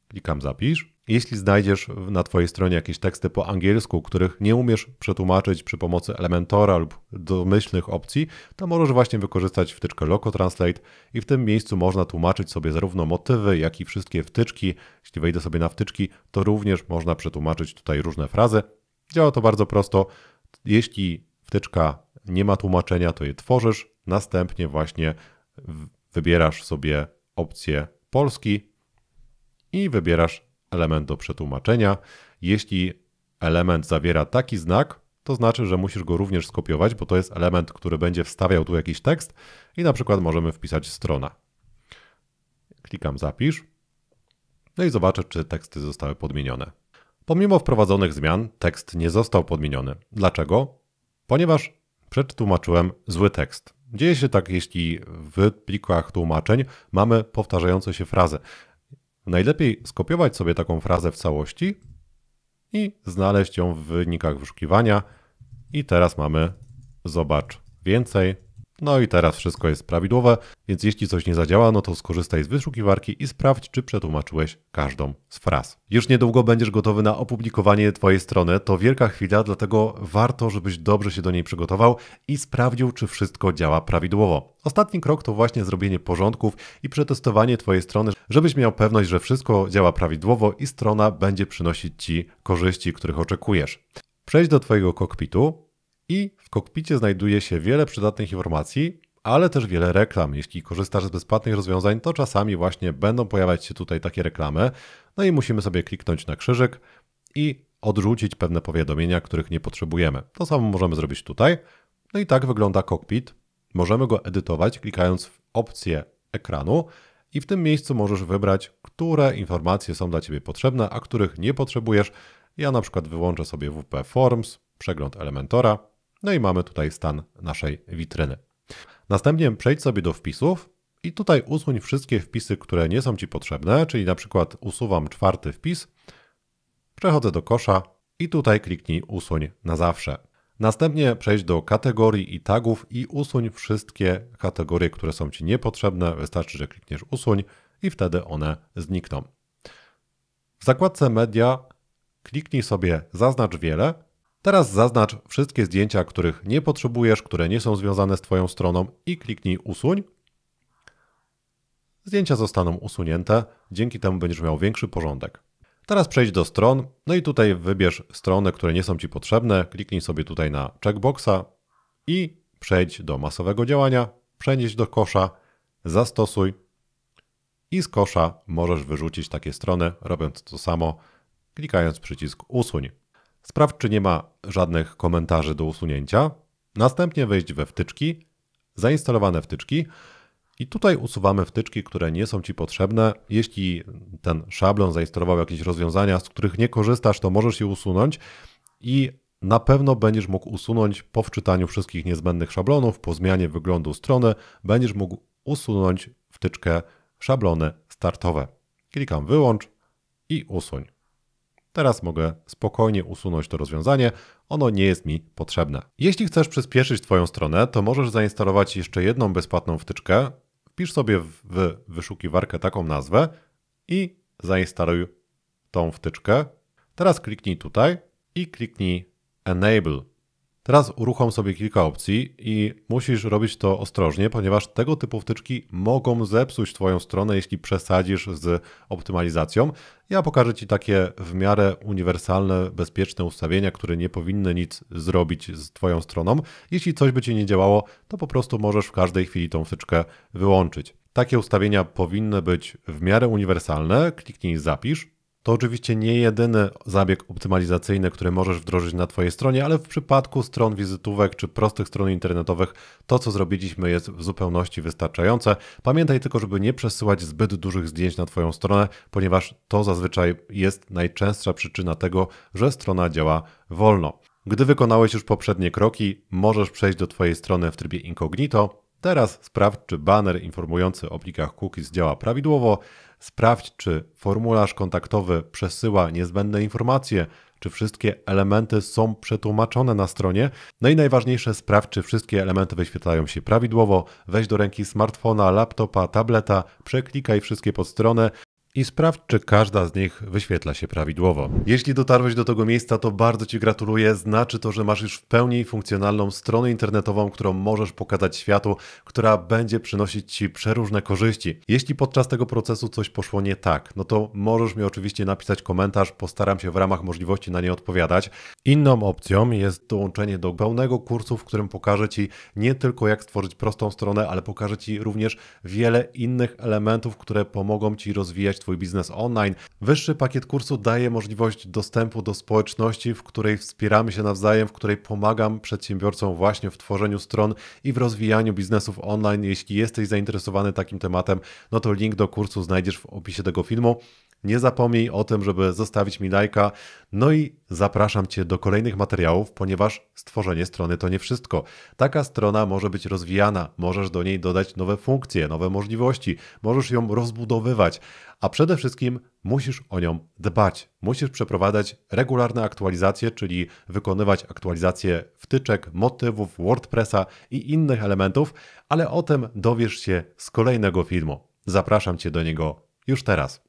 Klikam zapisz. Jeśli znajdziesz na Twojej stronie jakieś teksty po angielsku, których nie umiesz przetłumaczyć przy pomocy Elementora lub domyślnych opcji, to możesz właśnie wykorzystać wtyczkę Loco Translate i w tym miejscu można tłumaczyć sobie zarówno motywy, jak i wszystkie wtyczki. Jeśli wejdę sobie na wtyczki, to również można przetłumaczyć tutaj różne frazy. Działa to bardzo prosto. Jeśli wtyczka nie ma tłumaczenia, to je tworzysz, następnie właśnie wybierasz sobie opcję polski i wybierasz element do przetłumaczenia. Jeśli element zawiera taki znak, to znaczy, że musisz go również skopiować, bo to jest element, który będzie wstawiał tu jakiś tekst i na przykład możemy wpisać strona. Klikam zapisz. No i zobaczę, czy teksty zostały podmienione. Pomimo wprowadzonych zmian, tekst nie został podmieniony. Dlaczego? Ponieważ przetłumaczyłem zły tekst. Dzieje się tak, jeśli w plikach tłumaczeń mamy powtarzające się frazy. Najlepiej skopiować sobie taką frazę w całości i znaleźć ją w wynikach wyszukiwania. I teraz mamy zobacz więcej. No i teraz wszystko jest prawidłowe, więc jeśli coś nie zadziała, no to skorzystaj z wyszukiwarki i sprawdź, czy przetłumaczyłeś każdą z fraz. Już niedługo będziesz gotowy na opublikowanie Twojej strony. To wielka chwila, dlatego warto, żebyś dobrze się do niej przygotował i sprawdził, czy wszystko działa prawidłowo. Ostatni krok to właśnie zrobienie porządków i przetestowanie Twojej strony, żebyś miał pewność, że wszystko działa prawidłowo i strona będzie przynosić Ci korzyści, których oczekujesz. Przejdź do Twojego kokpitu i w kokpicie znajduje się wiele przydatnych informacji, ale też wiele reklam. Jeśli korzystasz z bezpłatnych rozwiązań, to czasami właśnie będą pojawiać się tutaj takie reklamy. No i musimy sobie kliknąć na krzyżyk i odrzucić pewne powiadomienia, których nie potrzebujemy. To samo możemy zrobić tutaj. No i tak wygląda kokpit. Możemy go edytować klikając w opcję ekranu i w tym miejscu możesz wybrać, które informacje są dla Ciebie potrzebne, a których nie potrzebujesz. Ja na przykład wyłączę sobie WP Forms, przegląd Elementora no i mamy tutaj stan naszej witryny. Następnie przejdź sobie do wpisów i tutaj usuń wszystkie wpisy, które nie są Ci potrzebne, czyli na przykład usuwam czwarty wpis, przechodzę do kosza i tutaj kliknij usuń na zawsze. Następnie przejdź do kategorii i tagów i usuń wszystkie kategorie, które są Ci niepotrzebne. Wystarczy, że klikniesz usuń i wtedy one znikną. W zakładce media kliknij sobie zaznacz wiele Teraz zaznacz wszystkie zdjęcia, których nie potrzebujesz, które nie są związane z Twoją stroną i kliknij usuń. Zdjęcia zostaną usunięte, dzięki temu będziesz miał większy porządek. Teraz przejdź do stron, no i tutaj wybierz strony, które nie są Ci potrzebne, kliknij sobie tutaj na checkboxa i przejdź do masowego działania, przenieś do kosza, zastosuj i z kosza możesz wyrzucić takie strony, robiąc to samo, klikając przycisk usuń. Sprawdź, czy nie ma żadnych komentarzy do usunięcia. Następnie wejść we wtyczki, zainstalowane wtyczki i tutaj usuwamy wtyczki, które nie są Ci potrzebne. Jeśli ten szablon zainstalował jakieś rozwiązania, z których nie korzystasz, to możesz je usunąć i na pewno będziesz mógł usunąć po wczytaniu wszystkich niezbędnych szablonów, po zmianie wyglądu strony, będziesz mógł usunąć wtyczkę szablony startowe. Klikam wyłącz i usuń. Teraz mogę spokojnie usunąć to rozwiązanie, ono nie jest mi potrzebne. Jeśli chcesz przyspieszyć Twoją stronę, to możesz zainstalować jeszcze jedną bezpłatną wtyczkę. Wpisz sobie w wyszukiwarkę taką nazwę i zainstaluj tą wtyczkę. Teraz kliknij tutaj i kliknij Enable Teraz uruchom sobie kilka opcji i musisz robić to ostrożnie, ponieważ tego typu wtyczki mogą zepsuć Twoją stronę, jeśli przesadzisz z optymalizacją. Ja pokażę Ci takie w miarę uniwersalne, bezpieczne ustawienia, które nie powinny nic zrobić z Twoją stroną. Jeśli coś by Ci nie działało, to po prostu możesz w każdej chwili tą wtyczkę wyłączyć. Takie ustawienia powinny być w miarę uniwersalne. Kliknij zapisz to oczywiście nie jedyny zabieg optymalizacyjny, który możesz wdrożyć na Twojej stronie, ale w przypadku stron wizytówek czy prostych stron internetowych to, co zrobiliśmy, jest w zupełności wystarczające. Pamiętaj tylko, żeby nie przesyłać zbyt dużych zdjęć na Twoją stronę, ponieważ to zazwyczaj jest najczęstsza przyczyna tego, że strona działa wolno. Gdy wykonałeś już poprzednie kroki, możesz przejść do Twojej strony w trybie incognito. Teraz sprawdź, czy banner informujący o plikach cookies działa prawidłowo. Sprawdź, czy formularz kontaktowy przesyła niezbędne informacje, czy wszystkie elementy są przetłumaczone na stronie. No i najważniejsze, sprawdź, czy wszystkie elementy wyświetlają się prawidłowo. Weź do ręki smartfona, laptopa, tableta, przeklikaj wszystkie podstrony i sprawdź, czy każda z nich wyświetla się prawidłowo. Jeśli dotarłeś do tego miejsca, to bardzo Ci gratuluję. Znaczy to, że masz już w pełni funkcjonalną stronę internetową, którą możesz pokazać światu, która będzie przynosić Ci przeróżne korzyści. Jeśli podczas tego procesu coś poszło nie tak, no to możesz mi oczywiście napisać komentarz, postaram się w ramach możliwości na nie odpowiadać. Inną opcją jest dołączenie do pełnego kursu, w którym pokażę Ci nie tylko jak stworzyć prostą stronę, ale pokażę Ci również wiele innych elementów, które pomogą Ci rozwijać Twój biznes online. Wyższy pakiet kursu daje możliwość dostępu do społeczności, w której wspieramy się nawzajem, w której pomagam przedsiębiorcom właśnie w tworzeniu stron i w rozwijaniu biznesów online. Jeśli jesteś zainteresowany takim tematem, no to link do kursu znajdziesz w opisie tego filmu. Nie zapomnij o tym, żeby zostawić mi lajka. No i zapraszam Cię do kolejnych materiałów, ponieważ stworzenie strony to nie wszystko. Taka strona może być rozwijana, możesz do niej dodać nowe funkcje, nowe możliwości, możesz ją rozbudowywać, a przede wszystkim musisz o nią dbać. Musisz przeprowadzać regularne aktualizacje, czyli wykonywać aktualizacje wtyczek, motywów, WordPressa i innych elementów, ale o tym dowiesz się z kolejnego filmu. Zapraszam Cię do niego już teraz.